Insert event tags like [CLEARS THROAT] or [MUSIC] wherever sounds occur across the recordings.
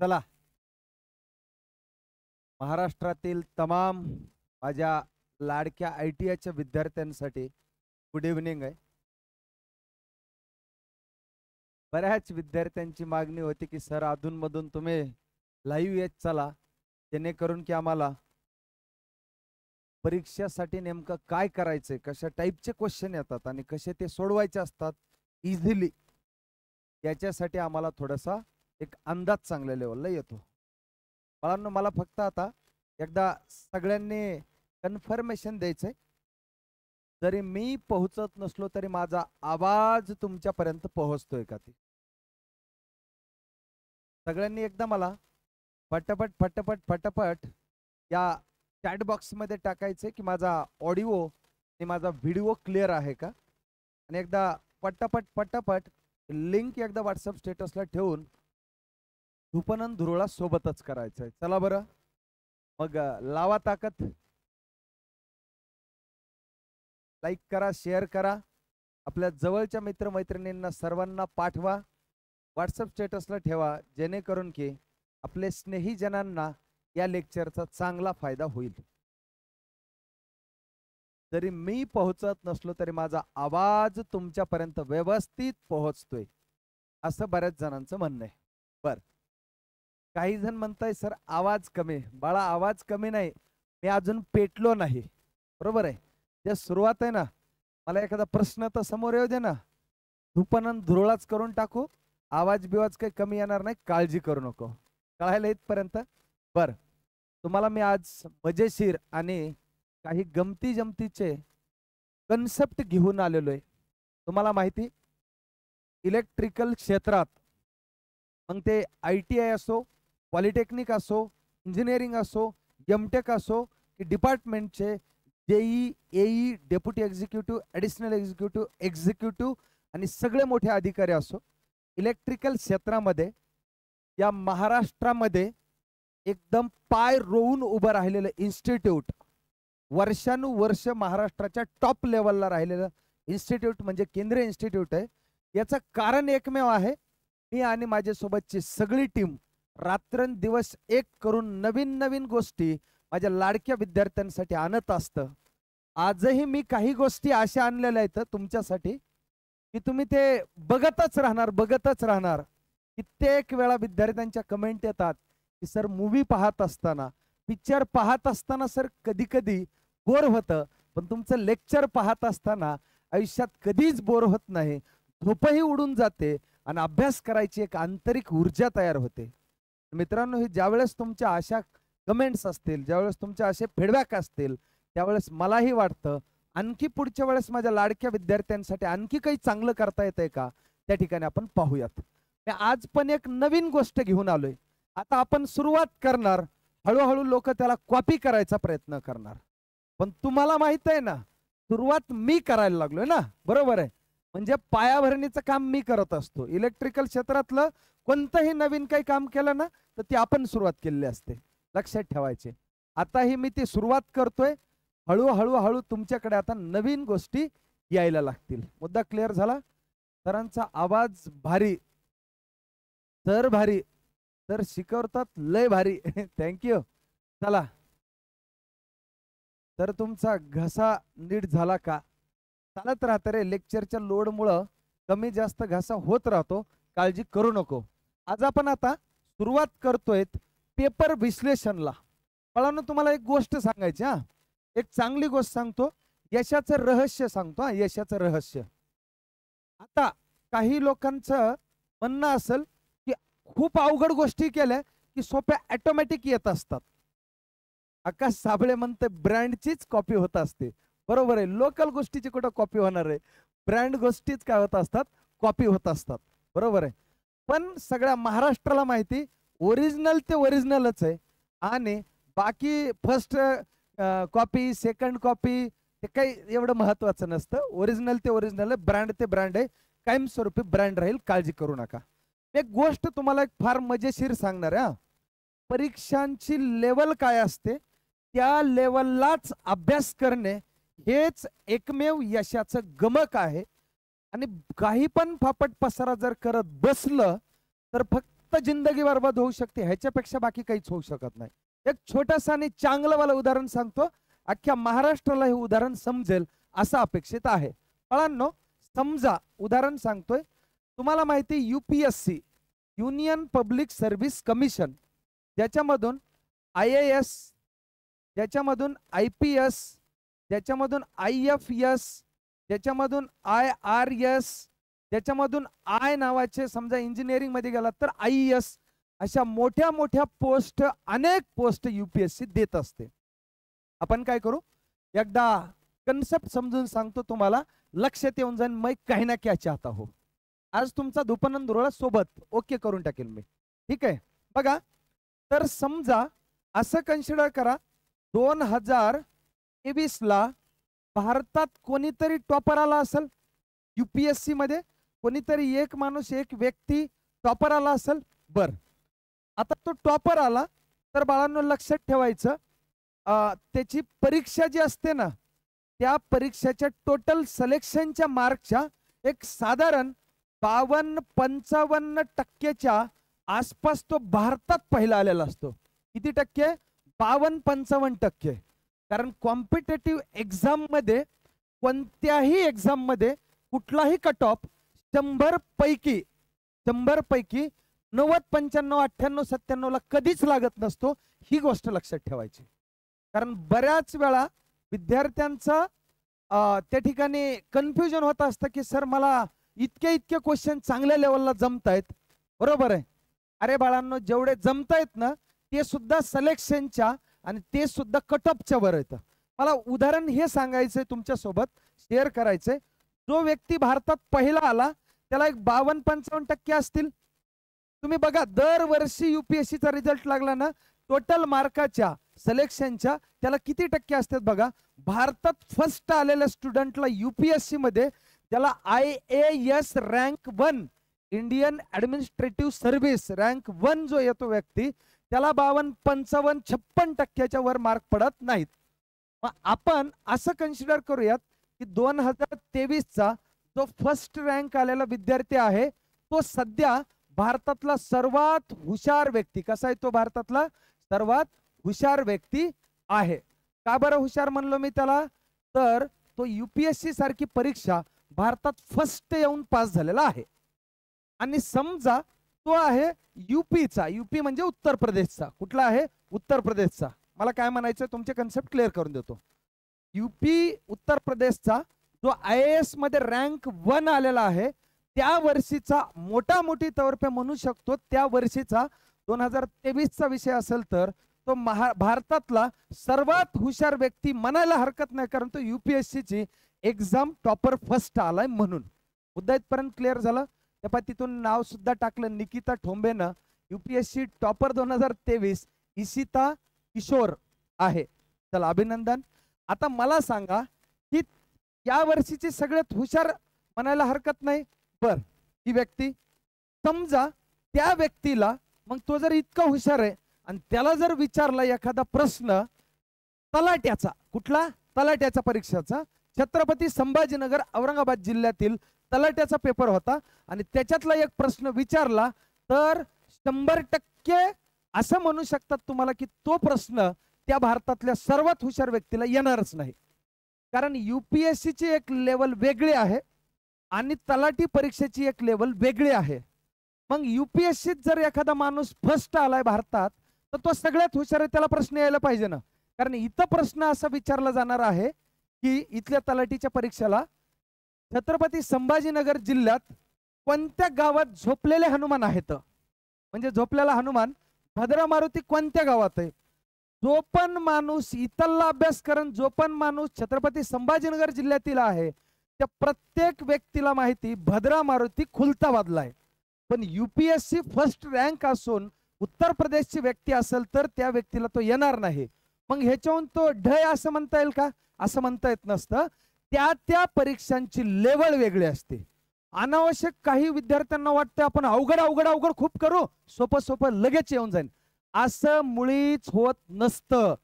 चला. महाराष्ट्रातील तमाम माझ्या लाडक्या आय टी आयच्या विद्यार्थ्यांसाठी गुड इव्हनिंग आहे. बऱ्याच विद्यार्थ्यांची मागणी होती की सर अधूनमधून तुम्ही लाईव्ह येत चला जेणेकरून की आम्हाला परीक्षेसाठी नेमकं काय करायचंय कशा टाईपचे क्वेश्चन येतात आणि कसे ते सोडवायचे असतात इझिली याच्यासाठी आम्हाला थोडासा एक अंदाज चांगल्या लेवलला येतो. बाळांनो मला फक्त आता एकदा सगळ्यांनी कन्फर्मेशन द्यायचंय. जरी मी पोहोचत नसलो तरी माझा आवाज तुमच्यापर्यंत पोहोचतोय का ते? सगळ्यांनी एकदा मला फटाफट फटाफट फटाफट या चॅट बॉक्समध्ये टाकायचे की माझा ऑडिओ आणि माझा व्हिडिओ क्लिअर आहे का? आणि एकदा पटापट पटापट लिंक एकदा व्हॉट्सअप स्टेटसला ठेवून धुपनन धुरोळा सोबतच करायचं आहे चला बरं. मग लावा ताकद. लाईक करा शेअर करा. आपल्या जवळच्या मित्रमैत्रिणींना सर्वांना पाठवा. व्हॉट्सअप स्टेटसला ठेवा जेणेकरून की आपले स्नेहीजनांना या लेक्चरचा चांगला फायदा होईल. जरी मी पोहोचत नसलो तरी माझा आवाज तुमच्यापर्यंत व्यवस्थित पोहोचतोय. असं बऱ्याच जणांचं म्हणणं आहे. बर. काही जण म्हणताय सर आवाज कमी बाळा आवाज कमी नाही. मी अजून पेटलो नाही. बरोबर आहे. ज्या सुरुवात आहे ना मला एखादा प्रश्न तर समोर येऊ दे ना. धुपनन धुरळाच करून टाकू. आवाज बिवाज काही कमी येणार नाही. काळजी करू नको. कळायला इथपर्यंत बर. तुम्हाला मी आज मजेशीर आणि काही गमती जमतीचे कन्सेप्ट घेऊन आलेलो आहे. तुम्हाला माहिती इलेक्ट्रिकल क्षेत्रात मग ते आय टी आय असो पॉलिटेक्निक असो इंजिनिअरिंग असो एमटेक असो की डिपार्टमेंटचे JE AE deputy executive additional executive executive आणि सगळे मोठे अधिकारी असो इलेक्ट्रिकल क्षेत्रामध्ये या महाराष्ट्रामध्ये एकदम पाय रोवून उभं राहिलेलं इन्स्टिट्यूट वर्षानुवर्ष महाराष्ट्राच्या टॉप लेवलला राहिलेलं इन्स्टिट्यूट म्हणजे केंद्रीय इन्स्टिट्यूट आहे. याचं कारण एकमेव आहे मी आणि माझ्यासोबतची सगळी टीम रात्रंदिवस एक करून नवीन नवीन गोष्टी माझ्या लाडक्या विद्यार्थ्यांसाठी आणत असतं. आजही मी काही गोष्टी अशा आणलेल्या आहेत तुमच्यासाठी की तुम्ही ते बघतच राहणार बघतच राहणार. कित्येक वेळा विद्यार्थ्यांच्या कमेंट येतात की सर मूवी पाहत असताना. पिक्चर पाहत असताना सर कधी कधी बोर होतं. पण तुमचं लेक्चर पाहत असताना आयुष्यात कधीच बोर होत नाही. झोपही उडून जाते आणि अभ्यास करायची एक आंतरिक ऊर्जा तयार होते. मित्रांनो ही ज्यावेळेस तुमच्या अशा कमेंट्स असतील ज्यावेळेस तुमच्या असे फीडबॅक असतील त्यावेळेस मलाही वाटतं आणखी पुढच्या वेळेस माझ्या लाडक्या विद्यार्थ्यांसाठी आणखी काही चांगलं करता येतंय का? त्या ठिकाणी आपण पाहूयात. मी आज पण एक नवीन गोष्ट घेऊन आलोय. आता आपण सुरुवात करणार. हळूहळू लोक त्याला कॉपी करायचा प्रयत्न करणार. पण तुम्हाला माहीत आहे ना सुरुवात मी करायला लागलोय ना? बरोबर आहे. म्हणजे पायाभरणीचं काम मी करत असतो. इलेक्ट्रिकल क्षेत्रातलं कोणतंही नवीन काही काम केलं ना तर ती आपण सुरुवात केलेली असते. लक्षात ठेवायचे. आताही मी ती सुरुवात करतोय. हळूहळू हळू तुमच्याकडे आता नवीन गोष्टी यायला लागतील. मुद्दा क्लिअर झाला? सरांचा आवाज भारी. तर भारी. तर शिकवतात लय भारी. [LAUGHS] थँक्यू चला. तर तुमचा घसा नीट झाला का? चालत राहतं रे. लेक्चरच्या लोडमुळं कमी जास्त घसा होत राहतो. काळजी करू नको. आज आपण आता सुरुवात करतोय पेपर विश्लेषणला. मला तुम्हाला एक गोष्ट सांगायची हा. एक चांगली गोष्ट सांगतो. यशाचं रहस्य सांगतो हा यशाचं रहस्य. आता काही लोकांचं म्हणणं असेल की खूप अवघड गोष्टी केल्या की सोप्या ऑटोमॅटिक येत असतात. आकाश साबळे म्हणते ब्रँडचीच कॉपी होत असते. बरोबर आहे लोकल गोष्टीची कुठं कॉपी होणार आहे? ब्रँड गोष्टीच काय होत असतात? कॉपी होत असतात. बरोबर आहे. पण सगळ्या महाराष्ट्राला माहिती ओरिजिनल ते ओरिजिनलच आहे. आणि बाकी फर्स्ट कॉपी सेकंड कॉपी ते काही एवढं महत्वाचं नसतं. ओरिजिनल ते ओरिजिनल आहे ब्रँड ते ब्रँड आहे. कायमस्वरूपी ब्रँड राहील काळजी करू नका. एक गोष्ट तुम्हाला एक फार मजेशीर सांगणार आहे हा. परीक्षांची लेवल काय असते त्या लेवललाच अभ्यास करणे हेच एकमेव यशाचं गमक आहे. आणि काही पण फापट पसारा जर करत बसलं तर फक्त जिंदगी बरबाद होऊ शकते. ह्याच्यापेक्षा बाकी काहीच होऊ शकत नाही. एक छोटस आणि चांगलंवाला उदाहरण सांगतो. अख्ख्या महाराष्ट्राला हे उदाहरण समजेल असं अपेक्षित आहे. फळांनो समजा उदाहरण सांगतोय. तुम्हाला माहिती UPSC union public service commission ज्याच्यामधून आय ए एस ज्याच्यामधून आय पी एस ज्याच्यामधून आय एफ एस ज्याच्यामधून आय आर एस ज्याच्यामधून आय नावाचे समजा इंजिनिअरिंगमध्ये गेला तर आय एस अशा मोठ्या मोठ्या पोस्ट अनेक पोस्ट युपीएससी देत असते. आपण काय करू? एकदा कन्सेप्ट समजून सांगतो तुम्हाला. लक्षात येऊन जाईन मग काही ना क्या चाहता हो. आज तुमचा धुपनंद रोळा सोबत ओके करून टाकेल मी. ठीक आहे? बघा. तर समजा असं कन्सिडर करा. दोन हजार तेवीस ला भारतात कोणीतरी टॉपर आला असेल? युपीएससी मध्ये कोणीतरी एक माणूस एक व्यक्ती टॉपर आला असेल? बर. आता तो टॉपर आला तर बाळांनो लक्षात ठेवायचं त्याची परीक्षा जी असते ना त्या परीक्षेच्या टोटल सिलेक्शनच्या मार्कच्या एक साधारण बावन्न पंचावन्न टक्क्याच्या आसपास तो भारतात पहिला आलेला असतो. किती टक्के? बावन्न पंचावन्न टक्के. कारण कॉम्पिटेटिव्ह एक्झाममध्ये कोणत्याही एक्झाममध्ये कुठलाही कट ऑफ शंभर पैकी शंभर पैकी नव्वद पंच्याण्णव अठ्ठ्याण्णव सत्त्याण्णव ला कधीच लागत नसतो ही गोष्ट लक्षात ठेवायची. कारण बऱ्याच वेळा विद्यार्थ्यांचं त्या ठिकाणी कन्फ्युजन होत असतं की सर मला इतके इतके क्वेश्चन चांगल्या लेवलला जमतायत बरोबर आहे. अरे बाळांनो जेवढे जमतायत ना ते सुद्धा सलेक्शनच्या आणि ते सुद्धा कटअपच्या वर येतं. मला उदाहरण हे सांगायचंय तुमच्यासोबत शेअर करायचंय. जो व्यक्ती भारतात पहिला आला त्याला एक बावन्न पंचावन्न टक्के असतील. तुम्ही बघा दरवर्षी युपीएससीचा रिझल्ट लागला ना टोटल मार्काच्या सिलेक्शनच्या त्याला किती टक्के असतात बघा. भारतात फर्स्ट आलेल्या स्टुडंटला युपीएससी मध्ये त्याला I A S rank one Indian administrative service rank one जो येतो व्यक्ती त्याला बावन्न पंचावन्न छप्पन टक्क्याच्या वर मार्क पडत नाहीत. मग आपण असं कन्सिडर करूयात की दोन हजार तेवीसचा जो फर्स्ट रँक आलेला विद्यार्थी आहे तो सध्या भारतातला सर्वात हुशार व्यक्ती कसा आहे तो भारतातला? सर्वात हुशार व्यक्ती आहे. का बरं हुशार म्हणलो मी त्याला? तर तो युपीएससी सारखी परीक्षा भारतात फर्स्ट येऊन पास झालेला आहे. आणि समजा तो आहे युपीचा. युपी म्हणजे उत्तर प्रदेशचा. कुठला आहे? उत्तर प्रदेशचा. मला काय म्हणायचं तुमचे कन्सेप्ट क्लिअर करून देतो. युपी उत्तर प्रदेशचा जो आय एसमध्ये रँक वन आलेला आहे त्या वर्षीचा मोठा मोठी तर्फे म्हणू शकतो त्या वर्षीचा दोन हजार तेवीसचा विषय असेल तर तो महा भारतातला सर्वात हुशार व्यक्ती म्हणायला हरकत नाही कारण तो युपीएससीची एक्झाम टॉपर फर्स्ट आलाय म्हणून. मुद्दा इथपर्यंत क्लिअर झालं? त्या तिथून नाव सुद्धा टाकलं निकिता ठोंबेनं. युपीएससी टॉपर दोन हजार तेवीस इशिता किशोर आहे. चला अभिनंदन. आता मला सांगा की या वर्षीची सगळ्यात हुशार म्हणायला हरकत नाही. बर ही व्यक्ती समजा त्या व्यक्तीला मग तो जर इतका हुशार आहे आणि त्याला जर विचारला एखादा प्रश्न तलाट्याचा कुठला? तलाट्याचा परीक्षाचा. छत्रपती संभाजीनगर औरंगाबाद जिल्ह्यातील तलाट्याचा पेपर होता आणि त्याच्यातला एक प्रश्न विचारला तर शंभर टक्के असं म्हणू शकतात तुम्हाला की तो प्रश्न त्या भारतातल्या सर्वात हुशार व्यक्तीला येणारच नाही. कारण युपीएससीची एक लेवल वेगळी आहे आणि तलाठी परीक्षेची एक लेवल वेगळी आहे. मग युपीएससीत जर एखादा माणूस फर्स्ट आलाय भारतात तर तो सगळ्यात हुशार आहे त्याला प्रश्न यायला पाहिजे ना. कारण इथं प्रश्न असा विचारला जाणार आहे की इथल्या तलाठीच्या परीक्षेला छत्रपती संभाजीनगर जिल्ह्यात कोणत्या गावात झोपलेले हनुमान आहेत? म्हणजे झोपलेला हनुमान भद्रा मारुती कोणत्या गावात आहे? जो पण माणूस इतरला अभ्यास करून जो पण माणूस छत्रपती संभाजीनगर जिल्ह्यातील आहे त्या प्रत्येक व्यक्तीला माहिती भद्रा मारुती खुलताबादला आहे. पण युपीएससी फर्स्ट रँक असून उत्तर प्रदेशची व्यक्ती असेल तर त्या व्यक्तीला तो येणार नाही. मग ह्याच्याहून तो ढय असं म्हणता येईल का? असं म्हणता येत नसतं. त्या त्या परीक्षांची लेवल वेगळी असते. अनावश्यक काही विद्यार्थ्यांना वाटतं आपण अवघड अवघड अवघड खूप करू सोपं सोपं लगेच येऊन जाईल असं मुळीच होत नसतं.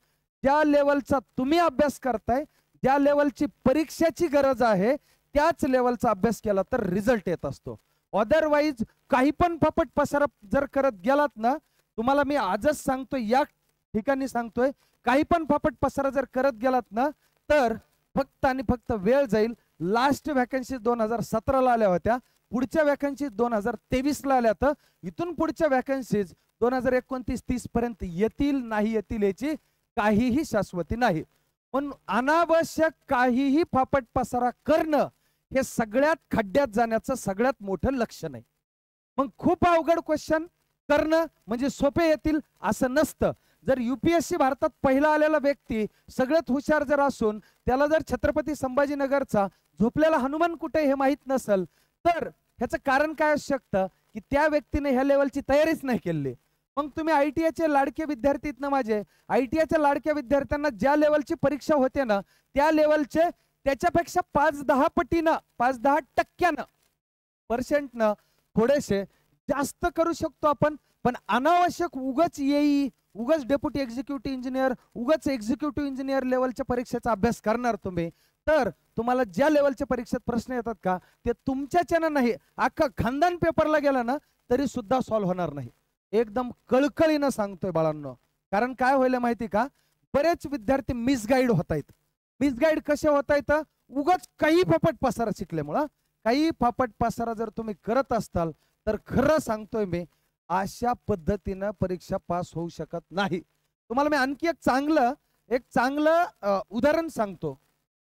ज्या लेवलचा तुम्ही अभ्यास करताय ज्या लेवलची परीक्षेची गरज आहे त्याच लेवलचा अभ्यास केला तर रिझल्ट येत असतो. अदरवाईज काही पण फपट पसार जर करत गेलात ना तुम्हाला मी आजच सांगतोय या ठिकाणी सांगतोय काही पण फपट पसारा जर करत गेलात ना तर फक्त आणि फक्त वेळ जाईल. लास्ट व्हॅकन्सी दोन हजार सतराला आल्या होत्या. पुढच्या वॅकन्सी दोन हजार तेवीसला आल्या तर इथून पुढच्या वॅकन्सीज दोन हजार एकोणतीस तीस पर्यंत येतील नाही येतील याची काहीही शाश्वती नाही. पण अनावश्यक काहीही फापट पसारा करणं हे सगळ्यात खड्ड्यात जाण्याचं सगळ्यात मोठं लक्षण आहे मग खूप अवघड क्वेश्चन करणं म्हणजे सोपे येतील असं नसतं. जर युपीएससी भारतात पहिला आलेला व्यक्ती सगळ्यात हुशार जर असून त्याला जर छत्रपती संभाजीनगरचा झोपलेला हनुमान कुठे हे माहीत नसेल तर ह्याचं कारण काय असू शकतं? की त्या व्यक्तीने ह्या लेवलची तयारीच नाही केली मग तुम्ही आय टी आयचे लाडके विद्यार्थी इथनं माझे आय टी आयच्या लाडक्या विद्यार्थ्यांना ज्या लेवलची परीक्षा होते ना त्या लेवलचे त्याच्यापेक्षा पाच दहा पटीनं पाच दहा टक्क्यानं पर्सेंटनं थोडेसे जास्त करू शकतो आपण. पण अनावश्यक उगच येई उगच डेप्युटी एक्झिक्युटिव्ह इंजिनियर उगच एक्झिक्युटिव्ह इंजिनियर लेवलच्या परीक्षेचा अभ्यास करणार तुम्ही. तर तुम्हाला ज्या लेवलच्या परीक्षेत प्रश्न येतात का ते तुमच्याच्यानं नाही अख्खा खानदान पेपरला गेला ना तरी सुद्धा सॉल्व्ह होणार नाही. एकदम कळकळीनं सांगतोय बाळांनो. कारण काय होईल माहिती का? बरेच विद्यार्थी मिसगाईड होत आहेत मिसगाईड कसे होत आहेत उगच काही फापट पसारा शिकल्यामुळं. काही फापट पसारा जर तुम्ही करत असाल तर खरं सांगतोय मी अशा पद्धतीनं परीक्षा पास होऊ शकत नाही. तुम्हाला मी आणखी एक चांगलं एक चांगलं उदाहरण सांगतो.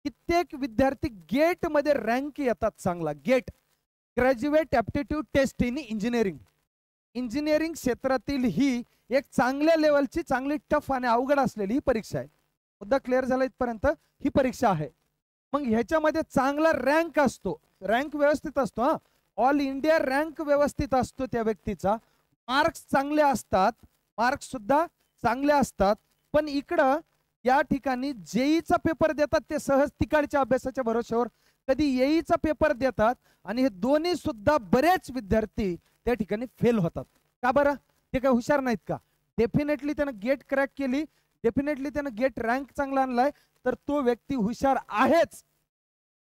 कित्येक विद्यार्थी गेटमध्ये रँक येतात चांगला. GATE. Graduate aptitude test in engineering engineering क्षेत्रातील ही एक चांगल्या लेवलची चांगली टफ आणि अवघड असलेली ही परीक्षा आहे. मुद्दा क्लिअर झाला इथपर्यंत? ही परीक्षा आहे. मग ह्याच्यामध्ये चांगला रँक असतो. रँक व्यवस्थित असतो हा. ऑल इंडिया रँक व्यवस्थित असतो त्या व्यक्तीचा. मार्क्स चांगले असतात मार्क्स सुद्धा चांगले असतात पण इकडं या ठिकाणी जेईचा पेपर देतात ते सहज तिकडच्या अभ्यासाच्या भरोश्यावर. कधी येईचा पेपर देतात आणि हे दोन्ही सुद्धा बरेच विद्यार्थी त्या ठिकाणी फेल होतात. का बरं? ते काय हुशार नाहीत का? डेफिनेटली त्यानं गेट क्रॅक केली डेफिनेटली त्यानं गेट रँक चांगला आणलाय तर तो व्यक्ती हुशार आहेच.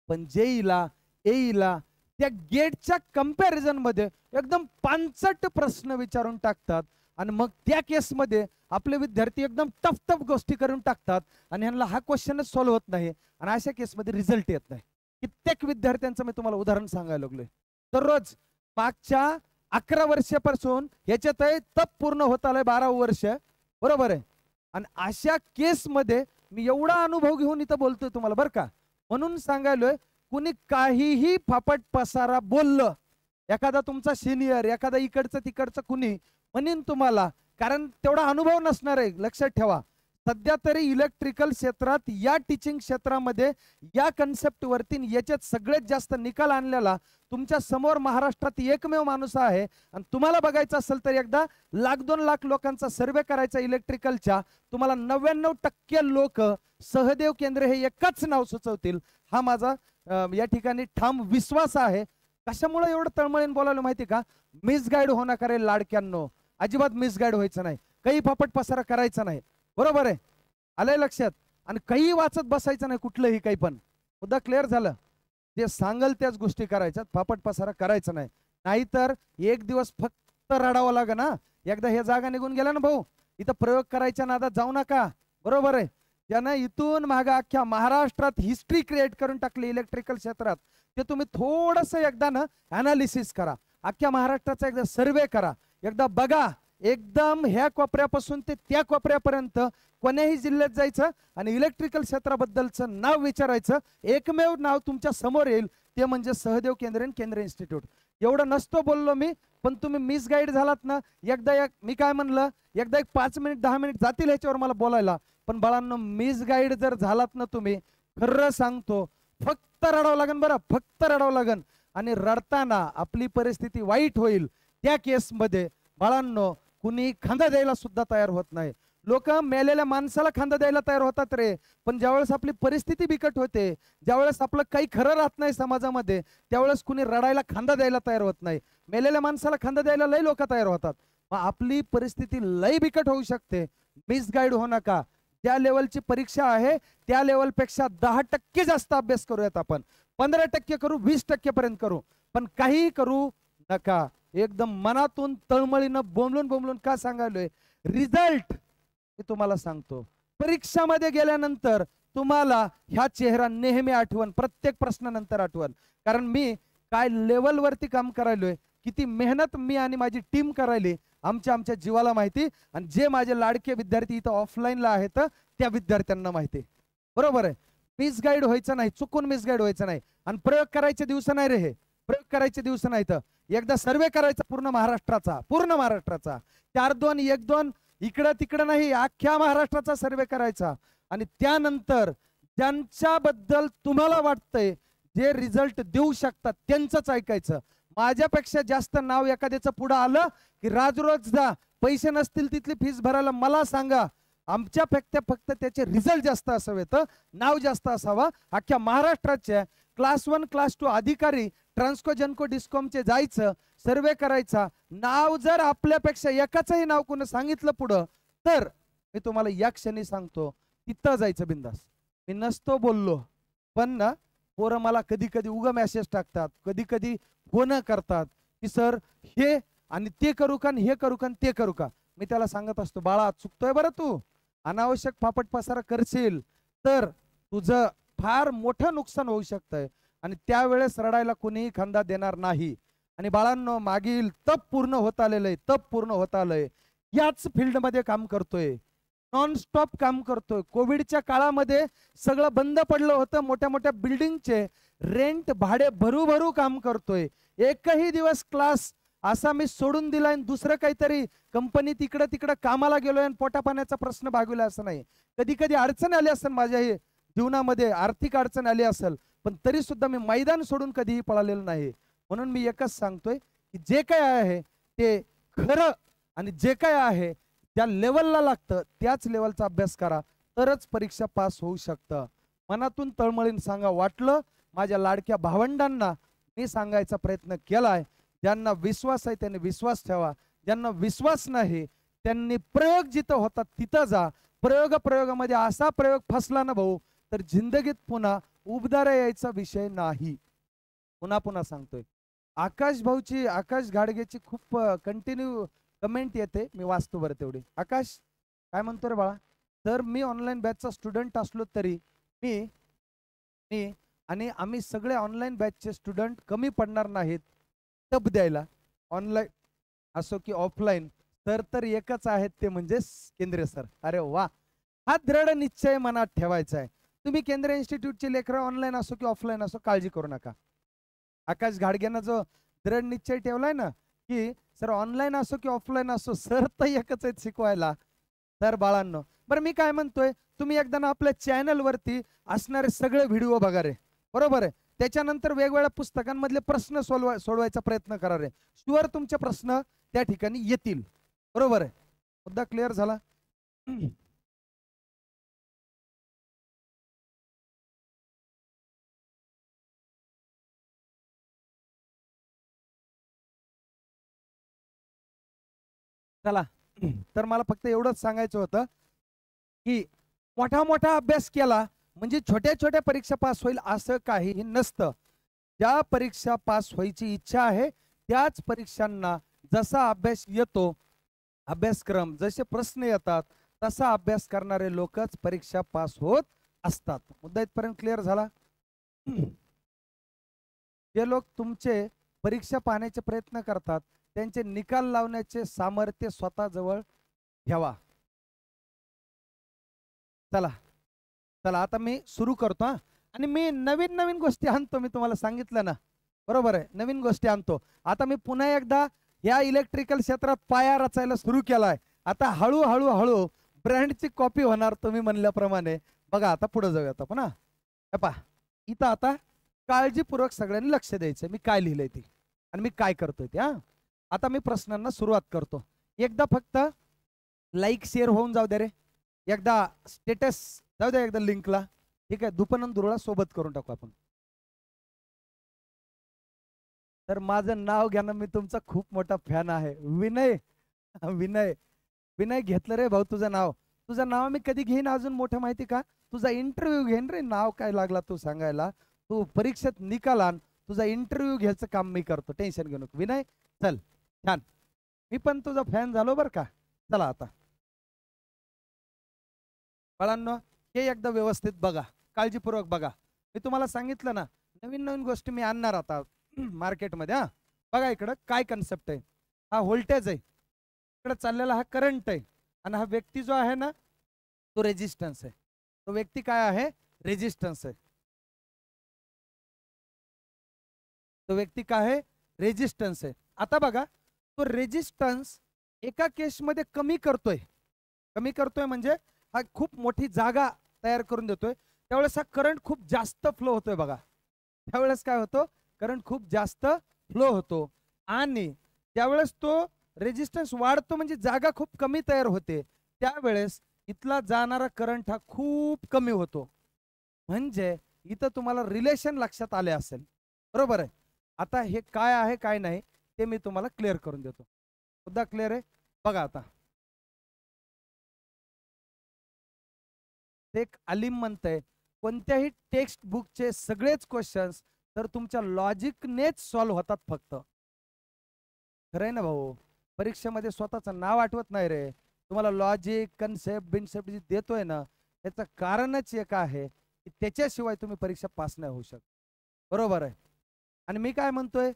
पण जेईला येईला त्या गेटच्या कम्पॅरिझनमध्ये एकदम पांचट प्रश्न विचारून टाकतात. आणि मग त्या केसमध्ये आपले विद्यार्थी एकदम टफ टफ गोष्टी करून टाकतात. आणि ह्यांना हा क्वेश्चनच सॉल्व्ह होत नाही. आणि अशा केसमध्ये रिझल्ट येत नाही. कित्येक विद्यार्थ्यांचं मी तुम्हाला उदाहरण सांगायला लागलोय. दररोज मागच्या अकरा वर्षापासून ह्याच्यात तप पूर्ण होत आलंय बारा वर्ष. बरोबर आहे? आणि अशा केसमध्ये मी एवढा अनुभव घेऊन इथं बोलतोय तुम्हाला बरं का? म्हणून सांगायलोय कुणी काहीही फापट पसारा बोललं एखादा तुमचा सिनियर एखादा इकडचं तिकडचं कुणी म्हणेन तुम्हाला कारण तेवढा अनुभव नसणार आहे लक्षात ठेवा. सध्या तरी इलेक्ट्रिकल क्षेत्रात या टीचिंग क्षेत्रामध्ये या कन्सेप्ट वरती याच्यात सगळ्यात जास्त निकाल आणलेला तुमच्यासमोर महाराष्ट्रात एकमेव माणूस आहे. आणि तुम्हाला बघायचं असेल तर एकदा लाख दोन लाख लोकांचा सर्वे करायचा इलेक्ट्रिकलच्या तुम्हाला नव्याण्णव टक्के लोक सहदेव केंद्र हे एकच नाव सुचवतील. हा माझा या ठिकाणी ठाम विश्वास आहे. कशामुळे एवढं तळमळीन बोलायला माहिती का? मिसगाईड होणार लाडक्यांनो. अजिबात मिसगाईड व्हायचं नाही. काही फापट पसारा करायचा नाही. बरोबर आहे? आलंय लक्षात? आणि काही वाचत बसायचं नाही कुठलंही काही पण. मुद्दा क्लिअर झालं. जे सांगल त्याच गोष्टी करायच्यात. फापट पसारा करायचा नाही. नाहीतर एक दिवस फक्त रडावं लागं ना एकदा हे जागा निघून गेला ना भाऊ. इथं प्रयोग करायच्या नादात जाऊ नका. बरोबर आहे? ज्यानं इथून मागा अख्ख्या महाराष्ट्रात हिस्ट्री क्रिएट करून टाकली इलेक्ट्रिकल क्षेत्रात. ते तुम्ही थोडस एकदा ना अनालिसिस करा. अख्ख्या महाराष्ट्राचा एकदा सर्वे करा. एकदा बघा एकदम ह्या कोपऱ्यापासून ते त्या कोपऱ्यापर्यंत कोण्याही जिल्ह्यात जायचं आणि इलेक्ट्रिकल क्षेत्राबद्दलचं नाव विचारायचं. एकमेव नाव तुमच्यासमोर येईल. ते म्हणजे सहदेव केंद्र केंद्र इन्स्टिट्यूट एवढं नसतो बोललो मी पण तुम्ही मिसगाईड झालात ना. एकदा एक मी काय म्हणलं? एकदा एक पाच मिनिट दहा मिनिट जातील ह्याच्यावर मला बोलायला. पण बाळांनो मिसगाईड जर झालात ना तुम्ही खरं सांगतो फक्त रडावं लागन बरं फक्त रडावं लागन. आणि रडताना आपली परिस्थिती वाईट होईल त्या केसमध्ये बाळांनो कुणी खांदा द्यायला सुद्धा तयार होत नाही. लोक मेलेल्या माणसाला खांदा द्यायला तयार होतात रे पण ज्यावेळेस आपली परिस्थिती बिकट होते ज्यावेळेस आपलं काही खरं राहत नाही समाजामध्ये त्यावेळेस कुणी रडायला खांदा द्यायला तयार होत नाही. मेलेल्या माणसाला खांदा द्यायला लय लोक तयार होतात. मग आपली परिस्थिती लय बिकट होऊ शकते. मिसगाईड हो नका. त्या लेवलची परीक्षा आहे त्या लेवलपेक्षा दहा टक्के जास्त अभ्यास करूयात आपण. पंधरा टक्के करू वीस टक्केपर्यंत करू. पण काही करू नका. एकदम मनातून तळमळीनं बोंबलून बोंबलून का सांगायलोय? रिझल्ट मी तुम्हाला सांगतो. परीक्षामध्ये गेल्यानंतर तुम्हाला ह्या चेहरा नेहमी आठवण प्रत्येक प्रश्नानंतर आठवण. कारण मी काय लेवलवरती काम करायलोय किती मेहनत मी आणि माझी टीम करायली आमच्या आमच्या जीवाला माहिती आणि जे माझे लाडके विद्यार्थी इथं ऑफलाईनला आहेत त्या विद्यार्थ्यांना माहिती. बरोबर आहे? मिसगाईड व्हायचं नाही चुकून मिसगाईड व्हायचं नाही. आणि प्रयोग करायचे दिवस नाही रे हे. प्रयोग करायचे दिवस नाही तर एकदा सर्वे करायचा पूर्ण महाराष्ट्राचा पूर्ण महाराष्ट्राचा. चार दोन एक दोन इकडं तिकडं नाही अख्ख्या महाराष्ट्राचा सर्वे करायचा. आणि त्यानंतर ज्यांच्याबद्दल तुम्हाला वाटतंय जे रिझल्ट देऊ शकतात त्यांचंच ऐकायचं. माझ्यापेक्षा जास्त नाव एखाद्याचं पुढं आलं की राज रोज जा. पैसे नसतील तिथली फीस भरायला मला सांगा. आमच्या फक्त फक्त त्याचे रिझल्ट जास्त असावेत नाव जास्त असावा. अख्ख्या महाराष्ट्राचे क्लास वन क्लास टू अधिकारी ट्रान्सको जनको डिस्कॉमचे जायचं सर्वे करायचा. नाव जर आपल्यापेक्षा एकाचंही नाव कोणी सांगितलं पुढं तर मी तुम्हाला या क्षणी सांगतो तिथं जायचं बिंदास. मी नसतो बोललो पण ना पोरं मला कधी कधी उगा मेसेज टाकतात कधी कधी फोन करतात की सर हे आणि ते करू का हे करू का आणि ते करू का? मी त्याला सांगत असतो बाळा चुकतोय बरं तू. अनावश्यक फापट पसारा करशील. तर तुझं फार मोठं नुकसान होऊ शकतंय आणि त्यावेळेस रडायला कोणीही खांदा देणार नाही. आणि बाळांनो मागील तप पूर्ण होत आलेलं आहे तप पूर्ण होत आलंय. याच फील्डमध्ये काम करतोय. नॉन स्टॉप काम करतोय. कोविडच्या काळामध्ये सगळं बंद पडलं होतं मोठ्या मोठ्या बिल्डिंगचे. रेंट भाडे भरू भरू काम करतोय. एकही दिवस क्लास असा मी सोडून दिलाय आणि दुसरं काहीतरी कंपनी तिकडं तिकडं कामाला गेलोय आणि पोटापाण्याचा प्रश्न भागविला असं नाही. कधी कधी अडचण आली असेल माझ्या जीवनामध्ये आर्थिक अडचण आली असेल पण तरी सुद्धा मी मैदान सोडून कधीही पळालेलं नाही. म्हणून मी एकच सांगतोय की जे काय आहे ते खरं आणि जे काय आहे ज्या लेवलला लागतं त्याच लेवलचा अभ्यास करा तरच परीक्षा पास होऊ शकतं. मनातून तळमळीन सांगा वाटलं माझ्या लाडक्या भावंडांना मी सांगायचा प्रयत्न केलाय. ज्यांना विश्वास आहे त्यांनी विश्वास ठेवा. ज्यांना विश्वास नाही त्यांनी प्रयोग जिथं होतात तिथं जा. प्रयोग प्रयोगामध्ये असा प्रयोग फसला ना भाऊ तर जिंदगीत पुन्हा उबदारा यायचा विषय नाही. पुन्हा पुन्हा सांगतोय. आकाश भाऊची आकाश घाडगेची खूप कंटिन्यू कमेंट येते मी वाचतो बरं तेवढी. आकाश काय म्हणतो रे बाळा? तर मी ऑनलाईन बॅचचा स्टुडंट असलो तरी मी मी आणि आम्ही सगळे ऑनलाईन बॅचचे स्टुडंट कमी पडणार नाहीत तब द्यायला. ऑनलाईन असो की ऑफलाईन तर तर एकच आहेत ते म्हणजे केंद्रीय सर अरे वा! हा दृढ निश्चय मनात ठेवायचा आहे. तुम्ही केंद्रीय इन्स्टिट्यूटचे लेकरं ऑनलाईन असो की ऑफलाईन असो काळजी करू नका. आकाश घाडगेनं जो दृढ निश्चय ठेवलाय ना की सर ऑनलाईन असो की ऑफलाईन असो सर तर एकच आहेत शिकवायला. तर बाळांनो बरं मी काय म्हणतोय तुम्ही एकदा ना आपल्या चॅनलवरती असणारे सगळे व्हिडिओ बघा रे. बरोबर आहे. त्याच्यानंतर वेगवेगळ्या पुस्तकांमधले प्रश्न सोडवा सोडवायचा प्रयत्न करा रे. शुअर तुमचे प्रश्न त्या ठिकाणी येतील. बरोबर आहे. मुद्दा क्लिअर झाला? चला. तर मला फक्त एवढंच सांगायचं होतं की मोठा मोठा अभ्यास केला म्हणजे छोट्या छोट्या परीक्षा पास होईल असं काहीही नसतं. ज्या परीक्षा पास व्हायची इच्छा आहे त्याच परीक्षांना जसा अभ्यास येतो अभ्यासक्रम जसे प्रश्न येतात तसा अभ्यास करणारे लोकच परीक्षा पास होत असतात. मुद्दा इथपर्यंत क्लिअर झाला? जे लोक तुमचे परीक्षा पाहण्याचे प्रयत्न करतात त्यांचे निकाल लावण्याचे सामर्थ्य स्वतःजवळ घ्यावा चला चला आता मी सुरू करतो हा. आणि मी नवीन नवीन गोष्टी आणतो मी तुम्हाला सांगितलं ना. बरोबर आहे नवीन गोष्टी आणतो. आता मी पुन्हा एकदा या इलेक्ट्रिकल क्षेत्रात पाया रचायला सुरू केलाय. आता हळूहळू हळू ब्रँडची कॉपी होणार तुम्ही म्हणल्याप्रमाणे. बघा आता पुढे जाऊयात आपण हा. पा इथं आता काळजीपूर्वक सगळ्यांनी लक्ष द्यायचं मी काय लिहिलंय ती? आणि मी काय करतोय ते हा. आता मी प्रश्नांना सुरुवात करतो. एकदा फक्त लाईक शेअर होऊन जाऊ दे रे. एकदा स्टेटस जाऊ द्या एकदा लिंकला ठीक आहे? दुपनंद दुरळा सोबत करून टाकू आपण. तर माझं नाव घ्या ना मी तुमचा खूप मोठा फॅन आहे. विनय. विनय. विनय घेतलं रे भाऊ तुझं नाव. तुझं नाव मी कधी घेईन अजून मोठं माहिती का? तुझा इंटरव्ह्यू घेईन रे. नाव काय लागला तू सांगायला. तू परीक्षेत निकाल आण. तुझा इंटरव्ह्यू घ्यायचं काम मी करतो. टेन्शन घेऊ नको. विनय चल. छान. मी पण तुझा फॅन झालो बरं का. चला आता. बाळांनो हे एकदा व्यवस्थित बघा. काळजीपूर्वक बघा. मी तुम्हाला सांगितलं ना नवीन नवीन गोष्टी मी आणणार आता [CLEARS THROAT] मार्केटमध्ये हा. बघा इकडं काय कन्सेप्ट आहे. हा व्होल्टेज आहे. इकडे चाललेला हा करंट आहे. आणि हा व्यक्ती जो आहे ना तो रेजिस्टन्स आहे. तो व्यक्ती काय आहे? रेजिस्टन्स आहे. तो व्यक्ती काय आहे? रेजिस्टन्स आहे. आता बघा तो रेजिस्टन्स एका केसमध्ये कमी करतोय. कमी करतोय म्हणजे हा खूप मोठी जागा तयार करून देतोय. त्यावेळेस हा करंट खूप जास्त फ्लो होतोय बघा. त्यावेळेस काय होतो? करंट खूप जास्त फ्लो होतो. आणि त्यावेळेस तो रेजिस्टन्स वाढतो म्हणजे जागा खूप कमी तयार होते. त्यावेळेस इथला जाणारा करंट हा खूप कमी होतो. म्हणजे इथं तुम्हाला रिलेशन लक्षात आले असेल. बरोबर आहे. आता हे काय आहे काय नाही? ते मी तुम्हाला क्लिअर करून देतो. सुद्धा क्लिअर आहे? बघा आता. एक अलिम म्हणतंय कोणत्याही टेक्स्ट बुकचे सगळेच क्वेश्चन्स तर तुमच्या लॉजिकनेच सॉल्व्ह होतात फक्त. खरंय ना भाऊ? परीक्षेमध्ये स्वतःचं नाव आठवत नाही रे. तुम्हाला लॉजिक कन्सेप्ट बिनसेप्ट जे देतोय ना याचं कारणच एक आहे की त्याच्याशिवाय तुम्ही परीक्षा पास नाही होऊ शकत. बरोबर आहे? आणि मी काय म्हणतोय?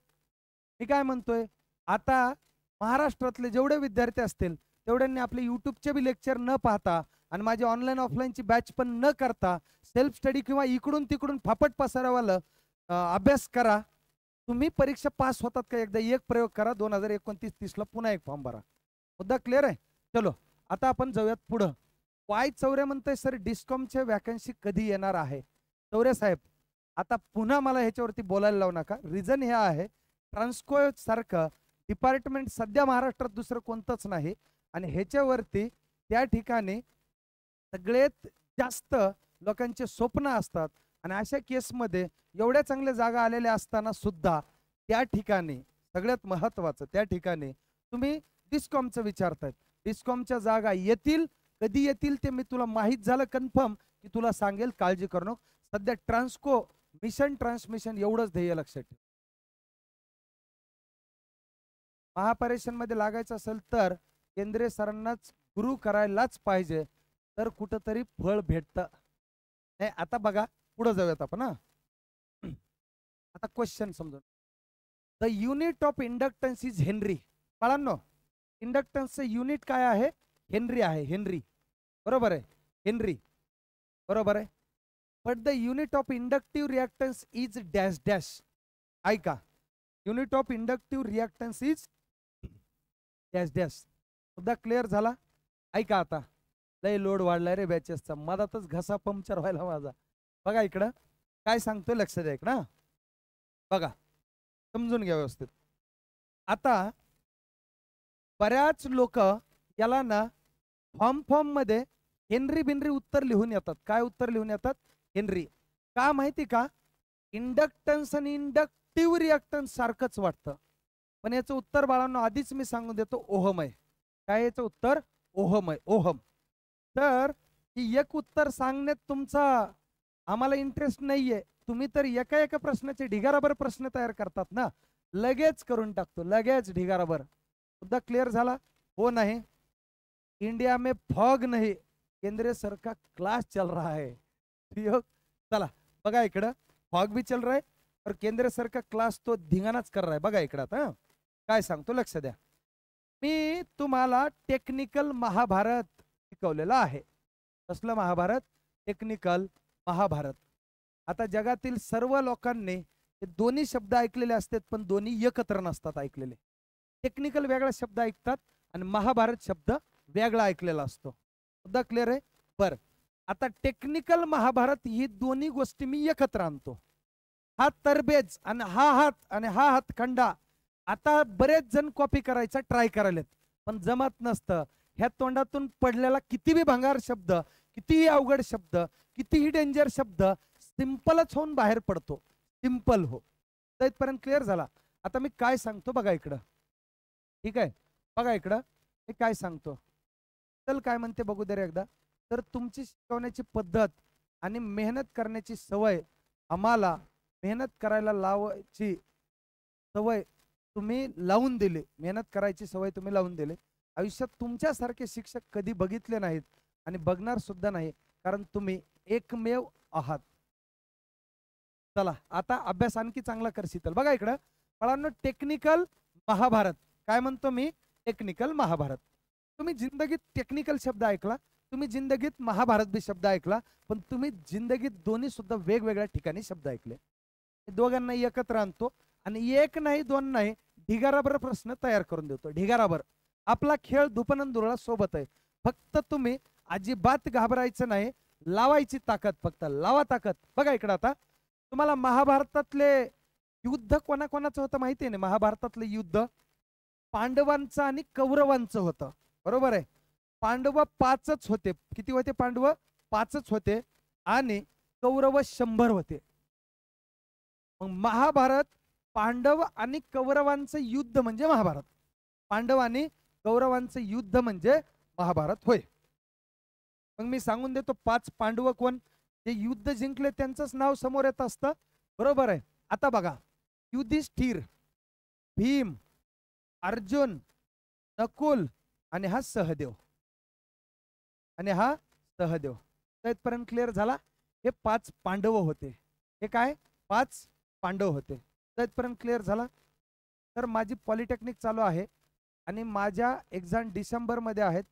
मी काय म्हणतोय? आता महाराष्ट्रातले जेवढे विद्यार्थी असतील तेवढ्यांनी आपले युट्यूबचे बी लेक्चर न पाहता आणि माझी ऑनलाईन ऑफलाईनची बॅच पण न करता सेल्फ स्टडी किंवा इकडून तिकडून फापट पसारावालं अभ्यास करा. तुम्ही परीक्षा पास होतात का एकदा? एक प्रयोग करा. दोन हजार एकोणतीस तीसला पुन्हा एक फॉर्म भरा. मुद्दा क्लिअर आहे? चलो आता आपण जाऊयात पुढं. वाय चौऱ्या म्हणतोय सर डिस्कॉमच्या वॅकन्सी कधी येणार आहे? चौरे साहेब आता पुन्हा मला ह्याच्यावरती बोलायला लावू नका. रिझन हे आहे ट्रान्सको सारखं डिपार्टमेंट सध्या महाराष्ट्रात दुसरं कोणतंच नाही. आणि ह्याच्यावरती त्या ठिकाणी सगळ्यात जास्त लोकांचे स्वप्न असतात. आणि अशा केसमध्ये एवढ्या चांगल्या जागा आलेल्या असताना सुद्धा त्या ठिकाणी सगळ्यात महत्वाचं त्या ठिकाणी तुम्ही डिस्कॉमचं विचारतायत. डिस्कॉमच्या जागा येतील कधी येतील ते मी तुला माहीत झालं कन्फर्म की तुला सांगेल काळजी करू नको. सध्या ट्रान्सको मिशन ट्रान्समिशन एवढंच ध्येय लक्षात ठेव. महापरेशनमध्ये लागायचं असेल तर केंद्रीय सरांनाच गुरु करायलाच पाहिजे. तर कुठंतरी फळ भेटतं. नाही आता बघा पुढे जाऊयात आपण हा. आता क्वेश्चन समजून. The unit of inductance is henry बाळांनो इंडक्टन्सचं युनिट काय आहे? हेनरी आहे हेनरी बरोबर आहे? हेनरी बरोबर आहे? But the unit of inductive reactance is dash dash ऐका. Unit of inductive reactance is dash dash. सुद्धा क्लिअर झाला? ऐका आता. लय लोड वाढलाय रे बॅचेसचा मधातच घसा पंक्चर व्हायला माझा. बघा इकडं. काय सांगतोय लक्ष द्या इकडं बघा. समजून घ्या व्यवस्थित. आता बऱ्याच लोक याला ना फॉर्म फॉर्ममध्ये हेनरी बिनरी उत्तर लिहून येतात. काय उत्तर लिहून येतात? हेनरी. का माहिती का? इंडक्टन्स आणि इंडक्टिव्ह रिॲक्टन्स सारखंच वाटतं. पण याचं उत्तर बाळांनो आधीच मी सांगून देतो ओहम आहे काय याचं उत्तर? ओहम आहे ओहम. तर ही एक उत्तर सांगण्यात तुमचा आम्हाला इंटरेस्ट नाहीये. तुम्ही तर एका एका प्रश्नाचे ढिगाराभर प्रश्न तयार करतात ना? लगेच करून टाकतो लगेच ढिगाराभर. सुद्धा क्लिअर झाला? हो नाही. इंडिया में फॉग नाही. केंद्रीय सरकार क्लास चल रहा है. ठीक. चला बघा इकडं. फॉग भी चल रहा है और केंद्र सरकार क्लास तो धिंगाणाच कर रहा है. बघा इकडं आता काय सांगतो? लक्ष द्या. मी तुम्हाला टेक्निकल महाभारत शिकवलेलं आहे. कसलं महाभारत? टेक्निकल महाभारत. आता जगातील सर्व लोकांनी हे दोन्ही शब्द ऐकलेले असतात पण दोन्ही एकत्र नसतात ऐकलेले. टेक्निकल वेगळा शब्द ऐकतात आणि महाभारत शब्द वेगळा ऐकलेला असतो. सुद्धा क्लिअर आहे? बर. आता टेक्निकल महाभारत ही दोन्ही गोष्टी मी एकत्र आणतो. हा तरबेज आणि हा हात आणि हा हातखंडा आता बरेच जण कॉपी करायचा ट्राय करायलेत. पण जमत नसतं. ह्या तोंडातून पडलेला कितीही भंगार शब्द कितीही अवघड शब्द कितीही डेंजर शब्द सिंपलच होऊन बाहेर पडतो. सिंपल हो. इथपर्यंत क्लिअर झाला. आता मी काय सांगतो बघा इकडं. ठीक आहे? बघा इकडं. मी काय सांगतो? चल काय म्हणते बघू दे एकदा. तर तुमची शिकवण्याची पद्धत आणि मेहनत करण्याची सवय आम्हाला मेहनत करायला लावायची सवय तुम्ही लावून दिले. मेहनत करायची सवय तुम्ही लावून दिले. आयुष्यात तुमच्यासारखे शिक्षक कधी बघितले नाहीत आणि बघणार सुद्धा नाही कारण तुम्ही एकमेव आहात. चला आता अभ्यास आणखी चांगला कर शीतल बघा इकडं. फळांनो टेक्निकल महाभारत. काय म्हणतो मी? टेक्निकल महाभारत. तुम्ही जिंदगीत टेक्निकल शब्द ऐकला तुम्ही जिंदगीत महाभारत बी शब्द ऐकला पण तुम्ही जिंदगीत दोन्ही सुद्धा वेगवेगळ्या ठिकाणी शब्द ऐकले. दोघांना एकत्र आणतो. आणि एक नाही दोन नाही ढिगाराभर प्रश्न तयार करून देतो. ढिगाराभर. आपला खेळ दुपनंदुरळा सोबत आहे. फक्त तुम्ही अजिबात घाबरायचं नाही. लावायची ताकद फक्त. लावा ताकद. बघा इकडं आता. तुम्हाला महाभारतातले युद्ध कोणाकोणाचं होतं माहिती आहे ना? महाभारतातलं युद्ध पांडवांचं आणि कौरवांचं होतं. बरोबर आहे? पांडव पाचच होते. किती होते पांडव? पाचच होते. आणि कौरव शंभर होते. मग महाभारत पांडव आणि कौरवांचं युद्ध म्हणजे महाभारत. पांडव आणि कौरवांचं युद्ध म्हणजे महाभारत होय. मग मी सांगून देतो पाच पांडव कोण? जे युद्ध जिंकले त्यांचंच नाव समोर येत असतं. बरोबर आहे. आता बघा. युधिष्ठिर भीम अर्जुन नकुल आणि हा सहदेव. आणि हा सहदेव. इथपर्यंत क्लिअर झाला? हे पाच पांडव होते. हे काय? पाच पांडव होते. इथपर्यंत क्लिअर झाला. तर माझी पॉलिटेक्निक चालू आहे आणि माझ्या एक्झाम डिसेंबरमध्ये आहेत.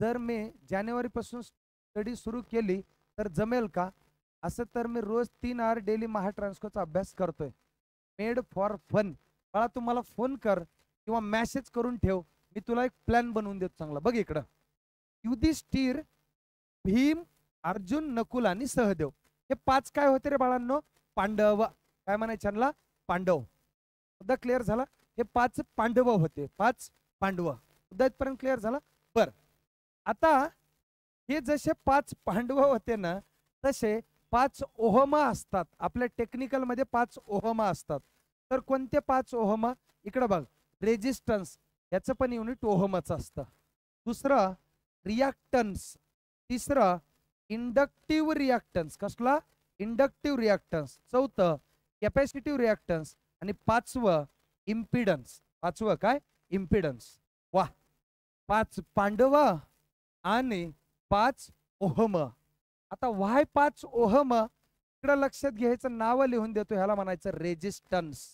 जर मी जानेवारीपासून स्टडी सुरू केली तर जमेल का? असं तर मी रोज तीन आवर डेली महा ट्रान्सकोचा अभ्यास करतोय. मेड फॉर फन बाळा तुम्हाला फोन कर किंवा मॅसेज करून ठेव. मी तुला एक प्लॅन बनवून देतो चांगला. बघ इकडं. युधिष्ठिर भीम अर्जुन नकुल आणि सहदेव. हे पाच काय होते रे बाळांनो? पांडव. काय म्हणायचं पांडव. सुद्धा क्लिअर झाला? हे पाच पांडव होते. पाच पांडव. सुद्धा इथपर्यंत क्लिअर झाला? बर. आता हे जसे पाच पांडव होते ना तसे पाच ओहमा असतात. आपल्या टेक्निकलमध्ये पाच ओहमा असतात. तर कोणते पाच ओहमा? इकडं बघ. रेजिस्टन्स याचं पण युनिट ओहमाचं असतं. दुसरं रिॲक्टन्स तिसरं इंडक्टिव्ह रिॲक्टन्स कसला? इंडक्टिव्ह रिॲक्टन्स चौथं कॅपॅसिटिव्ह रिॲक्टन्स आणि पाचवं इम्पिडन्स पाचवं काय? इम्पिडन्स वा पाच पांडव आणि पाच ओहम. आता वाय पाच ओहम इकडं लक्षात घ्यायचं नाव लिहून देतो. ह्याला म्हणायचं रेजिस्टन्स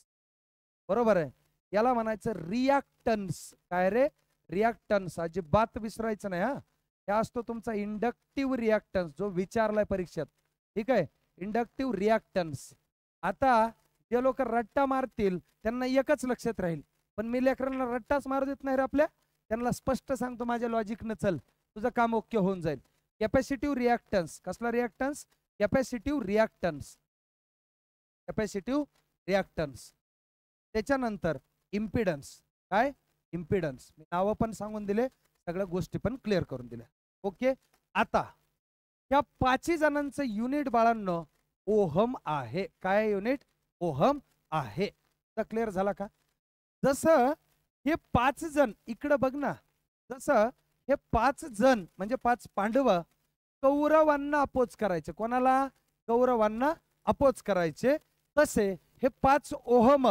बरोबर आहे? याला म्हणायचं रिॲक्टन्स काय रे? रिॲक्टन्स अजिबात विसरायचं नाही हा. ह्या असतो तुमचा इंडक्टिव्ह रिॲक्टन्स जो विचारलाय परीक्षेत. ठीक आहे? इंडक्टिव्ह रिॲक्टन्स आता जे लोक रट्टा मारतील त्यांना एकच लक्षात राहील. पण मी लेकरांना रट्टाच मारू देत नाही रे आपल्या. त्यांना स्पष्ट सांगतो माझ्या लॉजिकनं चल. तुझं काम ओके होऊन जाईल. कॅपॅसिटिव्ह रिॲक्टन्स कसला reactance capacitive reactance capacitive reactance त्याच्यानंतर इम्पिडन्स काय? इम्पिडन्स मी नावं पण सांगून दिले सगळ्या गोष्टी पण क्लिअर करून दिल्या. ओके आता ह्या पाचही जणांचं युनिट बाळांनो ओहम आहे. काय युनिट ओहम आहे. तर क्लिअर झाला का? जसं हे पाच जण इकडं बघ ना. जसं हे पाच जण म्हणजे पाच पांडव कौरवांना अपोज करायचे. कोणाला? कौरवांना अपोज करायचे. तसे हे पाच ओहम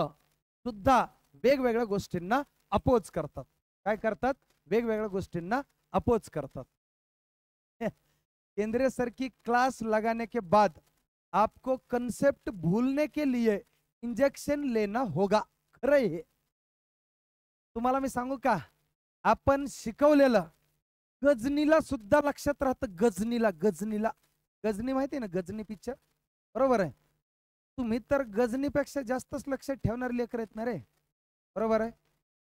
सुद्धा वेगवेगळ्या गोष्टींना अपोज करतात. काय करतात? वेगवेगळ्या गोष्टींना अपोज करतात. केंद्रीय सर क्लास लगाने के बाद आपको कंसेप्ट भूलने के लिए इंजेक्शन लेना होगा. खरं हे. तुम्हाला मी सांगू का? आपण शिकवलेलं गजनीला सुद्धा लक्षात राहतं. गजनीला गजनीला. गजनी माहिती ना गजनी पिक्चर बरोबर आहे. तुम्ही तर गजनीपेक्षा जास्तच लक्षात ठेवणार लेकर आहेत ना रे. बरोबर आहे.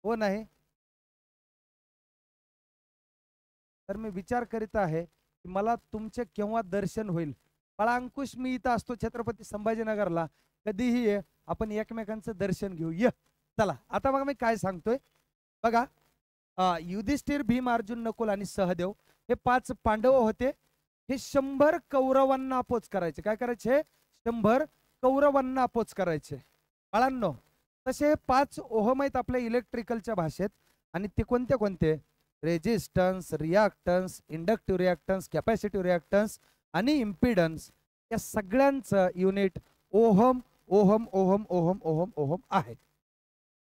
हो नाही तर मी विचार करीत आहे की मला तुमचे केव्हा दर्शन होईल? मला अंकुश मी इथं असतो छत्रपती संभाजीनगरला कधीही ये आपण एकमेकांचं दर्शन घेऊ. ये चला. आता बघा मी काय सांगतोय. बघा युधिष्ठिर भीम अर्जुन नकुल आणि सहदेव हे पाच पांडव होते. हे शंभर कौरवांना अपोच करायचे. काय करायचे? शंभर कौरवांना अपोज करायचे. बाळांनो तसे पाच ओहम आहेत आपल्या इलेक्ट्रिकलच्या भाषेत आणि ते कोणते कोणते? Resistance reactance inductive reactance capacitive reactance आणि इम्पिडन्स या सगळ्यांचं unit ohm ohm ohm ohm ohm ohm आहे.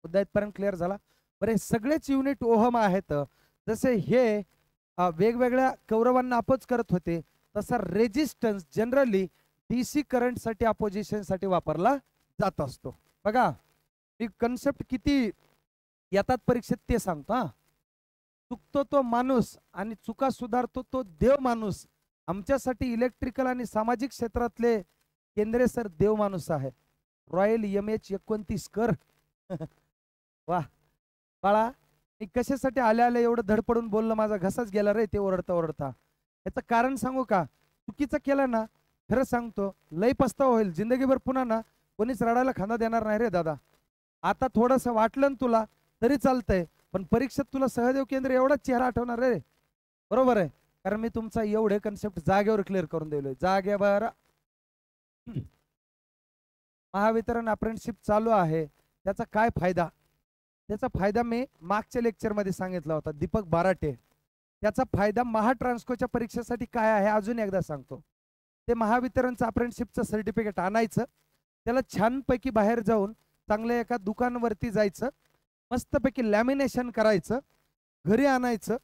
मुद्दा इथपर्यंत क्लिअर झाला? बरे सगळेच युनिट ओहम आहेत. जसे हे वेगवेगळ्या कौरवांना अपोज करत होते तसा रेजिस्टन्स जनरली डीसी करंटसाठी अपोजिशनसाठी वापरला जात असतो. बघा मी कन्सेप्ट किती येतात परीक्षेत ते सांगतो हा. चुकतो तो माणूस आणि चुका सुधारतो तो देव माणूस आमच्यासाठी इलेक्ट्रिकल आणि सामाजिक क्षेत्रातले केंद्रे सर देव माणूस आहे रॉयल एम एच एकोणतीस कर. [LAUGHS] वा बाळा मी कशासाठी आल्या आल्या एवढं धडपडून बोललं माझा घसाच गेला रे ते ओरडता ओरडता. याचं कारण सांगू का? चुकीचं केलं ना खरं सांगतो लय पस्ताव होईल. जिंदगीभर पुन्हा ना कोणीच रडायला खांदा देणार नाही रे दादा. आता थोडंसं वाटलं ना तुला तरी चालतंय पण परीक्षेत तुला सहदेव केंद्र एवढाच चेहरा आठवणार रे. बरोबर आहे. कारण मी तुमचा एवढे कन्सेप्ट जागेवर क्लिअर करून दिले जागेवर [CLEARS THROAT] महावितरण अप्रेंटशिप चालू आहे. त्याचा काय फायदा? त्याचा फायदा मी मागच्या लेक्चरमध्ये सांगितला होता दीपक बाराटे. त्याचा फायदा महाट्रान्सकोच्या परीक्षेसाठी काय आहे अजून एकदा सांगतो. ते महावितरणचं अप्रेंटशिपचं सर्टिफिकेट आणायचं त्याला छानपैकी बाहेर जाऊन चांगल्या एका दुकानवरती जायचं मस्तपैकी लॅमिनेशन करायचं घरी आणायचं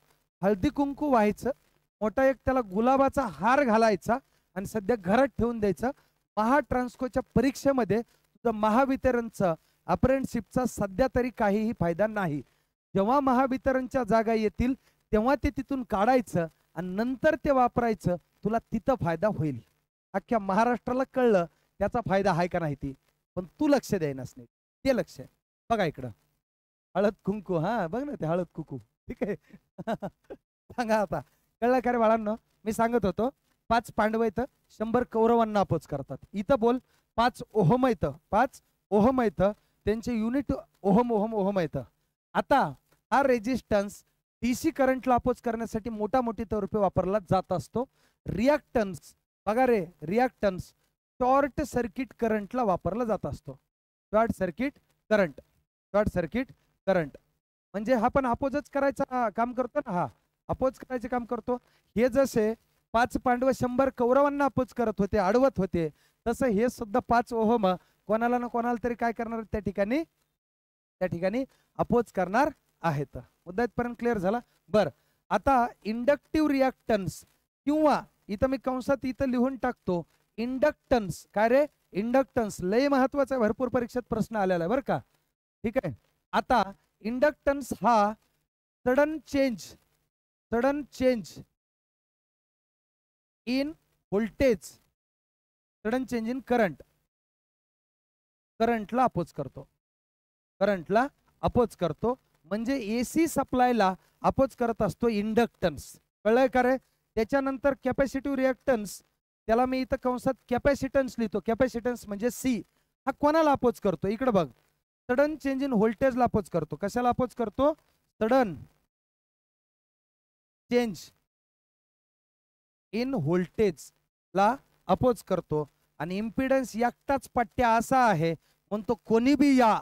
हळदी कुंकू व्हायचं मोठा एक त्याला गुलाबाचा हार घालायचा आणि सध्या घरात ठेवून द्यायचं. महाट्रान्सकोच्या परीक्षेमध्ये तुझं महावितरणचं अप्रेंटशिपचा सध्या तरी काहीही फायदा नाही. जेव्हा महावितरणच्या जागा येतील तेव्हा ते तिथून काढायचं आणि नंतर ते वापरायचं तुला तिथं फायदा होईल. अख्ख्या महाराष्ट्राला कळलं त्याचा फायदा आहे का नाही ती. पण तू लक्ष द्यायनास नाही ते लक्ष आहे. बघा इकडं. हळद कुंकू हा बघ ना ते हळद कुंकू. ठीक आहे. [LAUGHS] सांगा आता. कळलं का रे बाळांना मी सांगत होतो पाच पांडव इथं शंभर कौरवांना अपोज करतात. इथं बोल पाच ओहम येतं पाच ओहम येतं त्यांचे युनिट ओहम ओहम ओहम येतं आता हा रेजिस्टन्स डीसी करंटला अपोज करण्यासाठी मोठा मोठी रुपये वापरला जात असतो. रिॲक्टन्स बघा रे रिॲक्टन्स शॉर्ट सर्किट करंटला वापरला जात असतो. Short circuit current short circuit current म्हणजे हा पण अपोजच करायचा काम करतो ना हा. अपोज करायचे काम करतो. हे जसे पाच पांडव शंभर कौरवांना अपोज करत होते अडवत होते तसं हे सुद्धा पाच ओहम कोणाला ना कोणाला तरी काय करणार त्या ठिकाणी त्या ठिकाणी अपोज करणार आहेत. मुद्दा इथपर्यंत क्लिअर झाला? बर. आता इंडक्टिव्ह रिॲक्टन्स किंवा इथं मी कंसात इथं लिहून टाकतो इंडक्टन्स काय रे? इंडक्टन्स लय महत्त्वाचा आहे भरपूर परीक्षेत प्रश्न आलेला आहे बरं का? ठीक आहे. आता इंडक्टन्स हा sudden change sudden change in voltage sudden change in current करंटला अपोज करतो. करंटला अपोज करतो. म्हणजे एसी सप्लायला अपोज करत असतो इंडक्टन्स कळलंय का रे? त्याच्यानंतर कॅपॅसिटिव्ह रिॲक्टन्स त्याला मी इथं कंसात कॅपॅसिटन्स लिहितो. कॅपॅसिटन्स म्हणजे सी हा कोणाला अपोज करतो? इकडे बघ. सडन चेंज इन व्होल्टेजला अपोज करतो. कशाला अपोज करतो? Sudden change. इन व्होल्टेज ला अपोज करतो आणि इम्पिडन्स एकटाच पट्ट्या असा आहे म्हणतो कोणी बी या.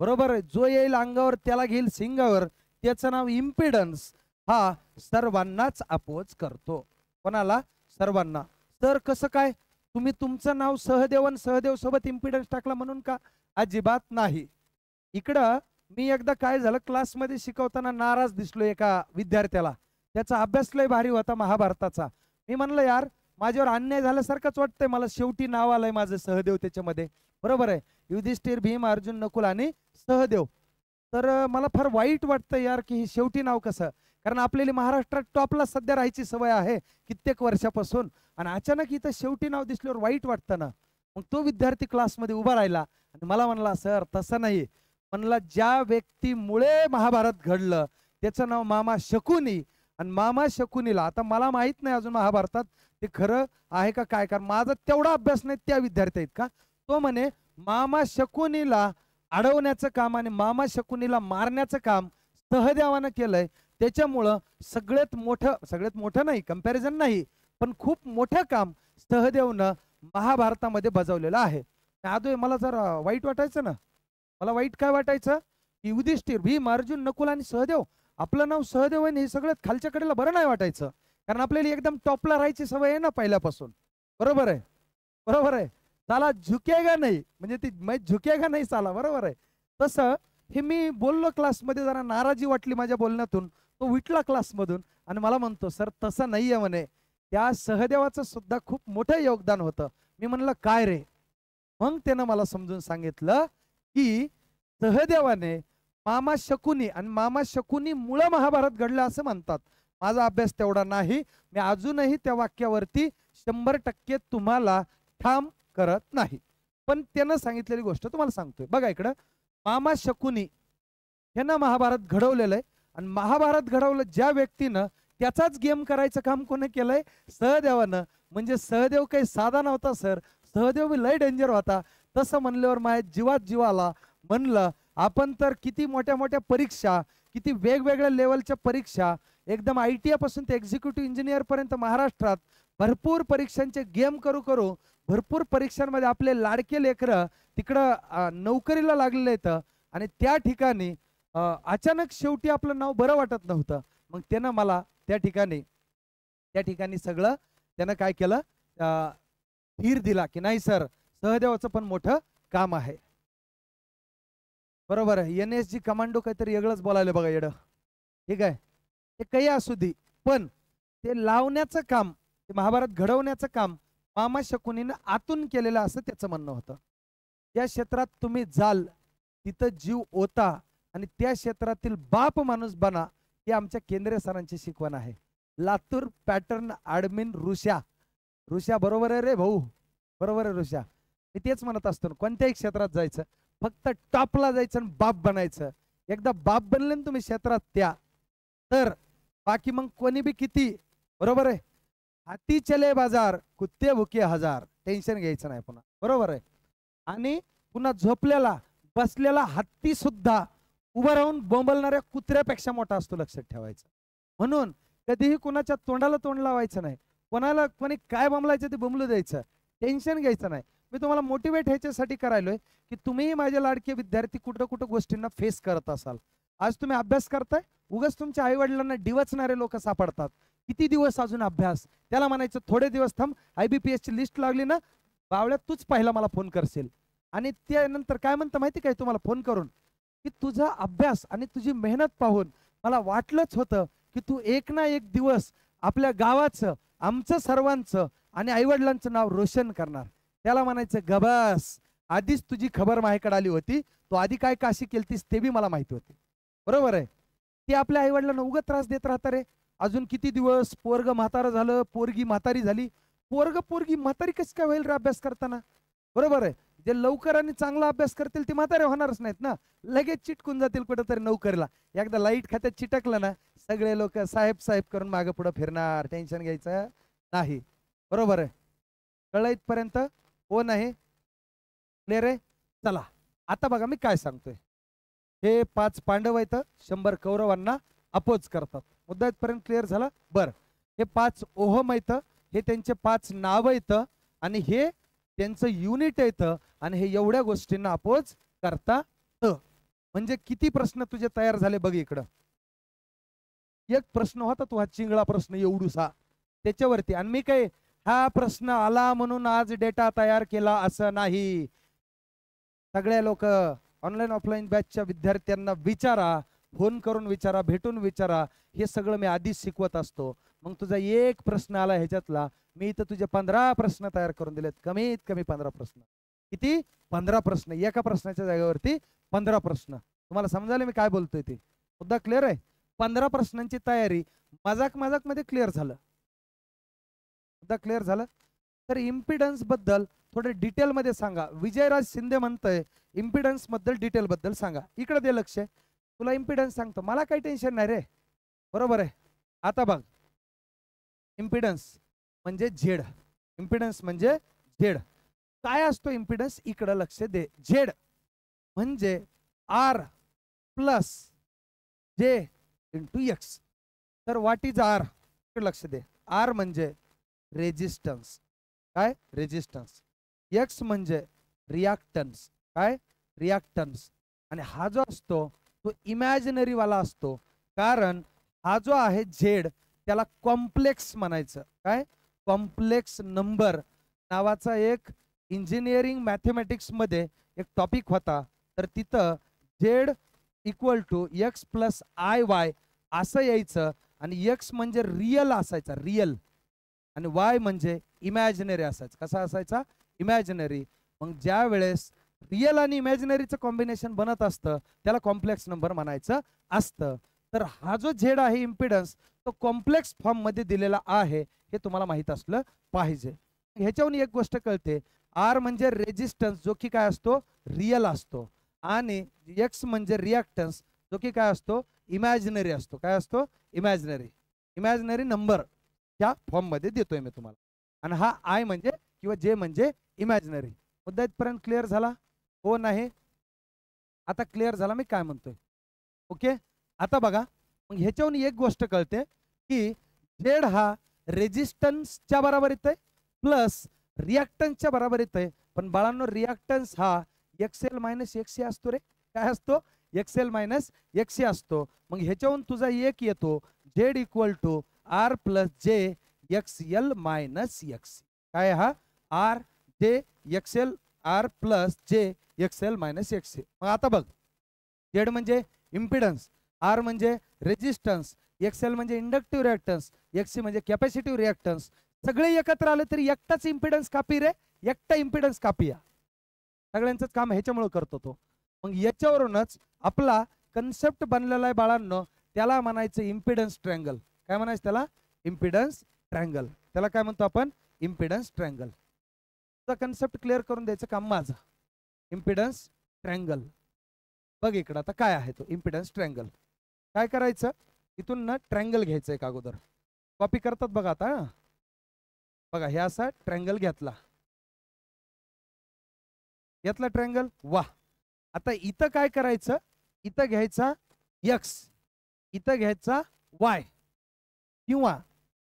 बरोबर? जो येईल अंगावर त्याला घेईल सिंगावर. त्याचं नाव इम्पिडन्स हा सर्वांनाच अपोज करतो. कोणाला? सर्वांना. तर कसं काय? तुम्ही तुमचं नाव सहदेवन सहदेव सोबत इम्पिडन्स टाकला म्हणून का? अजिबात नाही. इकडं मी एकदा काय झालं? क्लासमध्ये शिकवताना नाराज दिसलो एका विद्यार्थ्याला. त्याचा अभ्यास लय भारी होता महाभारताचा. मी म्हणलं यार माझ्यावर अन्याय झाल्यासारखंच वाटतंय. मला शेवटी नाव आलंय माझं सहदेव त्याच्यामध्ये. बरोबर आहे. युधिष्ठिर भीम अर्जुन नकुल आणि सहदेव. तर मला फार वाईट वाटतं यार की हे शेवटी नाव कसं? कारण आपल्याला महाराष्ट्रात टॉपला सध्या राहायची सवय आहे कित्येक वर्षापासून. आणि अचानक इथं शेवटी नाव दिसल्यावर वाईट वाटतं ना. मग तो विद्यार्थी क्लासमध्ये उभा राहिला आणि मला म्हणला सर तसं नाही म्हणला ज्या व्यक्तीमुळे महाभारत घडलं त्याचं नाव मामा शकुनी आणि मामा शकुनीला आता मला माहीत नाही अजून महाभारतात ते खरं आहे का काय? कारण माझा तेवढा अभ्यास नाही त्या विद्यार्थी आहेत का तो म्हणे मामा शकुनीला अडवण्याचं काम आणि मामा शकुनीला मारण्याचं काम सहदेवानं केलंय. त्याच्यामुळं सगळ्यात मोठं सगळ्यात मोठं नाही कंपॅरिझन नाही पण खूप मोठं काम सहदेवनं महाभारतामध्ये बजावलेलं आहे. आदो मला जरा वाईट वाटायचं ना? मला वाईट काय वाटायचं? की युधिष्ठिर भीम अर्जुन नकुल आणि सहदेव आपलं नाव सहदेव आहे हे सगळ्यात खालच्या कडेला बरं नाही वाटायचं. कारण आपल्याला एकदम टॉपला राहायची सवय आहे ना पहिल्यापासून. बरोबर आहे? बरोबर आहे? साला झुकेगा नाही. म्हणजे ती मै झुकेगा नाही साला. बरोबर आहे? तसं हे मी बोललो क्लासमध्ये जरा नाराजी वाटली माझ्या बोलण्यातून. तो विटला क्लासमधून आणि मला म्हणतो सर तसं नाही आहे म्हणे. त्या सहदेवाचं सुद्धा खूप मोठं योगदान होतं. मी म्हणलं काय रे? मग त्यानं मला समजून सांगितलं की सहदेवाने मामा शकुनी आणि मामा शकुनी मुळं महाभारत घडलं असं म्हणतात. माझा अभ्यास तेवढा नाही. मी अजूनही त्या वाक्यावरती शंभर टक्के तुम्हाला ठाम करत नाही. पण त्यानं सांगितलेली गोष्ट तुम्हाला सांगतोय. बघा इकडं. मामा शकुनी यांना महाभारत घडवलेलं आहे आणि महाभारत घडवलं ज्या व्यक्तीनं त्याचाच गेम करायचं काम कोणी केलंय? सहदेवानं. म्हणजे सहदेव काही साधा नव्हता सर. सहदेव लय डेंजर होता. तसं म्हणल्यावर माझ्या जीवात जीवाला म्हणलं आपण तर किती मोठ्या मोठ्या परीक्षा किती वेगवेगळ्या लेवलच्या परीक्षा एकदम आय टी पासून ते एक्झिक्युटिव्ह इंजिनियर पर्यंत महाराष्ट्रात भरपूर परीक्षांचे गेम करू करू भरपूर परीक्षांमध्ये आपले लाडके लेकरं तिकडं नोकरीला लागलेले आहेत. आणि त्या ठिकाणी अचानक शेवटी आपलं नाव बरं वाटत नव्हतं. मग त्यानं मला त्या ठिकाणी त्या ठिकाणी सगळं त्यानं काय केलं? धीर दिला की नाही सर सहदेवाचं पण मोठं काम आहे. बरोबर आहे. एन एस जी कमांडो काहीतरी वेगळंच बोलायला बघा येडं. ठीक आहे? ते काही असू दे पण ते लावण्याचं काम ते महाभारत घडवण्याचं काम मामा शकुनीनं आतून केलेलं असं त्याचं म्हणणं होतं. या क्षेत्रात तुम्ही जाल तिथं जीव ओता आणि त्या क्षेत्रातील बाप माणूस बना ही आमच्या केंद्रीय सरांची शिकवण आहे. Latur pattern admin Risha. ऋषा बरोबर आहे रे भाऊ. बरोबर आहे ऋषा. मी तेच म्हणत असतो ना, कोणत्याही क्षेत्रात जायचं. फक्त टॉपला जायचं आणि बाप बनायचं. एकदा बाप बनले ना तुम्ही क्षेत्रात त्या. तर बाकी मग कोणी बी किती? बरोबर आहे? हाती चले बाजार कुत्ते भुके हजार. टेन्शन घ्यायचं नाही पुन्हा. बरोबर आहे? आणि पुन्हा झोपलेला बसलेला हत्ती सुद्धा उभं राहून बोंबलणाऱ्या कुत्र्यापेक्षा मोठा असतो लक्षात ठेवायचं. म्हणून कधीही कुणाच्या तोंडाला तोंड लावायचं नाही. कोणाला कोणी काय बोंबलायचं ते बोंबलू द्यायचं. टेन्शन घ्यायचं नाही. मी तुम्हाला मोटिवेट ह्याच्यासाठी करायलोय की तुम्ही माझे लाडके विद्यार्थी कुठं कुठं गोष्टींना फेस करत असाल. आज तुम्ही अभ्यास करताय उगाच तुमच्या आई वडिलांना डिवचणारे लोक सापडतात. किती दिवस अजून अभ्यास? त्याला म्हणायचं थोडे दिवस थांब आय बी पी एसची लिस्ट लागली ना बावळ्यात तूच पहिला मला फोन करशील. आणि त्यानंतर काय म्हणतं माहिती काय तुम्हाला फोन करून? की तुझा अभ्यास आणि तुझी मेहनत पाहून मला वाटलंच होतं की तू एक ना एक दिवस आपल्या गावाचं आमचं सर्वांचं आणि आईवडिलांचं नाव रोशन करणार. त्याला म्हणायचं गबस आधीच तुझी खबर माझ्याकडे आली होती. तू आधी काय काशी केलतीस ते बी मला माहिती होते. बरोबर आहे. ते आपल्या आईवडिलांना उगत त्रास देत राहतात रे. अजून किती दिवस पोरग म्हातारं झालं पोरगी म्हातारी झाली. पोरग पोरगी म्हातारी कशी काय होईल रे अभ्यास करताना? बरोबर आहे. जे लवकर आणि चांगला अभ्यास करतील ते म्हातारे होणारच नाहीत ना. लगेच चिटकून जातील कुठेतरी नोकरीला. एकदा लाइट खात्यात चिटकलं ना सगळे लोक साहेब साहेब करून मागे पुढे फिरणार. टेन्शन घ्यायचं नाही. बरोबर आहे. कळ इथपर्यंत? हो नाही क्लिअर आहे? चला आता बघा मी काय सांगतोय. हे पाच पांडव आहेत शंभर कौरवांना अपोज करतात. मुद्दा इथपर्यंत क्लिअर झाला? बर. हे पाच ओहम आहेत हे. त्यांचे पाच नाव आहेत आणि हे त्यांचं युनिट येतं आणि हे एवढ्या गोष्टींना अपोज करता म्हणजे किती प्रश्न तुझे तयार झाले बघ इकडं. एक प्रश्न होता तो हा चिंगळा प्रश्न एवढूसा. त्याच्यावरती. आणि मी काय हा प्रश्न आला म्हणून आज डेटा तयार केला असं नाही. सगळे लोक ऑनलाईन ऑफलाईन बॅचच्या विद्यार्थ्यांना विचारा फोन करून विचारा भेटून विचारा हे सगळं मी आधीच शिकवत असतो. मग तुझा एक प्रश्न आला ह्याच्यातला मी इथं तुझे पंधरा प्रश्न तयार करून दिलेत. कमीत कमी पंधरा प्रश्न. किती? पंधरा प्रश्न. एका प्रश्नाच्या जागेवरती पंधरा प्रश्न. तुम्हाला समजायला मी काय बोलतोय ते? मुद्दा क्लिअर आहे? पंधरा प्रश्नांची तयारी. मजाक मजाकमध्ये क्लिअर झालं. एकदा क्लिअर झालं. तर इम्पिडन्सबद्दल थोडे डिटेल मध्ये सांगा. विजयराज शिंदे म्हणतोय इम्पिडन्सबद्दल डिटेल बद्दल सांगा. इकडे दे लक्ष. तुला इम्पिडन्स सांगतो. मला काही टेन्शन नाही रे. बरोबर आहे. आता बघ. इम्पिडन्स म्हणजे झेड. इम्पिडन्स म्हणजे झेड. काय असतो इम्पिडन्स इकडं लक्ष दे. झेड म्हणजे R plus J into X तर व्हॉट इज आर लक्ष दे. आर म्हणजे रेजिस्टन्स काय? रेजिस्टन्स एक्स म्हणजे रिॲक्टन्स काय? रिॲक्टन्स आणि हा जो असतो तो इमॅजिनरीवाला असतो. कारण हा जो आहे झेड त्याला कॉम्प्लेक्स म्हणायचं. काय? कॉम्प्लेक्स नंबर नावाचा एक इंजिनिअरिंग मॅथमॅटिक्समध्ये एक टॉपिक होता. तर तिथं Z equal to X plus I Y असं यायचं. आणि एक्स म्हणजे रियल असायचा. रियल आणि वाय म्हणजे इमॅजिनरी असायचं. कसा असायचा? इमॅजिनरी मग ज्या वेळेस रिअल आणि इमॅजिनरीचं कॉम्बिनेशन बनत असतं त्याला कॉम्प्लेक्स नंबर म्हणायचं असतं. तर हा जो झेड आहे इम्पिडन्स तो कॉम्प्लेक्स फॉर्ममध्ये दिलेला आहे हे तुम्हाला माहीत असलं पाहिजे. ह्याच्याहून एक गोष्ट कळते. आर म्हणजे रेजिस्टन्स जो की काय असतो? रिअल असतो. आणि एक्स म्हणजे रिॲक्टन्स जो की काय असतो? इमॅजिनरी असतो. काय असतो? इमॅजिनरी इमॅजिनरी नंबर ह्या फॉर्ममध्ये देतोय मी तुम्हाला. आणि हा आय म्हणजे किंवा जे म्हणजे इमॅजिनरी मुद्दा इथपर्यंत क्लिअर झाला? हो नाही? आता क्लिअर झाला मी काय म्हणतोय? ओके आता बघा मग ह्याच्याहून एक गोष्ट कळते की झेड हा रेजिस्टन्सच्या येत आहे प्लस रिॲक्टन्सच्या येत आहे पण बाळांनो रिॲक्टन्स हा एक्सेल मायनस एक्सी असतो रे. काय असतो? एक्सेल मायनस एक्सी असतो. मग ह्याच्याहून तुझा एक येतो. Z equal to R plus J X L minus X काय हा? R J X L R plus J X L minus X मग आता बघ. जेड म्हणजे इम्पिडन्स आर म्हणजे रेजिस्टन्स एक्सेल म्हणजे इंडक्टिव्ह रिॲक्टन्स एक्सी म्हणजे कॅपॅसिटिव्ह रिॲक्टन्स सगळे एकत्र आले तरी एकटाच इम्पिडन्स कापी रे. एकटा इम्पिडन्स कापी या. सगळ्यांचंच काम ह्याच्यामुळे करतो तो. मग याच्यावरूनच आपला कन्सेप्ट बनलेला आहे बाळांनो. त्याला म्हणायचं इम्पिडन्स ट्रँगल काय म्हणायचं त्याला? इम्पिडन्स ट्रँगल त्याला काय म्हणतो आपण? इम्पिडन्स ट्रँगल तुझा कन्सेप्ट क्लिअर करून द्यायचं काम माझं. इम्पिडन्स ट्रँगल बघ इकडं आता काय आहे तो? इम्पिडन्स ट्रँगल काय करायचं? इथून ना ट्रँगल घ्यायचं एक अगोदर. कॉपी करतात बघा आता बघा हे असा ट्रँगल घेतला. घेतला ट्रँगल वा. आता इथं काय करायचं? इथं घ्यायचा यक्स इथं घ्यायचा वाय किंवा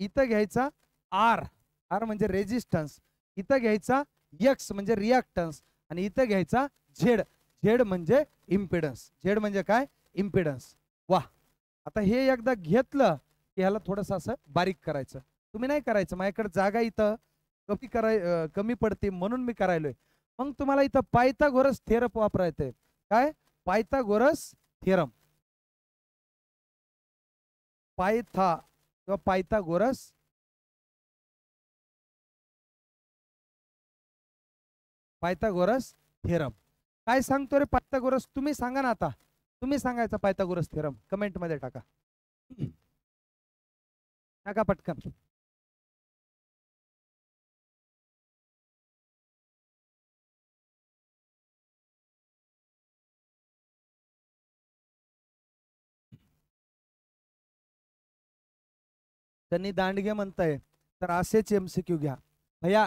इथं घ्यायचा आर. आर म्हणजे रेजिस्टन्स इथं घ्यायचा यक्स म्हणजे रिॲक्टन्स आणि इथं घ्यायचा झेड झेड म्हणजे इम्पिडन्स झेड म्हणजे काय? इम्पिडन्स वा आता हे एकदा घेतलं की ह्याला थोडंसं असं बारीक करायचं. तुम्ही नाही करायचं. माझ्याकडे जागा इथं कमी कराय कमी पडते म्हणून मी करायलोय. मग तुम्हाला इथं पायथागोरस थेरप वापरायचंय काय? पायथागोरस थेरम पायथा किंवा पायथागोरस. Pythagoras theorem. काय सांगतो रे पायथागोरस? तुम्ही सांगा ना आता. तुम्ही सांगायचा पायथागोरस थेरम. कमेंटमध्ये टाका. [CLEARS THROAT] टाका पटकन. त्यांनी दांडगे म्हणताय तर असेच एमसीक्यू घ्या. भैया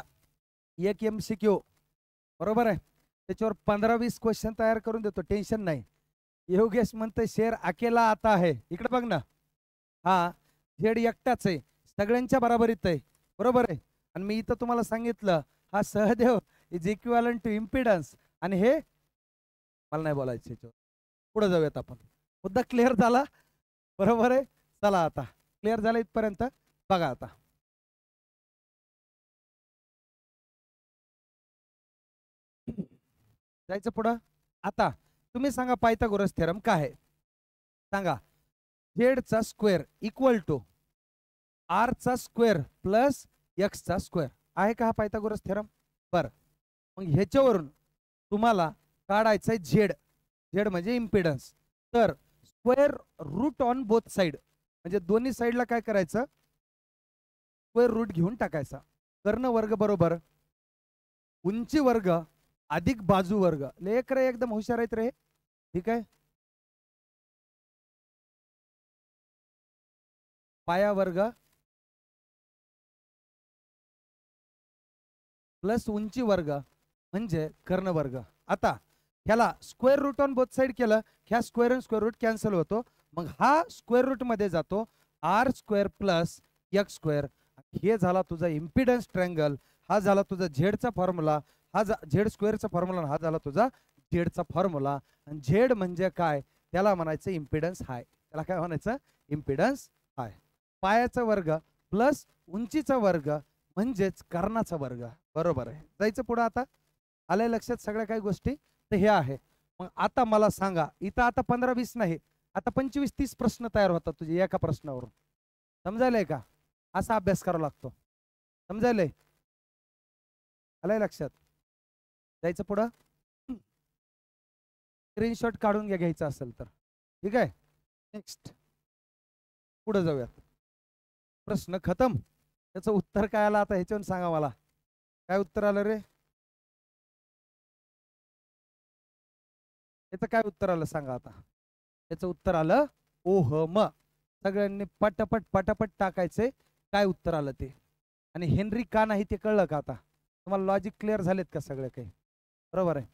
एक एमसीक्यू बरोबर आहे? त्याच्यावर पंधरा वीस क्वेश्चन तयार करून देतो टेन्शन नाही. योगेश म्हणतंय शेर अकेला आता आहे. इकडे बघ ना. हा झेड एकटाच आहे. सगळ्यांच्या बराबरीत आहे. बरोबर आहे? आणि मी इथं तुम्हाला सांगितलं हा Sahadev is equivalent to impedance आणि हे मला नाही बोलायचं याच्यावर. पुढे जाऊयात आपण. मुद्दा क्लिअर झाला? बरोबर आहे? चला आता. क्लिअर झालं इथपर्यंत. बघा आता. जायचं पुढं? आता. तुम्ही सांगा पायथागोरस थेरम काय आहे? सांगा. झेडचा स्क्वेअर इक्वल टू आरचा स्क्वेअर प्लस एक्सचा स्क्वेअर आहे का हा पायथागोरस थेरम बरं. मग ह्याच्यावरून तुम्हाला काढायचं आहे झेड झेड म्हणजे इम्पिडन्स तर square root on both side म्हणजे दोन्ही साईडला काय करायचं? स्क्वेअर रूट घेऊन टाकायचा. कर्ण वर्ग बरोबर उंची वर्ग अधिक बाजू वर्ग. लेकर एकदम हुशार आहेत रे. ठीक आहे? पाया वर्ग प्लस उंची वर्ग म्हणजे कर्ण वर्ग. आता ह्याला square root on both side केलं. ह्या square and square root cancel होतो. मग हा स्क्वेअर रूटमध्ये जातो. R square plus X square. हे झाला तुझा इम्पिडन्स ट्रँगल. हा झाला तुझा झेडचा फॉर्म्युला. हा झेड स्क्वेअरचा फॉर्म्युला हा झाला तुझा झेडचा फॉर्म्युला. आणि झेड म्हणजे काय? त्याला म्हणायचं इम्पिडन्स हाय. त्याला काय म्हणायचं? Impedance high. पायाचा वर्ग प्लस उंचीचा वर्ग म्हणजेच कर्णाचा वर्ग. बरोबर आहे. जायचं पुढं आता? आलंय लक्षात सगळ्या काही गोष्टी? तर हे आहे. मग आता मला सांगा. इथं आता पंधरा वीस नाही. आता पंचवीस तीस प्रश्न तयार होतात तुझे एका प्रश्नावरून. समजायलंय का? असा अभ्यास करावा लागतो. समजायलंय? आलंय लक्षात? जायचं पुढं? स्क्रीनशॉट काढून घ्या घ्यायचं असेल तर. ठीक आहे? नेक्स्ट पुढे जाऊयात. प्रश्न खतम. त्याचं उत्तर काय आलं आता ह्याच्यावर सांगा मला. काय उत्तर आलं रे? याचं काय उत्तर आलं सांगा आता. याचं उत्तर आलं ओह म. सगळ्यांनी पटापट पटापट टाकायचे. काय उत्तर आलं ते? आणि हेनरी का नाही ते कळलं का आता? तुम्हाला लॉजिक क्लिअर झालेत का सगळे काही? बरोबर आहे.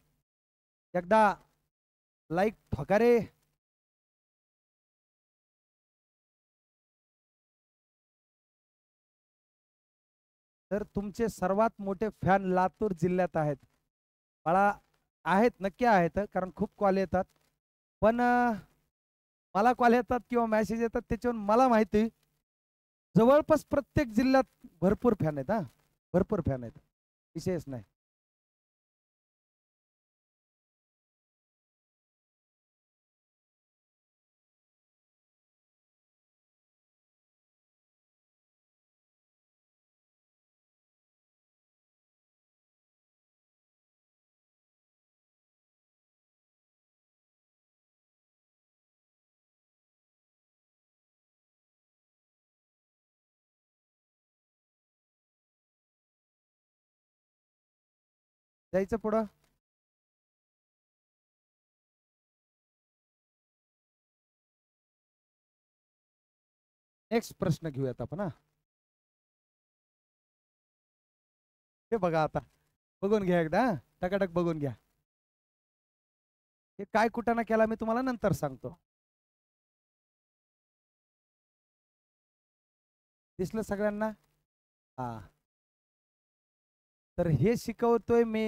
एकदा लाईक ठोकारे तर तुमचे सर्वात मोठे फॅन लातूर जिल्ह्यात आहेत. बाळा आहेत नक्की आहेत कारण खूप कॉल येतात. पण मला कॉल येतात किंवा मॅसेज येतात त्याच्यावरून मला माहिती जवळपास प्रत्येक जिल्ह्यात भरपूर फॅन आहेत हा. भरपूर फॅन आहेत. विशेष नाही. जायचं पुढं? नेक्स्ट प्रश्न घेऊयात आपण हा. हे बघा आता. बघून घ्या एकदा टकाटक बघून घ्या. हे काय कुटाणा केला मी तुम्हाला नंतर सांगतो. दिसलं सगळ्यांना? हा. तर हे शिकवतोय मी.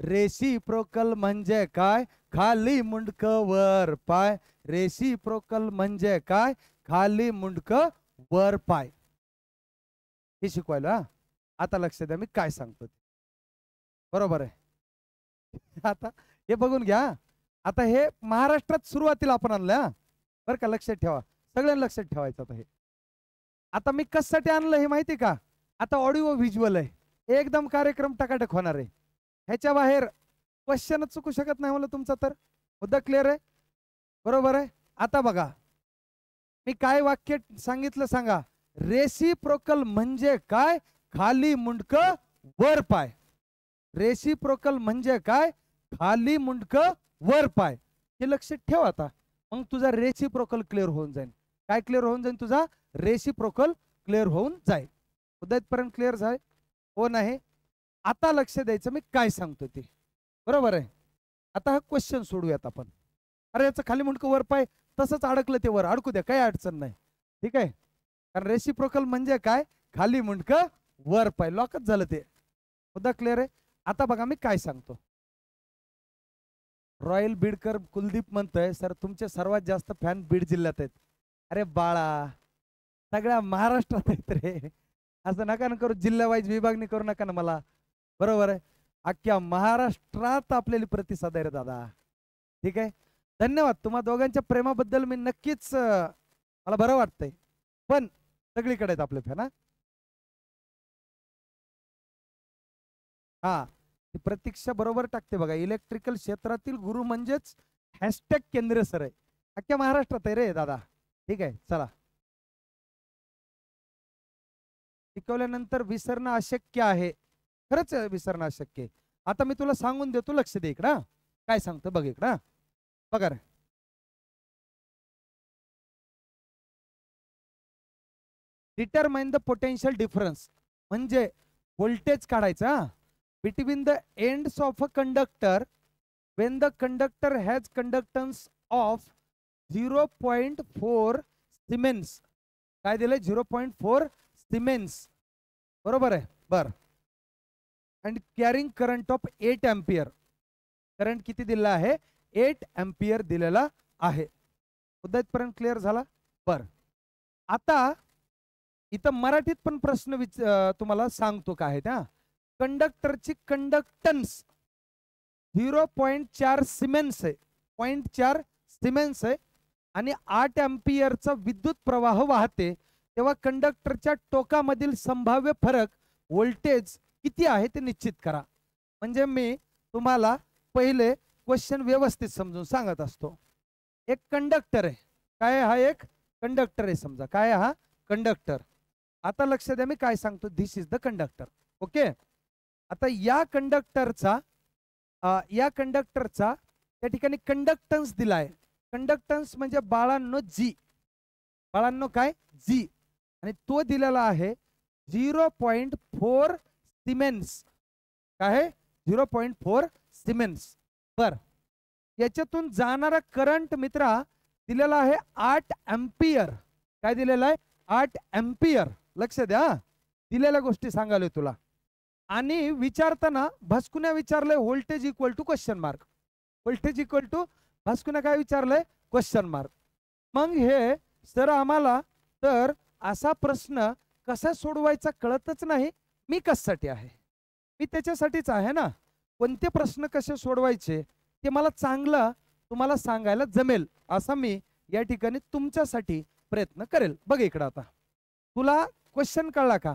रेसी प्रोकल म्हणजे काय? खाली मुंडक वर पाय. रेसी प्रोकल म्हणजे काय? खाली मुंडक वर पाय. हे शिकवायला हा? आता लक्ष द्या मी काय सांगतो बरोबर आहे? [LAUGHS] आता हे बघून घ्या आता हे महाराष्ट्रात सुरुवातीला आपण आणलं बरं का लक्षात ठेवा. सगळ्यांना लक्षात ठेवायचं आता हे. आता मी कशासाठी आणलं हे माहिती का? आता ऑडिओ व्हिज्युअल आहे. एकदम कार्यक्रम टकाटक होणार आहे. ह्याच्या बाहेर क्वेश्चनच चुकू शकत नाही मला तुमचा तर. मुद्दा क्लिअर आहे? बरोबर आहे? आता बघा. मी काय वाक्य सांगितलं सांगा. रेसिप्रोकल म्हणजे काय? खाली मुंडक वर पाय. रेसिप्रोकल म्हणजे काय? खाली मुंडक वर पाय. हे लक्षात ठेव आता. मग तुझा रेसिप्रोकल क्लिअर होऊन जाईल काय क्लिअर होऊन जाईल तुझा? रेसिप्रोकल क्लिअर होऊन जाईल. उद्यापर्यंत क्लिअर झाले. हो कोण आहे आता लक्ष द्यायचं मी काय सांगतो ते. बरोबर आहे? आता हा क्वेश्चन सोडूयात आपण. अरे याचं खाली मुंडकं वर पाय. तसंच अडकलं ते वर. अडकू द्या काही अडचण नाही. ठीक आहे? कारण रेसिप्रोकल म्हणजे काय? खाली मुंडकं वर पाय. लॉकच झालं ते. मुद्दा क्लिअर आहे? आता बघा मी काय सांगतो. रॉयल बीडकर कुलदीप म्हणतोय सर तुमचे सर्वात जास्त फॅन बीड जिल्ह्यात आहेत. अरे बाळा सगळ्या महाराष्ट्रात आहेत रे. असं नका ना करू जिल्हा वाईज विभागणी करू नका ना मला. बरोबर आहे? अख्ख्या महाराष्ट्रात आपल्याला प्रतिसाद आहे रे दादा. ठीक आहे? धन्यवाद. तुम्हा दोघांच्या प्रेमाबद्दल मी नक्कीच मला बरं वाटतंय. पण सगळीकडे आहेत आपले फॅन. हा ती प्रतीक्षा बरोबर टाकते बघा. इलेक्ट्रिकल क्षेत्रातील गुरु म्हणजेच हॅशटॅग केंद्र सर आहे. अख्ख्या महाराष्ट्रात आहे रे दादा. ठीक आहे? चला. शिकवल्यानंतर विसरणं अशक्य आहे. खरंच विसरणं अशक्य आहे. आता मी तुला सांगून देतो लक्ष दे इकडं काय सांगतो बघ इकडं बघा डिटरमाइन द पोटेन्शियल डिफरन्स म्हणजे व्होल्टेज काढायचा between the ends of a conductor when the conductor has conductance of zero point four siemens काय दिलंय झिरो पॉईंट फोर सिमेन्स बरोबर आहे? बर. And carrying current of eight ampere current किती दिलेला आहे? एट अँपियर दिलेला आहे. मुद्दा इथपर्यंत क्लिअर झाला? बर. आता इथं मराठीत पण प्रश्न विच तुम्हाला सांगतो काय आहे त्या कंडक्टरची कंडक्टन्स झिरो पॉईंट चार सिमेन्स आहे. पॉईंट चार सिमेन्स आहे. आणि आठ अँपियरचा विद्युत प्रवाह वाहते. तेव्हा कंडक्टरच्या टोकामधील संभाव्य फरक व्होल्टेज किती आहे ते निश्चित करा. म्हणजे मी तुम्हाला पहिले क्वेश्चन व्यवस्थित समजून सांगत असतो. एक कंडक्टर आहे. काय हा एक कंडक्टर आहे समजा. काय हा कंडक्टर आता लक्ष द्या मी काय सांगतो. This is the conductor okay आता या कंडक्टरचा या कंडक्टरचा त्या ठिकाणी कंडक्टन्स दिला आहे कंडक्टन्स म्हणजे बाळांनो जी बाळांनो काय? जी आणि तो दिलेला आहे झिरो पॉईंट फोर सिमेंट्स काय आहे? झिरो पॉईंट फोर सिमेंट्स बर. याच्यातून जाणारा करंट मित्रा दिलेला आहे आठ अँपियर काय दिलेला आहे? आठ अँपियर लक्ष द्या दिलेल्या गोष्टी सांगालोय तुला. आणि विचारताना भस्कुन्या विचारलंय voltage equal to question mark voltage equal to भस्कुन्या काय विचारलंय? क्वेश्चन मार्क मग हे सर आम्हाला तर असा प्रश्न कसा सोडवायचा कळतच नाही. मी कशासाठी आहे? मी त्याच्यासाठीच आहे ना. कोणते प्रश्न कसे सोडवायचे ते मला चांगलं तुम्हाला सांगायला जमेल असा मी या ठिकाणी तुमच्यासाठी प्रयत्न करेल. बघ इकडं आता. तुला क्वेश्चन कळला का?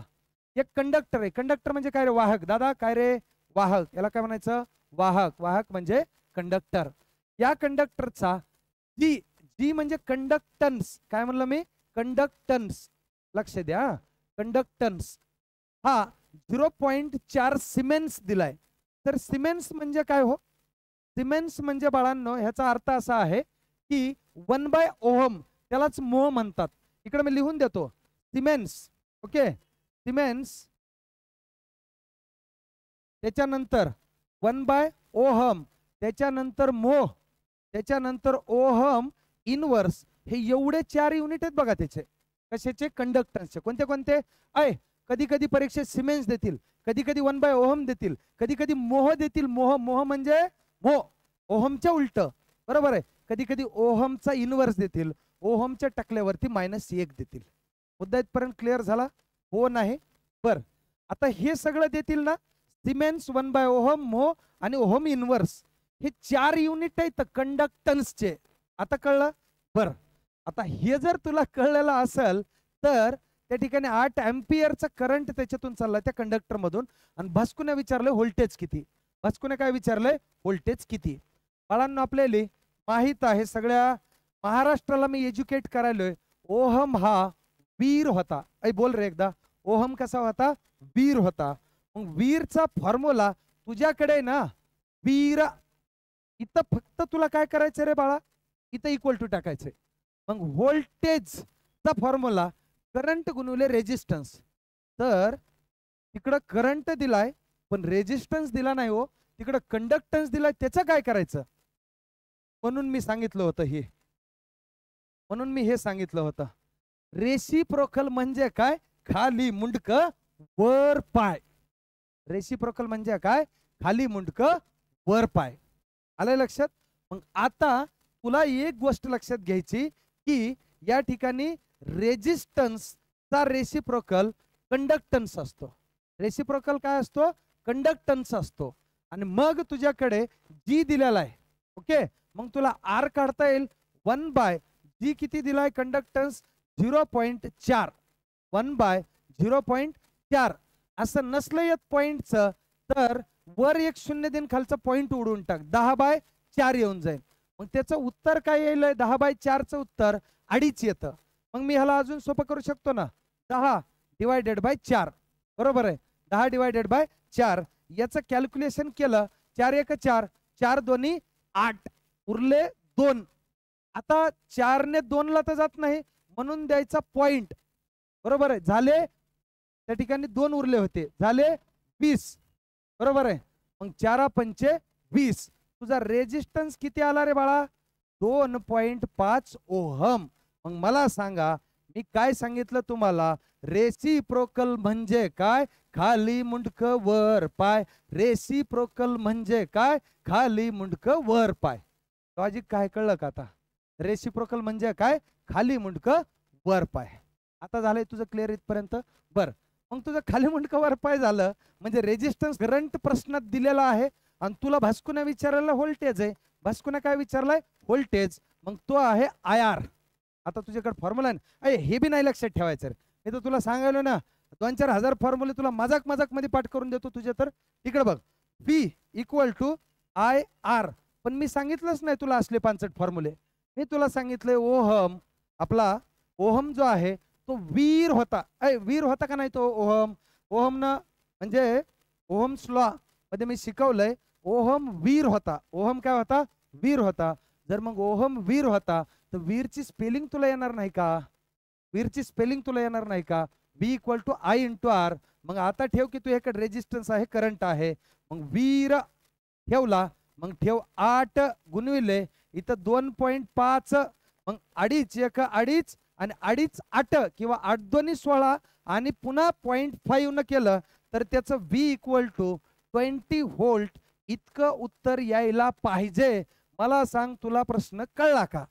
एक कंडक्टर आहे. कंडक्टर म्हणजे काय रे? वाहक. दादा काय रे? वाहक. याला काय म्हणायचं? वाहक. वाहक म्हणजे कंडक्टर या कंडक्टरचा जी जी म्हणजे कंडक्टन्स काय म्हणलं मी? कंडक्टन्स लक्ष द्या. कंडक्टन्स हा झिरो पॉईंट चार सिमेंट्स दिलाय. तर सिमेंट्स म्हणजे काय हो? सिमेंट्स म्हणजे बाळांनो ह्याचा अर्थ असा आहे की वन बाय ओहम त्यालाच मोह म्हणतात. इकडे मी लिहून देतो. Siemens okay? सिमेंट्स त्याच्यानंतर वन बाय ओहम त्याच्यानंतर मोह त्याच्यानंतर ओहम इनवर्स. हे एवढे चार युनिट आहेत बघा त्याचे. कशाचे कंडक्टन्सचे कोणते कोणते? आहे कधी कधी परीक्षेत सिमेंट्स देतील. कधी कधी वन बाय ओहम देतील. कधी कधी मोह देतील. मोह मोह म्हणजे मोह ओहमच्या उलट. बरोबर आहे? कधी कधी ओहमचा इनवर्स देतील. ओहमच्या टकल्यावरती मायनस एक देतील. मुद्दा इथपर्यंत क्लिअर झाला? हो नाही? बर. आता हे सगळं देतील ना? सिमेंट्स वन बाय ओहम मोह आणि ओहम इनवर्स हे चार युनिट आहेत कंडक्टन्सचे आता कळलं? बर. आता हे जर तुला कळलेलं असेल तर त्या ठिकाणी आठ अँपियरचा करंट त्याच्यातून चालला त्या कंडक्टर मधून. आणि भास्कुने विचारलं व्होल्टेज किती? भास्कुने काय विचारलंय? व्होल्टेज किती? बाळांना आपल्याला माहीत आहे सगळ्या महाराष्ट्राला मी एज्युकेट करायलोय. ओहम हा वीर होता. ऐ बोल रे एकदा. ओहम कसा होता? वीर होता. मग वीरचा फॉर्म्युला तुझ्याकडे ना वीर इथं फक्त तुला काय करायचं रे बाळा? इथं इक्वल टू टाकायचंय. मग व्होल्टेजचा फॉर्म्युला करंट गुणवले रेजिस्टन्स तर तिकडं करंट दिलाय पण रेजिस्टन्स दिला नाही हो. तिकडं कंडक्टन्स दिलाय त्याचं काय करायचं? म्हणून मी सांगितलं होतं हे. म्हणून मी हे सांगितलं होतं. रेशी प्रोखल म्हणजे काय? खाली मुंडक वर पाय. रेशी प्रोखल म्हणजे काय? खाली मुंडक वर पाय. आलंय लक्षात? मग आता तुला एक गोष्ट लक्षात घ्यायची. की या ठिकाणी रेजिस्टन्सचा रेसिप्रोकल कंडक्टन्स असतो. रेसिप्रोकल काय असतो? कंडक्टन्स असतो. आणि मग तुझ्याकडे जी दिलेला आहे. ओके मग तुला आर काढता येईल. वन बाय जी किती दिलाय? कंडक्टन्स झिरो पॉईंट चार. वन बाय झिरो पॉईंट चार. असं नसलं येत पॉईंटचं तर वर एक शून्य दिन खालचं पॉईंट उडून टाक. दहा बाय चार येऊन जाईल. मग त्याचं उत्तर काय येईल दहा बाय चारचं उत्तर अडीच येतं. मग मी ह्याला अजून सोपं करू शकतो ना? दहा डिवायडेड बाय चार. बरोबर आहे? दहा डिवायडेड बाय चार. याचं कॅल्क्युलेशन केलं. चार एक चार. चार दोन्ही आठ. उरले दोन. आता चारने दोनला तर जात नाही. म्हणून द्यायचा पॉइंट बरोबर आहे? झाले? त्या ठिकाणी दोन उरले होते. झाले वीस. बरोबर आहे? मग चारा पंचे वीस. तुझा रेजिस्टन्स किती आला रे बाळा? दोन पॉइंट पाच ओहम. मग मला सांगा मी काय सांगितलं तुम्हाला? रेसिप्रोकल म्हणजे काय? खाली मुंडक वर पाय. रेसिप्रोकल म्हणजे काय? खाली मुंडक वर पाय. लॉजिक काय कळलं का आता? रेसिप्रोकल म्हणजे काय? खाली मुंडक वर पाय. आता झालंय तुझं क्लिअर इथपर्यंत? बर. मग तुझं खाली मुंडक वर पाय झालं. म्हणजे रेजिस्टन्स करंट प्रश्नात दिलेला आहे. आणि तुला भास्कुने विचारायला व्होल्टेज आहे. भास्कुने काय विचारलंय? व्होल्टेज मग तो आहे आय आर आता तुझ्याकडे फॉर्म्युला आहे. ना अय हे बी नाही लक्षात ठेवायचं रे. मी तर तुला सांगायलो ना दोन चार हजार फॉर्म्युले तुला मजाक मजाकमध्ये पाठ करून देतो तुझे तर. इकडे बघ. P equal to I R पण मी सांगितलंच नाही तुला असले पानसट फॉर्म्युले मी तुला सांगितलंय ओहम. आपला ओहम जो आहे तो वीर होता. अय वीर होता का नाही तो ओहम? ओहम ना म्हणजे ओहम स्लॉ मध्ये मी शिकवलंय. ओहम वीर होता. ओहम काय होता? वीर होता. जर मग ओहम वीर होता तर वीरची स्पेलिंग तुला येणार नाही का? वीरची स्पेलिंग तुला येणार नाही का? B equal to I into R मग आता ठेव की तू ह्याकडे रेजिस्टन्स आहे करंट आहे. मग वीर ठेवला मग ठेव आठ गुणविले. इथं दोन पॉईंट पाच मग अडीच एक अडीच आणि अडीच आठ किंवा आठ दोन्ही सोळा आणि पुन्हा पॉईंट फाईव्ह न केलं तर त्याचं V equal to twenty volt इतकं उत्तर यायला पाहिजे? मला सांग तुला प्रश्न कळला का?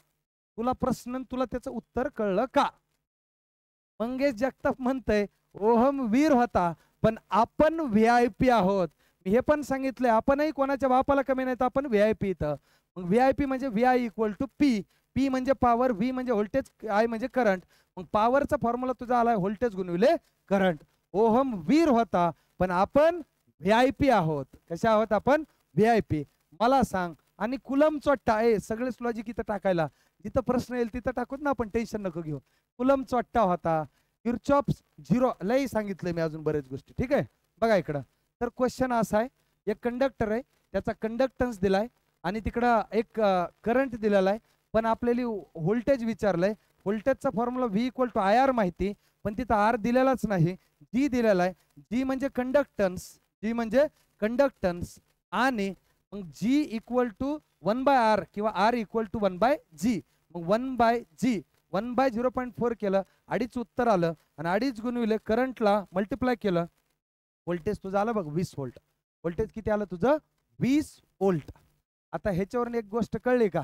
तुला प्रश्न तुला त्याचं उत्तर कळलं का? मंगेश जगताप म्हणतंय ओहम वीर होता पण आपण व्ही आय पी आहोत. मी हे पण सांगितलंय आपणही कोणाच्या बापाला कमी नाही तर आपण व्ही आय पी इथं. मग व्ही आय पी म्हणजे V I equal to P P म्हणजे पॉवर व्ही म्हणजे व्होल्टेज आय म्हणजे करंट मग पॉवरचा फॉर्म्युला तुझा आलाय व्होल्टेज गुणविले करंट ओहम वीर होता पण आपण व्ही आय पी आहोत. कशा आहोत आपण? व्ही आय पी मला सांग. आणि कुलम चोट्टा ए सगळेच लॉजिक इथं टाकायला? जिथं प्रश्न येईल तिथं टाकूत ना आपण टेन्शन नको घेऊ. कुलम चोट्टा होता. किरचॉप झिरो लई सांगितलं मी अजून बरेच गोष्टी. ठीक आहे? बघा इकडं. तर क्वेश्चन असा आहे. एक कंडक्टर आहे. त्याचा कंडक्टन्स दिलाय. आणि तिकडं एक करंट दिलेला आहे. पण आपल्याला व्होल्टेज विचारलंय. व्होल्टेजचा formula V equal to I R माहिती. पण तिथं आर दिलेलाच नाही. जी दिलेला आहे. जी म्हणजे कंडक्टन्स जी म्हणजे कंडक्टन्स आणि मग G equal to one by R किंवा R equal to one by G मग one by G one by zero point four केलं अडीच उत्तर आलं आणि अडीच गुणविले करंटला मल्टिप्लाय केलं. व्होल्टेज तुझं आलं बघ वीस व्होल्ट व्होल्टेज किती आलं तुझं? वीस व्होल्ट आता ह्याच्यावरून एक गोष्ट कळली का?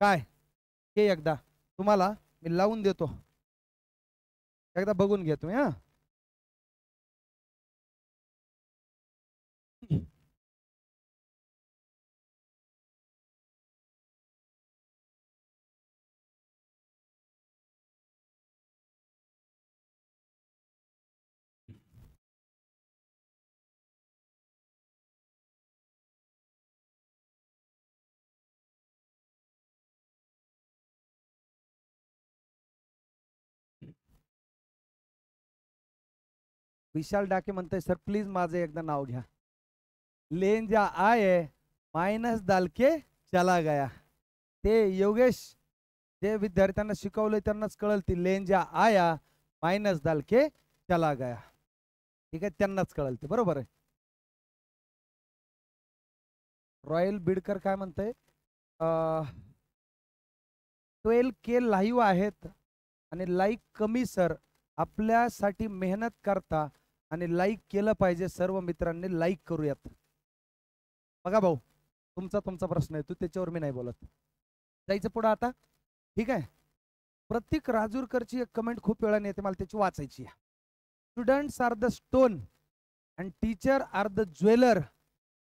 काय? हे एकदा तुम्हाला मी लावून देतो. एकदा बघून घेतो तुम्ही हा. विशाल डाके म्हणतोय सर प्लीज़ माझं एकदा नाव घ्या. लेन ज्या आए मायनस दालके चला गया। ते योगेश जे विद्यार्थ्यांना शिकवलंय त्यांनाच कळल ती लेन ज्या आया मायनस दालके चला गया। ठीक आहे त्यांनाच कळल ते बरोबर आहे? रॉयल बिडकर काय म्हणतंय? ट्वेल्व के लाईव्ह आहेत आणि लाईक कमी सर. आपल्यासाठी मेहनत करता आणि लाईक केलं पाहिजे सर्व मित्रांनी लाईक करूयात. बघा भाऊ तुमचा तुमचा प्रश्न आहे तू त्याच्यावर मी नाही बोलत. जायचं पुढं आता? ठीक आहे? प्रत्येक राजूरकरची एक कमेंट खूप वेळाने येते मला त्याची वाचायची आहे. Students are the stone and teacher are the jeweller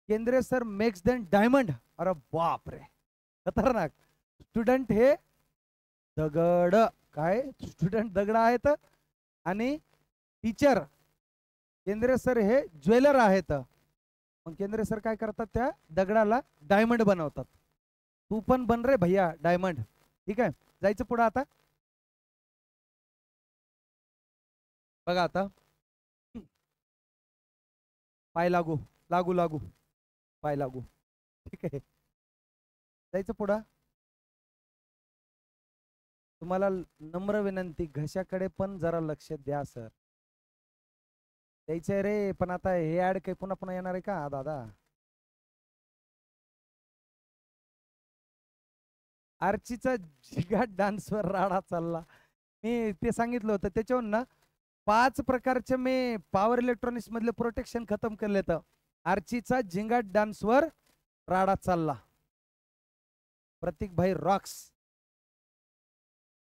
Kendre sir makes then diamond अरे बाप रे खतरनाक. स्टुडंट हे दगड. काय? स्टुडंट दगड आहेत आणि टीचर केंद्रे सर हे ज्वेलर आहेत. मग केंद्र सर काय करतात त्या? दगडाला डायमंड बनवतात. तू पण बन रे भैया डायमंड ठीक आहे? जायचं पुढं आता. बघा आता. पाय लागू लागू लागू. पाय लागू. ठीक आहे. जायचं पुढं. तुम्हाला नम्र विनंती घशाकडे पण जरा लक्ष द्या सर. द्यायचंय रे पण आता हे ऍड काही पुन्हा पुन्हा येणार आहे का? दादा. आर्चीचा झिगाट डान्सवर राडा चालला. मी ते सांगितलं होतं त्याच्यावरून ना पाच प्रकारचे मी पॉवर इलेक्ट्रॉनिक्स मधले प्रोटेक्शन खतम केले तर आर्चीचा झिंगाट डान्सवर राडा चालला. प्रतीक भाई रॉक्स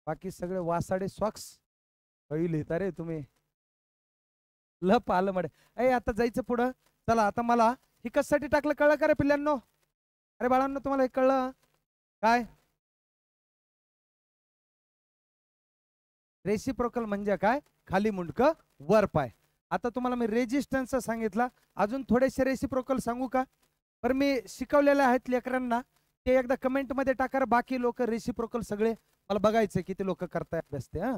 बाकी सगळे वासाडे सॉक्स काही लिहिता रे तुम्ही. ल पाल मडे. अय आता जायचं पुढं. चला आता मला हे कशासाठी टाकलं कळलं का रे पिल्ल्यांनो? अरे बाळांनो तुम्हाला हे कळलं? काय? रेसिप्रोकल म्हणजे काय? खाली मुंडक वर पाय. आता तुम्हाला मी रेजिस्टन्स सांगितला. अजून थोडेसे रेसिप्रोकल सांगू का? पर मी शिकवलेले आहेत लेकरांना. ते एकदा कमेंटमध्ये टाका बाकी लोक रेसिप्रोकल सगळे. मला बघायचं किती लोक करताय अभ्यास ते हा?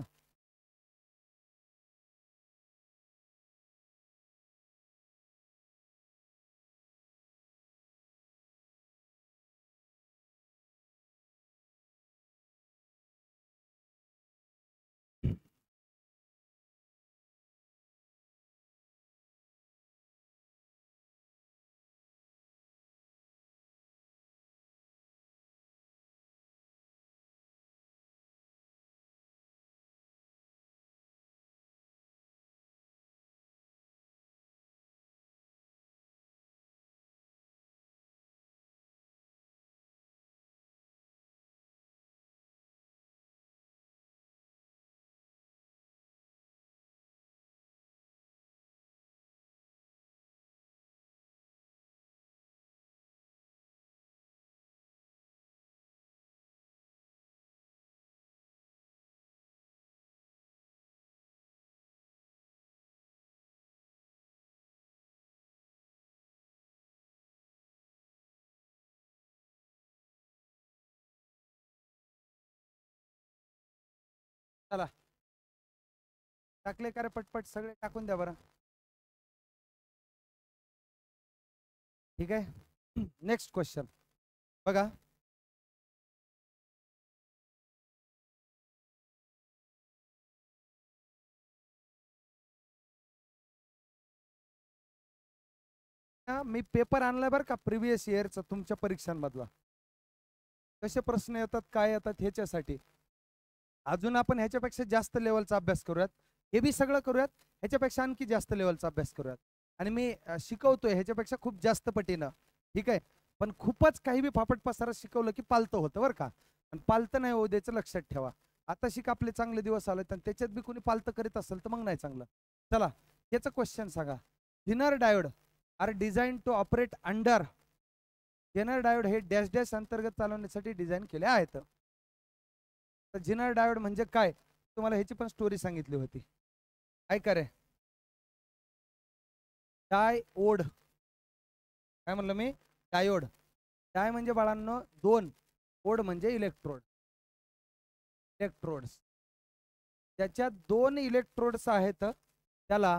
टाकले का रे पटपट? सगळे टाकून द्या बरं. ठीक आहे. [CLEARS THROAT] नेक्स्ट क्वेश्चन बघा. मी पेपर आणलाय बरं का प्रिव्हियस इयरचा तुमच्या परीक्षांमधला. कसे प्रश्न येतात काय येतात ह्याच्यासाठी. अजून आपण ह्याच्यापेक्षा जास्त लेवलचा अभ्यास करूयात. हे बी सगळं करूयात. ह्याच्यापेक्षा आणखी जास्त लेवलचा अभ्यास करूयात. आणि मी शिकवतोय ह्याच्यापेक्षा खूप जास्त पटीनं. ठीक आहे? पण खूपच काही बी फापट पसारा शिकवलं की पालतं होतं बरं का. आणि पालतं नाही होऊ द्यायचं लक्षात ठेवा. आता शिक आपले चांगले दिवस आले आणि त्याच्यात बी कोणी पालतं करीत असेल तर मग नाही चांगलं. चला याचं क्वेश्चन सांगा. Zener diode are design to operate under zener diode हे डॅश डॅश अंतर्गत चालवण्यासाठी डिझाईन केले आहेत. तर जिनर डायोड म्हणजे काय? तुम्हाला ह्याची पण स्टोरी सांगितली होती. ऐका रे. डायओड काय म्हणलं मी? डायोड. डाय म्हणजे बाळांनो दोन. ओड म्हणजे इलेक्ट्रोड इलेक्ट्रोड्स ज्याच्यात दोन इलेक्ट्रोड्स आहेत त्याला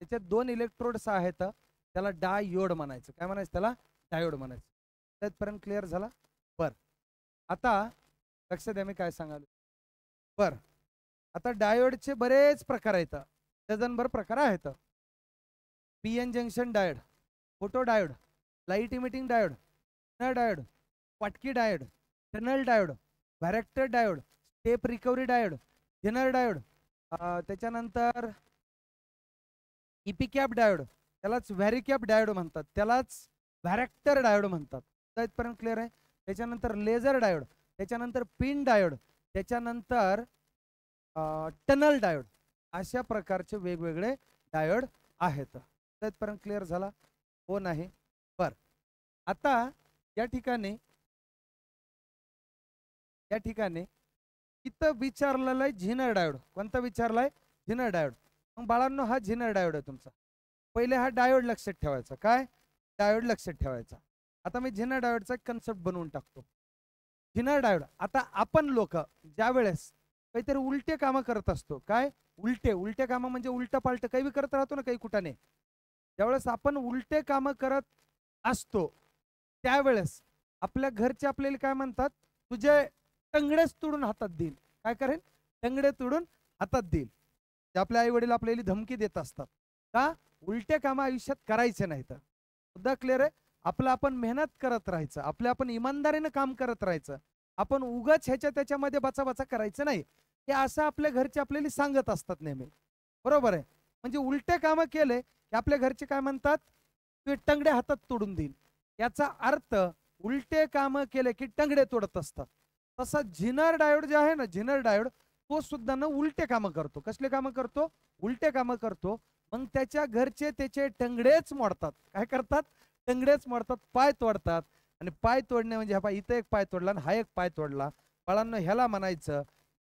त्याच्यात दोन इलेक्ट्रोड्स आहेत त्याला डायोड म्हणायचं. काय म्हणायचं त्याला? डायोड म्हणायचं. त्यातपर्यंत क्लिअर झाला? बर. आता लक्ष द्या मी काय सांगाल बर. आता डायोडचे बरेच प्रकार आहेत. डझनभर प्रकार आहेत. P N junction diode photo diode light emitting diode न diode पाटकी diode tunnel diode varactor diode step recovery diode zener diode त्याच्यानंतर इपिकॅप डायोड त्यालाच व्हॅरिकॅप डायोड म्हणतात. त्यालाच व्हॅरेक्टर डायोड म्हणतात. इथपर्यंत क्लिअर आहे. त्याच्यानंतर लेझर डायोड त्याच्यानंतर पिन डायोड त्याच्यानंतर टनल डायोड अशा प्रकारचे वेगवेगळे डायोड आहेत. तर क्लिअर झाला? हो नाही? बर. आता या ठिकाणी या ठिकाणी इथं विचारलेलं आहे झिनर डायोड. कोणता विचारलाय? Zener diode. मग बाळांनो हा झिनर डायोड आहे तुमचा. पहिले हा डायोड लक्षात ठेवायचा. काय? डायोड लक्षात ठेवायचा. आता मी झिनर डायोडचा कन्सेप्ट बनवून टाकतो. थिनर डायोड आता आपण लोक ज्या वेळेस काहीतरी उलटे कामं करत असतो काय? उलटे उलटे कामं म्हणजे उलट पालट काही बी करत राहतो ना काही कुठाने ज्यावेळेस आपण उलटे कामं करत असतो त्यावेळेस आपल्या घरचे आपल्याला काय म्हणतात? तुझे टंगडेच तुडून हातात देईल. काय करेन? टंगडे तुडून हातात देईल. ते आपल्या आई वडील आपल्याला धमकी देत असतात. का? उलटे कामं आयुष्यात करायचे नाहीत. मुद्दा क्लिअर आहे? आपलं आपण मेहनत करत राहायचं आपलं आपण इमानदारीनं काम करत राहायचं आपण उगाच ह्याच्या त्याच्यामध्ये बचाबचा करायचं नाही हे असं आपल्या घरचे आपल्याला सांगत असतात नेहमी. बरोबर आहे? म्हणजे उलटे कामं केले की आपल्या घरचे काय म्हणतात? ते टंगडे हातात तोडून देईल याचा अर्थ उलटे कामं केले की टंगडे तोडत असतात. तसा झिनर डायोड जे आहे ना झिनर डायोड तो सुद्धा ना उलटे कामं करतो. कसले कामं करतो? उलटे कामं करतो. मग त्याच्या घरचे त्याचे टंगडेच मोडतात. काय करतात? टंगडेच मोडतात पाय तोडतात. आणि पाय तोडणे म्हणजे हा पाय इथं एक पाय तोडला आणि हा एक पाय तोडला. बाळांना ह्याला म्हणायचं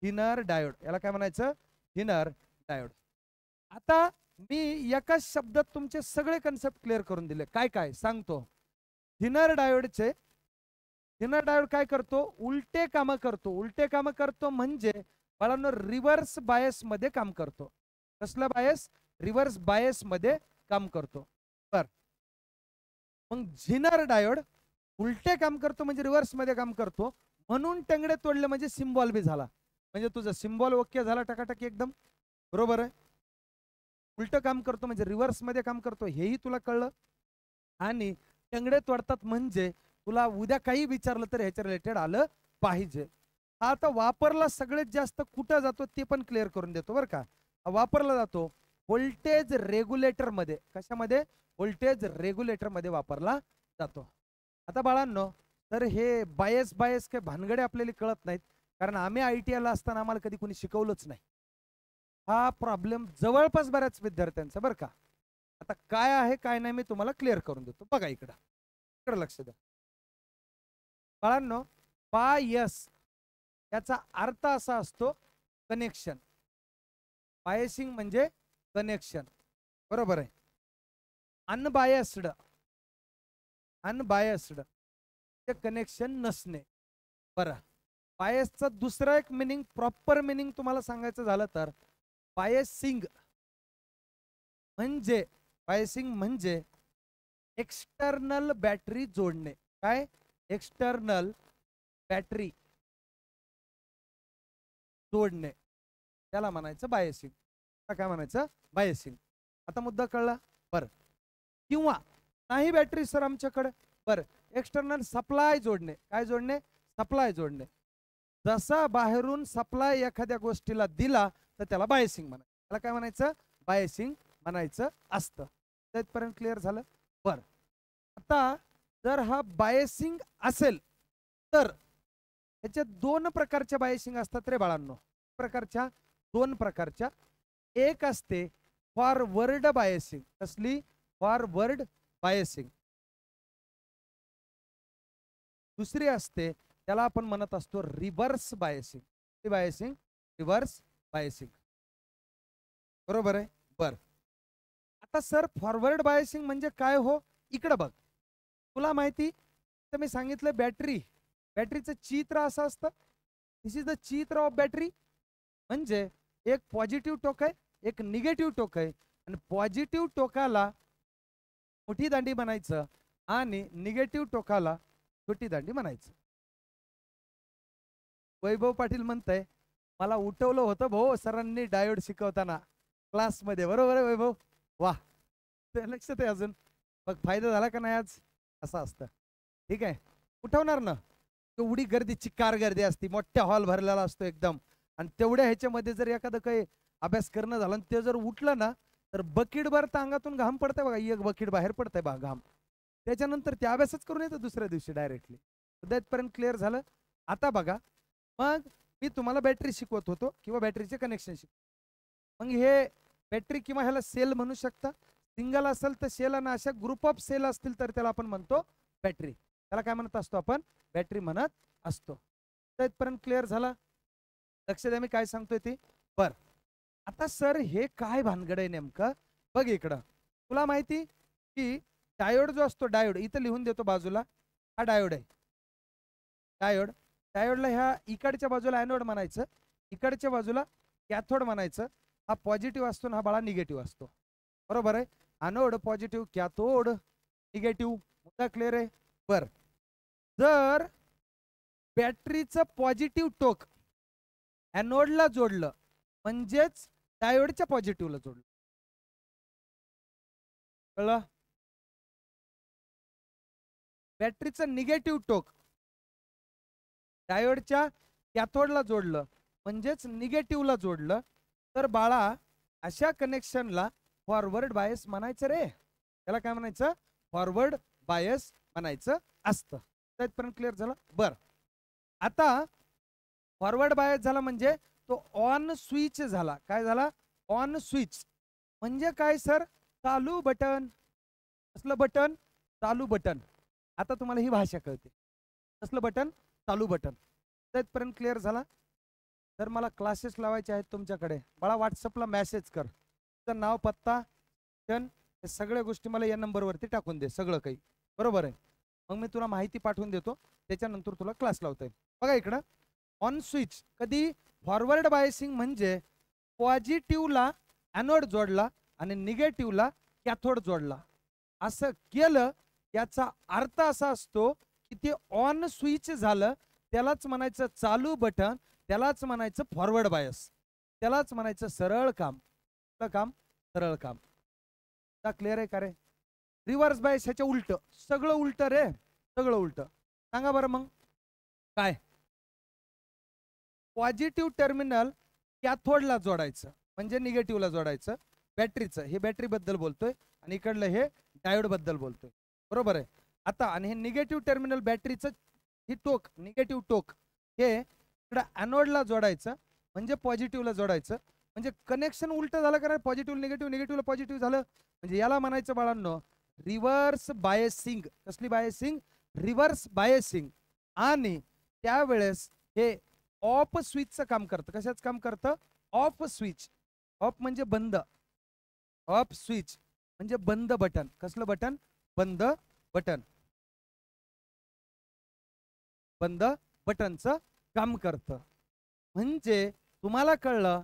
हिनर डायोड. याला काय म्हणायचं? Zener diode. आता मी एकाच शब्दात तुमचे सगळे कन्सेप्ट क्लिअर करून दिले. काय काय? सांगतो. हिनर डायोडचे हिनर डायोड काय करतो? उलटे कामं करतो. उलटे कामं करतो म्हणजे बाळांनो रिव्हर्स बायसमध्ये काम करतो. कसलं बायस? रिव्हर्स बायसमध्ये काम करतो. बर. मग झिनर डायोड उलटे काम करतो म्हणजे रिव्हर्समध्ये काम करतो. म्हणून टेंगडे तोडले म्हणजे सिम्बॉल बी झाला. म्हणजे तुझं सिम्बॉल ओके झाला टकाटकी एकदम. बरोबर आहे? उलट काम करतो म्हणजे रिव्हर्समध्ये काम करतो हेही तुला कळलं? आणि टेंगडे तोडतात म्हणजे तुला उद्या काही विचारलं तर ह्याच्या रिलेटेड आलं पाहिजे. हा आता वापरला सगळ्यात जास्त कुठं जातो ते पण क्लिअर करून देतो बरं का. वापरला जातो व्होल्टेज रेग्युलेटरमध्ये. कशामध्ये? व्होल्टेज रेग्युलेटरमध्ये वापरला जातो. आता बाळांनो तर हे बायस बायस काय भानगडे आपल्याला कळत नाहीत कारण आम्ही आय टी आयला असताना आम्हाला कधी कोणी शिकवलंच नाही. हा प्रॉब्लेम जवळपास बऱ्याच विद्यार्थ्यांचा बरं का. आता काय आहे काय नाही मी तुम्हाला क्लिअर करून देतो. बघा इकडं. इकडं लक्ष द्या. बाळांनो बायस याचा अर्थ असा असतो कनेक्शन बायसिंग म्हणजे कनेक्शन बरोबर आहे. Unbiased unbiased. ते कनेक्शन नसणे. बरं. बायसचं दुसरं एक मिनिंग प्रॉपर मिनिंग तुम्हाला सांगायचं झालं तर बायसिंग म्हणजे बायसिंग म्हणजे एक्सटर्नल बॅटरी जोडणे. काय? एक्सटर्नल बॅटरी जोडणे. त्याला म्हणायचं बायसिंग काय म्हणायचं? बायसिंग आता मुद्दा कळला? बरं. किंवा नाही बॅटरी सर आमच्याकडं? बरं. एक्सटर्नल सप्लाय जोडणे. काय जोडणे? सप्लाय जोडणे. जसा बाहेरून सप्लाय एखाद्या गोष्टीला दिला तर त्याला बायसिंग म्हणायचं. त्याला काय म्हणायचं? बायसिंग म्हणायचं असतं. त्यापर्यंत क्लिअर झालं? बरं. आता जर हा बायसिंग असेल तर ह्याच्यात दोन प्रकारच्या बायसिंग असतात रे बाळांनो. प्रकारच्या दोन प्रकारच्या. एक असते फॉरवर्ड बायसिंग कसली? Forward biasing. दुसरी असते त्याला आपण म्हणत असतो reverse biasing. Biasing? Reverse biasing. बरोबर आहे? बर. आता सर फॉरवर्ड बायसिंग म्हणजे काय हो? इकडं बघ. तुला माहिती तर मी सांगितलं बॅटरी. बॅटरीचं चित्र असं असतं. दिस इज द चित्र ऑफ बॅटरी म्हणजे एक पॉझिटिव्ह टोक आहे एक निगेटिव्ह टोक आहे. आणि पॉझिटिव्ह टोकाला मोठी दांडी म्हणायचं आणि निगेटिव्ह टोकाला छोटी दांडी म्हणायचं. वैभव पाटील म्हणतंय मला उठवलं होतं भाऊ सरांनी डायोड शिकवताना क्लासमध्ये बरोबर आहे वैभव? वा लक्षात आहे अजून. मग फायदा झाला का नाही आज? असं असतं. ठीक आहे. उठवणार ना? तेवढी गर्दी कार गर्दी असती मोठ्या हॉल भरलेला असतो एकदम. आणि तेवढ्या ह्याच्यामध्ये जर एखादं काही अभ्यास करणं झालं आणि ते जर उठलं ना तर बकीट भर अंगातून घाम पडतंय बघा. एक बकीट बाहेर पडतंय बघा घाम. त्याच्यानंतर ते अभ्यासच करून येतं दुसऱ्या दिवशी डायरेक्टली पर्यंत क्लिअर झालं. आता बघा. मग मी तुम्हाला बॅटरी शिकवत होतो किंवा बॅटरीचे कनेक्शन शिक मग हे बॅटरी किंवा ह्याला सेल म्हणू शकता. सिंगल असेल तर सेल आणि अशा ग्रुप ऑफ सेल असतील तर त्याला आपण म्हणतो बॅटरी त्याला काय म्हणत असतो आपण? बॅटरी म्हणत असतो. इथपर्यंत क्लिअर झाला. लक्ष द्या मी काय सांगतोय ती. बरं. आता सर हे काय भानगड आहे नेमकं? बघ इकडं. तुला माहिती की डायोड जो असतो डायोड इथं लिहून देतो बाजूला हा डायोड आहे. डायोड डायोडला ह्या इकडच्या बाजूला ॲनोड म्हणायचं इकडच्या बाजूला कॅथोड म्हणायचं हा पॉझिटिव्ह असतो ना हा बाळा निगेटिव्ह असतो. बरोबर आहे? अनोड पॉझिटिव्ह कॅथोड निगेटिव्ह मुद्दा क्लिअर आहे? बर. जर बॅटरीचं पॉझिटिव्ह टोक ॲनोडला जोडलं म्हणजेच डायोडच्या पॉझिटिव्हला जोडलं. कळलं? बॅटरीचं निगेटिव्ह टोक डायोडच्या कॅथोडला जोडलं. म्हणजेच निगेटिव्हला जोडलं. तर बाळा अशा कनेक्शनला फॉरवर्ड बायस म्हणायचं रे. त्याला काय म्हणायचं? फॉरवर्ड बायस म्हणायचं असतं. त्यापर्यंत क्लिअर झालं? बर. आता फॉरवर्ड बायस झाला म्हणजे तो ऑन स्विच झाला. काय झाला? ऑन स्विच म्हणजे काय सर चालू बटन कसलं बटन चालू बटन आता तुम्हाला ही भाषा कळते. कसलं बटन चालू बटन तिथपर्यंत क्लिअर झाला? तर मला क्लासेस लावायचे आहेत तुमच्याकडे. मला व्हॉट्सअपला मेसेज कर. तुझं नाव पत्ता टन हे सगळ्या गोष्टी मला या नंबरवरती टाकून दे. सगळं काही. बरोबर आहे? मग मी तुला माहिती पाठवून देतो. त्याच्यानंतर तुला क्लास लावता येईल. बघा इकडं. ऑन स्विच कधी फॉरवर्ड बायसिंग म्हणजे पॉझिटिव्हला ॲनोड जोडला आणि निगेटिव्हला कॅथोड जोडला. असं केलं याचा अर्थ असा असतो की ते ऑन स्विच झालं त्यालाच म्हणायचं चालू बटन त्यालाच म्हणायचं फॉरवर्ड बायस त्यालाच म्हणायचं सरळ काम. कुठलं काम? सरळ काम. क्लिअर आहे का रे? रिव्हर्स बायस ह्याच्या उलट. सगळं उलट रे. सगळं उलट. सांगा बरं मग. काय? पॉझिटिव्ह टर्मिनल कॅथोडला जोडायचं म्हणजे निगेटिव्हला जोडायचं. बॅटरीचं हे बॅटरीबद्दल बोलतोय आणि इकडलं हे डायोडबद्दल बोलतोय. बरोबर आहे? आता आणि हे निगेटिव्ह टर्मिनल बॅटरीचं ही टोक निगेटिव्ह टोक हे इकडं अॅनोडला जोडायचं म्हणजे पॉझिटिव्हला जोडायचं. म्हणजे कनेक्शन उलट झालं कारण पॉझिटिव्ह निगेटिव्ह निगेटिव्हला पॉझिटिव्ह झालं? म्हणजे याला म्हणायचं बाळांनो रिव्हर्स बायसिंग. कसली बायसिंग? Reverse biasing. आणि त्यावेळेस हे ऑफ स्विचचं काम करतं. कशाच काम करतं? Off switch. ऑफ म्हणजे बंद. ऑफ स्विच म्हणजे बंद बटन. कसलं बटन? बंद बटन. बंद बटनचं काम करतं. म्हणजे तुम्हाला कळलं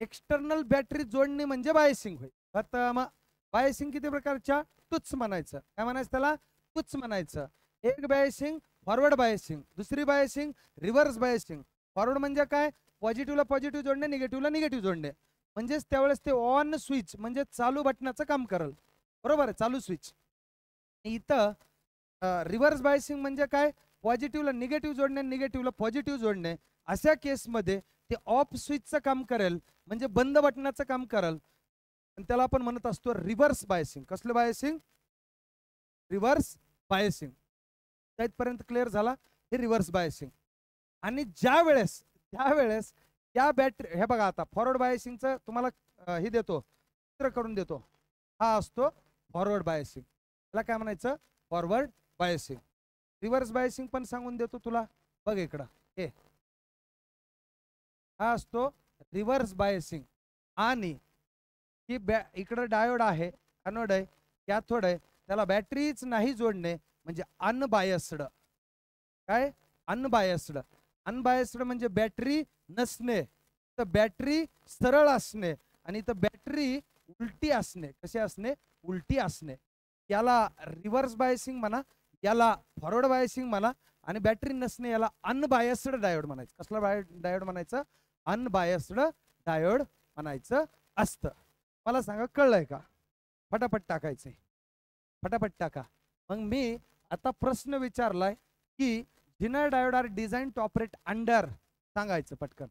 एक्सटर्नल बॅटरी जोडणे म्हणजे बायसिंग होईल आता मग बायसिंग किती प्रकारच्या? तुच्छ म्हणायचं. काय म्हणायचं त्याला? तुच्छ म्हणायचं. एक बायसिंग फॉरवर्ड बायसिंग दुसरी बायसिंग रिव्हर्स बायसिंग फॉरवर्ड म्हणजे काय? पॉझिटिव्हला पॉझिटिव्ह जोडणे निगेटिव्हला निगेटिव्ह जोडणे. म्हणजेच त्यावेळेस ते ऑन स्विच म्हणजे चालू बटनाचं काम करल. बरोबर आहे चालू स्विच इथं रिव्हर्स बायसिंग म्हणजे काय? पॉझिटिव्हला निगेटिव्ह जोडणे निगेटिव्हला पॉझिटिव्ह जोडणे. अशा केसमध्ये ते ऑफ स्विचचं काम करेल म्हणजे बंद बटनाचं काम करेल. आणि त्याला आपण म्हणत असतो रिव्हर्स बायसिंग कसलं बायसिंग रिव्हर्स बायसिंग त्यापर्यंत क्लिअर झाला? हे रिव्हर्स बायसिंग आणि ज्या वेळेस त्यावेळेस त्या बॅटरी हे बघा आता फॉरवर्ड बायसिंगचं तुम्हाला हे देतो चित्र करून देतो. हा असतो फॉरवर्ड बायसिंग त्याला काय म्हणायचं? फॉरवर्ड बायसिंग रिव्हर्स बायसिंग पण सांगून देतो तुला. बघ इकडं हे. हा असतो रिव्हर्स बायसिंग आणि ही बॅ इकडं डायोड आहे अनोड आहे कॅथोड आहे त्याला बॅटरीच नाही जोडणे म्हणजे अनबायस्ड काय? अनबायस्ड अनबायस्ड म्हणजे बॅटरी नसणे. तर बॅटरी सरळ असणे आणि तर बॅटरी उलटी असणे. कसे असणे? उलटी असणे. याला रिव्हर्स बायसिंग म्हणा याला फॉरवर्ड बायसिंग म्हणा आणि बॅटरी नसणे याला अनबायस्ड डायोड म्हणायचं. कसला बाय डायोड म्हणायचं? अनबायस्ड डायोड म्हणायचं असतं. मला सांगा कळलंय का? फटाफट टाकायचंय फटाफट टाका. मग मी आता प्रश्न विचारलाय की zener diode are design to operate under सांगायचं पटकन.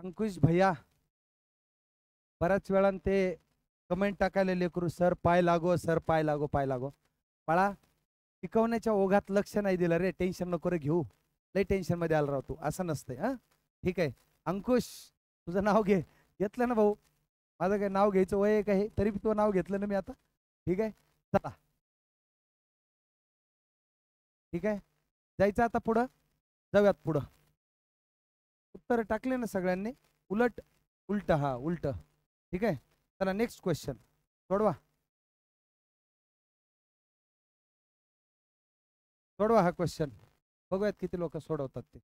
अंकुश भैया बऱ्याच वेळा ते कमेंट टाकायला लेकरू सर पाय लागो सर पाय लागो पाय लागो. बाळा शिकवण्याच्या ओघात लक्ष नाही दिलं रे टेन्शन नको रे घेऊ. लय टेन्शनमध्ये आला राहतो असं नसतंय हा? ठीक आहे. अंकुश तुझं नाव घे. घेतलं ना भाऊ? माझं काय नाव घ्यायचं वय आहे हे? तरी तो नाव घेतलं ना मी आता. ठीक आहे? चला. ठीक आहे? जायचं आता पुढं? जाऊयात पुढं. उत्तर टाकले ना सगळ्यांनी? उलट उलट हा उलट. ठीक आहे? चला नेक्स्ट क्वेश्चन सोडवा. सोडवा हा क्वेश्चन बघूयात किती लोक सोडवतात ते.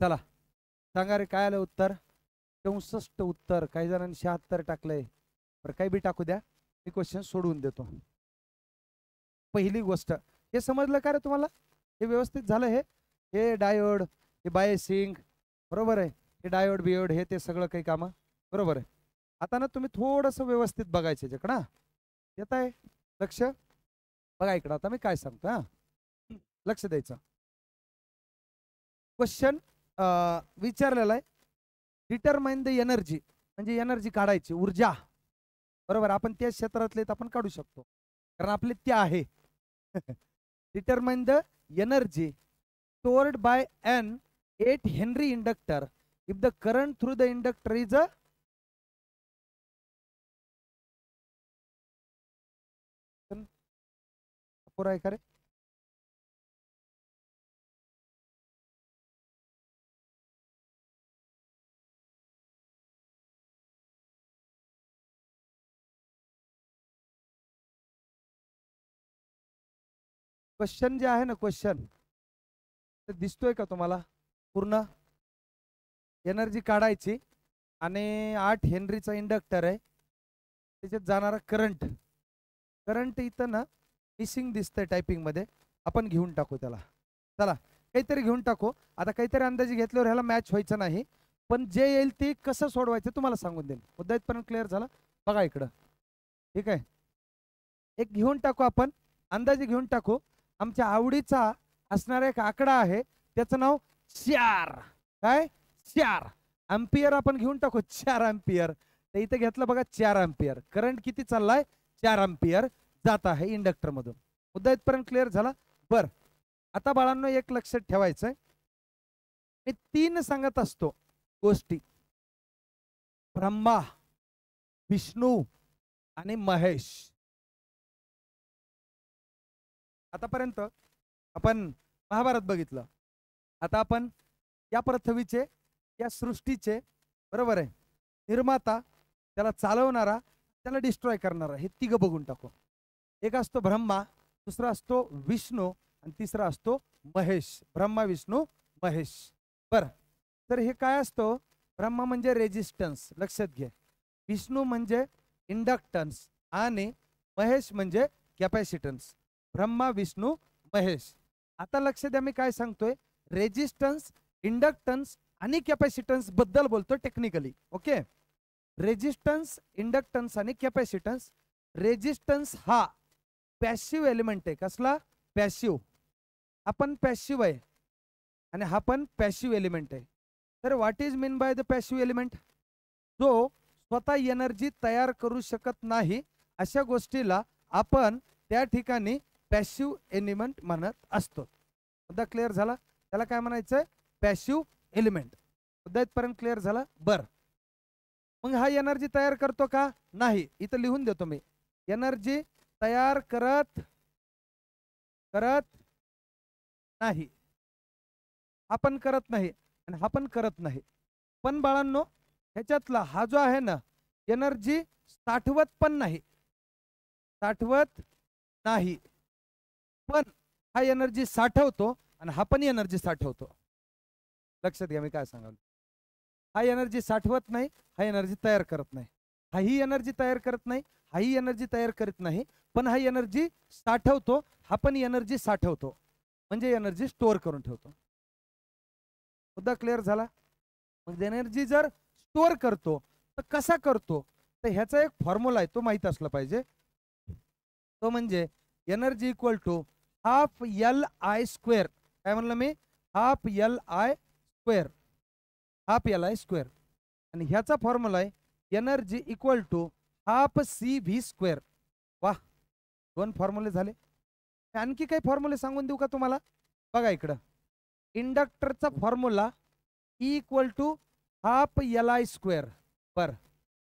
चला. सांगा रे काय आलं उत्तर? चौसष्ट उत्तर. काही जणांनी शहात्तर टाकलंय. बरं काही बी टाकू द्या. मी क्वेश्चन सोडवून देतो. पहिली गोष्ट हे समजलं का रे तुम्हाला? हे व्यवस्थित झालं हे? हे डायोड हे बायसिंग बरोबर आहे? हे डायोड बियोड हे ते सगळं काही कामं? बरोबर आहे. आता ना तुम्ही थोडंसं व्यवस्थित बघायचं याच्याकडं येत आहे? लक्ष? बघा इकडं आता मी काय सांगतो हा. लक्ष द्यायचं. क्वेश्चन विचारलेलं आहे डिटरमाइन द एनर्जी म्हणजे एनर्जी काढायची ऊर्जा. बरोबर? आपण त्या क्षेत्रातले आपण काढू शकतो. कारण आपले ते आहे. Determine the energy stored by an eight henry inductor if the current through the inductor is a पुरा आहे का रे? क्वेश्चन जे आहे ना क्वेश्चन ते दिसतोय का तुम्हाला? पूर्ण? एनर्जी काढायची आणि आठ हेनरीचा इंडक्टर आहे. त्याच्यात जाणारा करंट करंट इथं ना मिसिंग दिसतंय टायपिंगमध्ये आपण घेऊन टाकू त्याला. चला काहीतरी घेऊन टाकू. आता काहीतरी अंदाजे घेतल्यावर ह्याला मॅच व्हायचं नाही. पण जे येईल ते कसं सोडवायचं तुम्हाला सांगून देईन. मुद्दा इथपर्यंत क्लिअर झाला? बघा इकडं. ठीक आहे? एक घेऊन टाकू आपण. अंदाजे घेऊन टाकू. आमच्या आवडीचा असणारा एक आकडा आहे. त्याचं नाव चार. काय? चार. अम्पियर आपण घेऊन टाकू. चार अम्पियर तर इथे घेतलं बघा चार अम्पियर करंट किती चाललाय? चार अम्पियर जात आहे इंडक्टर मधून. मुद्दा इथपर्यंत क्लिअर झाला? बर. आता बाळांनो एक लक्षात ठेवायचंय. मी तीन सांगत असतो गोष्टी. ब्रह्मा विष्णू आणि महेश. आतापर्यंत आपण महाभारत बघितलं. आता आपण या पृथ्वीचे या सृष्टीचे बरोबर आहे. निर्माता त्याला चालवणारा त्याला डिस्ट्रॉय करणारा हे तिघं बघून टाकू. एक असतो ब्रह्मा दुसरा असतो विष्णू आणि तिसरा असतो महेश. ब्रह्मा विष्णू महेश. बर. तर हे काय असतो? ब्रह्मा म्हणजे रेजिस्टन्स लक्षात घे. विष्णू म्हणजे इंडक्टन्स आणि महेश म्हणजे कॅपॅसिटन्स ब्रह्मा विष्णू महेश. आता लक्ष द्या मी काय सांगतोय. रेजिस्टन्स इंडक्टन्स आणि कॅपॅसिटन्सबद्दल बोलतो टेक्निकली ओके रेजिस्टन्स इंडक्टन्स आणि कॅपॅसिटन्स रेजिस्टन्स हा पॅसिव्ह एलिमेंट आहे. कसला? पॅशिव आपण पॅशिव आहे. आणि हा पण पॅशिव्ह एलिमेंट आहे. तर what is mean by the passive element जो स्वतः एनर्जी तयार करू शकत नाही अशा गोष्टीला आपण त्या ठिकाणी पॅसिव्ह एलिमेंट म्हणत असतो. मुद्दा क्लिअर झाला? त्याला काय म्हणायचं पॅसिव्ह एलिमेंट मुद्दा इथपर्यंत क्लिअर झाला? बर. मग हा एनर्जी तयार करतो का? नाही. इथं लिहून देतो मी. एनर्जी तयार करत करत नाही. आपण करत नाही आणि हा पण करत नाही. पण बाळांनो ह्याच्यातला हा जो आहे ना एनर्जी साठवत पण नाही. साठवत नाही. पण हा एनर्जी साठवतो आणि हा पण एनर्जी साठवतो. लक्षात घ्या मी काय सांगाल हा एनर्जी साठवत नाही हा एनर्जी तयार करत नाही. हाही एनर्जी तयार करत नाही हाही एनर्जी तयार करत नाही पण हा एनर्जी साठवतो हा पण एनर्जी साठवतो. म्हणजे एनर्जी स्टोअर करून ठेवतो. मुद्दा क्लिअर झाला? मग एनर्जी जर स्टोअर करतो तर कसा करतो? तर ह्याचा एक फॉर्म्युला आहे तो माहीत असला पाहिजे. तो म्हणजे energy equal to half L I square. काय म्हणलं मी? Half L I square. Half L I square. आणि ह्याचा फॉर्म्युला आहे energy equal to half C V square. वा दोन फॉर्म्युले झाले. आणखी काही फॉर्म्युले सांगून देऊ का तुम्हाला? बघा इकडं. इंडक्टरचा formula equal to half L I square. Per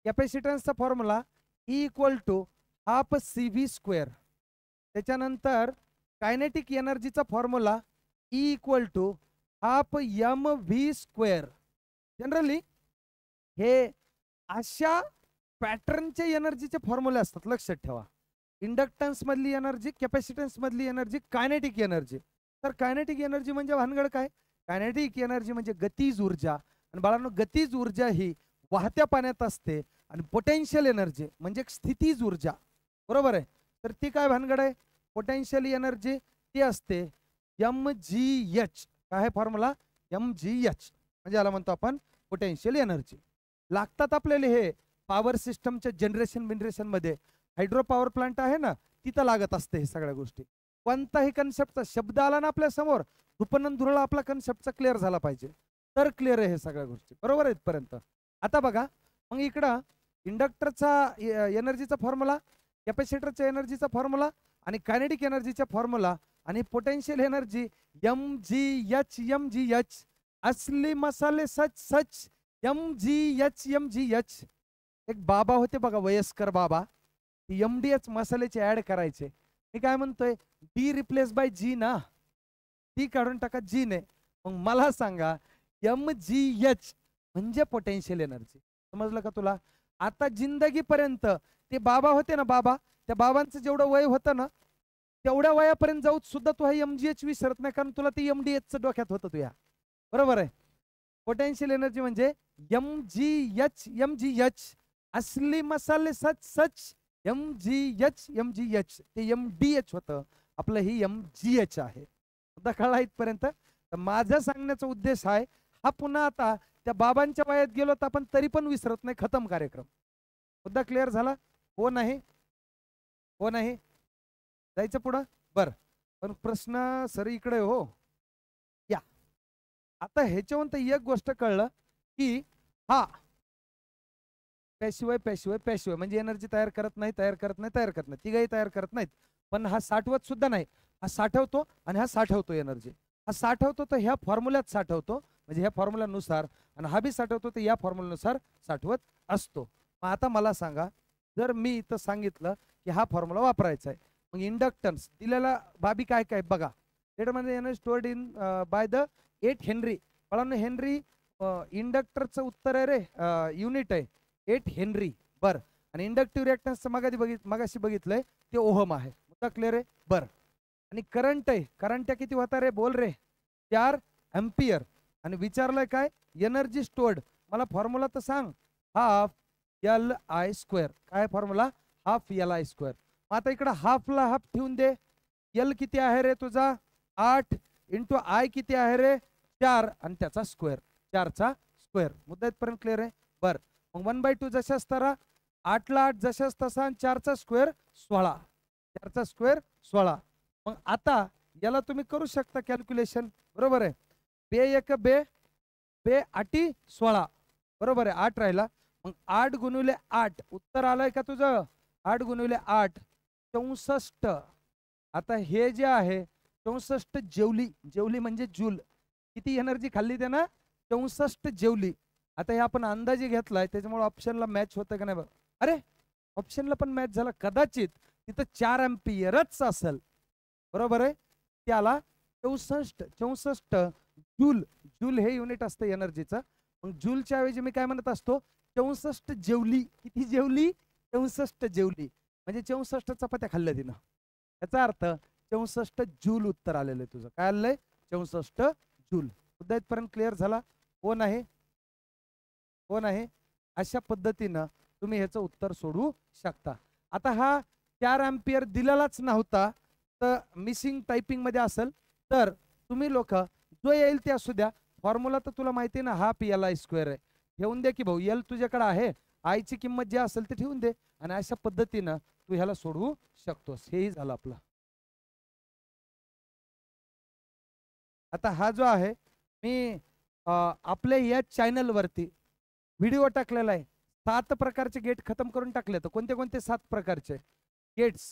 कॅपॅसिटन्सचा formula equal to half C V square. त्याच्यानंतर kinetic एनर्जीचा formula equal to half M V square generally हे अशा पॅटर्नचे एनर्जीचे फॉर्म्युले असतात. लक्षात ठेवा. इंडक्टन्स मधली एनर्जी कॅपॅसिटन्समधली एनर्जी कायनेटिक एनर्जी तर कायनेटिक एनर्जी म्हणजे भानगड काय? कायनेटिक एनर्जी म्हणजे गतीज ऊर्जा. आणि बाळांनो गतीज ऊर्जा ही वाहत्या पाण्यात असते आणि पोटेन्शियल एनर्जी म्हणजे स्थितीज ऊर्जा. बरोबर आहे? तर ती काय भानगड आहे? पोटेन्शियल एनर्जी ती असते. एम जी एच काय फॉर्म्युला एम जी एच म्हणजे याला म्हणतो आपण पोटेन्शियल एनर्जी लागतात आपल्याला हे पॉवर सिस्टमच्या जनरेशन बिनरेशनमध्ये हायड्रो पॉवर प्लांट आहे ना तिथं लागत असते हे सगळ्या गोष्टी. कोणताही कन्सेप्टचा शब्द आला ना आपल्यासमोर धुपनन धुरळा आपला कन्सेप्टचा क्लिअर झाला पाहिजे. तर क्लिअर आहे हे सगळ्या गोष्टी. बरोबर आहे इथपर्यंत. आता बघा मग इकडं इंडक्टरचा एनर्जीचा फॉर्म्युला कॅपॅसिटरच्या एनर्जीचा फॉर्म्युला आणि कायनेटिक एनर्जीचा फॉर्म्युला आणि potential energy M G H M G H असली मसाले सच सच M G H M G H एक बाबा होते बघा वयस्कर बाबा. एम डी एच मसाल्याचे ऍड करायचे. मी काय म्हणतोय? डी रिप्लेस बाय जी ना. टी काढून टाका जी ने. मग मला सांगा एम जी एच म्हणजे पोटेन्शियल एनर्जी समजलं का तुला? आता जिंदगीपर्यंत ते बाबा होते ना बाबा त्या बाबांचं जेवढं वय होतं ना तेवढ्या वयापर्यंत जाऊ सुद्धा तू हा एम जी एच विसरत नाही कारण तुला ते एम डी एचचं डोक्यात होतं तुया. बरोबर आहे? पोटेन्शियल एनर्जी म्हणजे M G H M G H असली मसाले सच सच M G H M G H ते एम डी एच होतं. आपलं ही एम जी एच आहे. मुद्दा कळला इथपर्यंत? तर माझा सांगण्याचा उद्देश आहे हा पुन्हा आता त्या बाबांच्या वयात गेलो तर आपण तरी पण विसरत नाही खतम कार्यक्रम. मुद्दा क्लिअर झाला? हो नाही? हो नाही? जायचं पुढं? बर. पण प्रश्न सर इकडे हो. या. आता ह्याच्यावरून तर एक गोष्ट कळलं की हा. पॅशिवाय पॅशिवाय पॅशिवाय म्हणजे एनर्जी तयार करत नाही तयार करत नाही तयार करत नाही. तिघाही तयार करत नाहीत. पण हा साठवत सुद्धा नाही. हा साठवतो आणि हा साठवतो एनर्जी हा साठवतो तर ह्या फॉर्म्युल्यात साठवतो. म्हणजे ह्या फॉर्म्युलानुसार आणि हा बी साठवतो तर या फॉर्म्युलानुसार साठवत असतो. मग आता मला सांगा जर मी इथं सांगितलं की हा फॉर्म्युला वापरायचा आहे मग इंडक्टन्स दिलेला बाबी काय काय? बघा मध्ये energy stored in by the eight henry मला हेनरी इंडक्टरचं उत्तर आहे रे युनिट आहे. एट हेनरी बर. आणि इंडक्टिव्ह रिॲक्टन्सचं मगाशी बघित मगाशी बघितलंय ते ओहम आहे. मुद्दा क्लिअर आहे? बर. आणि करंट आहे. करंट किती होता रे? बोल रे. चार एम्पियर आणि विचारलंय काय? एनर्जी स्टोर्ड मला फॉर्म्युला तर सांग. हाफ एल आय स्क्वेअर काय formula half L I square आता इकडं हाफला हाफ ठेवून दे. एल किती आहे रे तुझा? आठ इंटू आय किती आहे रे? चार. आणि त्याचा स्क्वेअर चारचा स्क्वेअर मुद्दा इथपर्यंत क्लिअर आहे? बर. मग वन बाय टू जशाच तरा आठला आठ जशाच तसा आणि चारचा स्क्वेअर सोळा. चारचा स्क्वेअर सोळा. मग आता याला तुम्ही करू शकता कॅल्क्युलेशन बरोबर आहे? बे एक बे बे आठी सोळा. बरोबर आहे आठ राहिला. मग आठ गुणिले आठ उत्तर आलंय का तुझं? आठ गुणिले आठ चौसष्ट. आता हे जे आहे चौसष्ट जेवली जेवली म्हणजे जूल. किती एनर्जी खाल्ली त्यानं? चौसष्ट जेवली. आता हे आपण अंदाजे घेतलाय त्याच्यामुळे ऑप्शनला मॅच होतं का नाही बघ. अरे ऑप्शनला पण मॅच झाला. कदाचित तिथं चार अँपियरच असेल. बरोबर आहे? त्याला चौसष्ट चौसष्ट जूल जूल हे युनिट असतं एनर्जीचं मग जूलच्या ऐवजी मी काय म्हणत असतो चौसष्ट जेवली. किती जेवली? चौसष्ट जेवली. म्हणजे चौसष्ट चपात्या खाल्ल्या तिनं. याचा अर्थ चौसष्ट जूल उत्तर आलेलं आहे तुझं. काय आलंय? चौसष्ट जूल. मुद्दा इथपर्यंत क्लिअर झाला? कोण आहे? कोण आहे? अशा पद्धतीनं तुम्ही ह्याचं उत्तर सोडू शकता. आता हा चार अँपियर दिलेलाच नव्हता तर मिसिंग टायपिंगमध्ये असेल. तर तुम्ही लोक जो येईल ते असू द्या. फॉर्म्युला तर तुला माहिती ना हा पी एल आय स्क्वेअर आहे. ठेवून दे की भाऊ एल तुझ्याकडे आहे. आयची किंमत जी असेल ते ठेवून दे. आणि अशा पद्धतीनं तू ह्याला सोडवू शकतोस. हेही झालं आपलं. आता हा जो आहे मी आपल्या या चॅनलवरती व्हिडिओ टाकलेला आहे. सात प्रकारचे गेट खतम करून टाकले तर कोणते कोणते सात प्रकारचे? Gates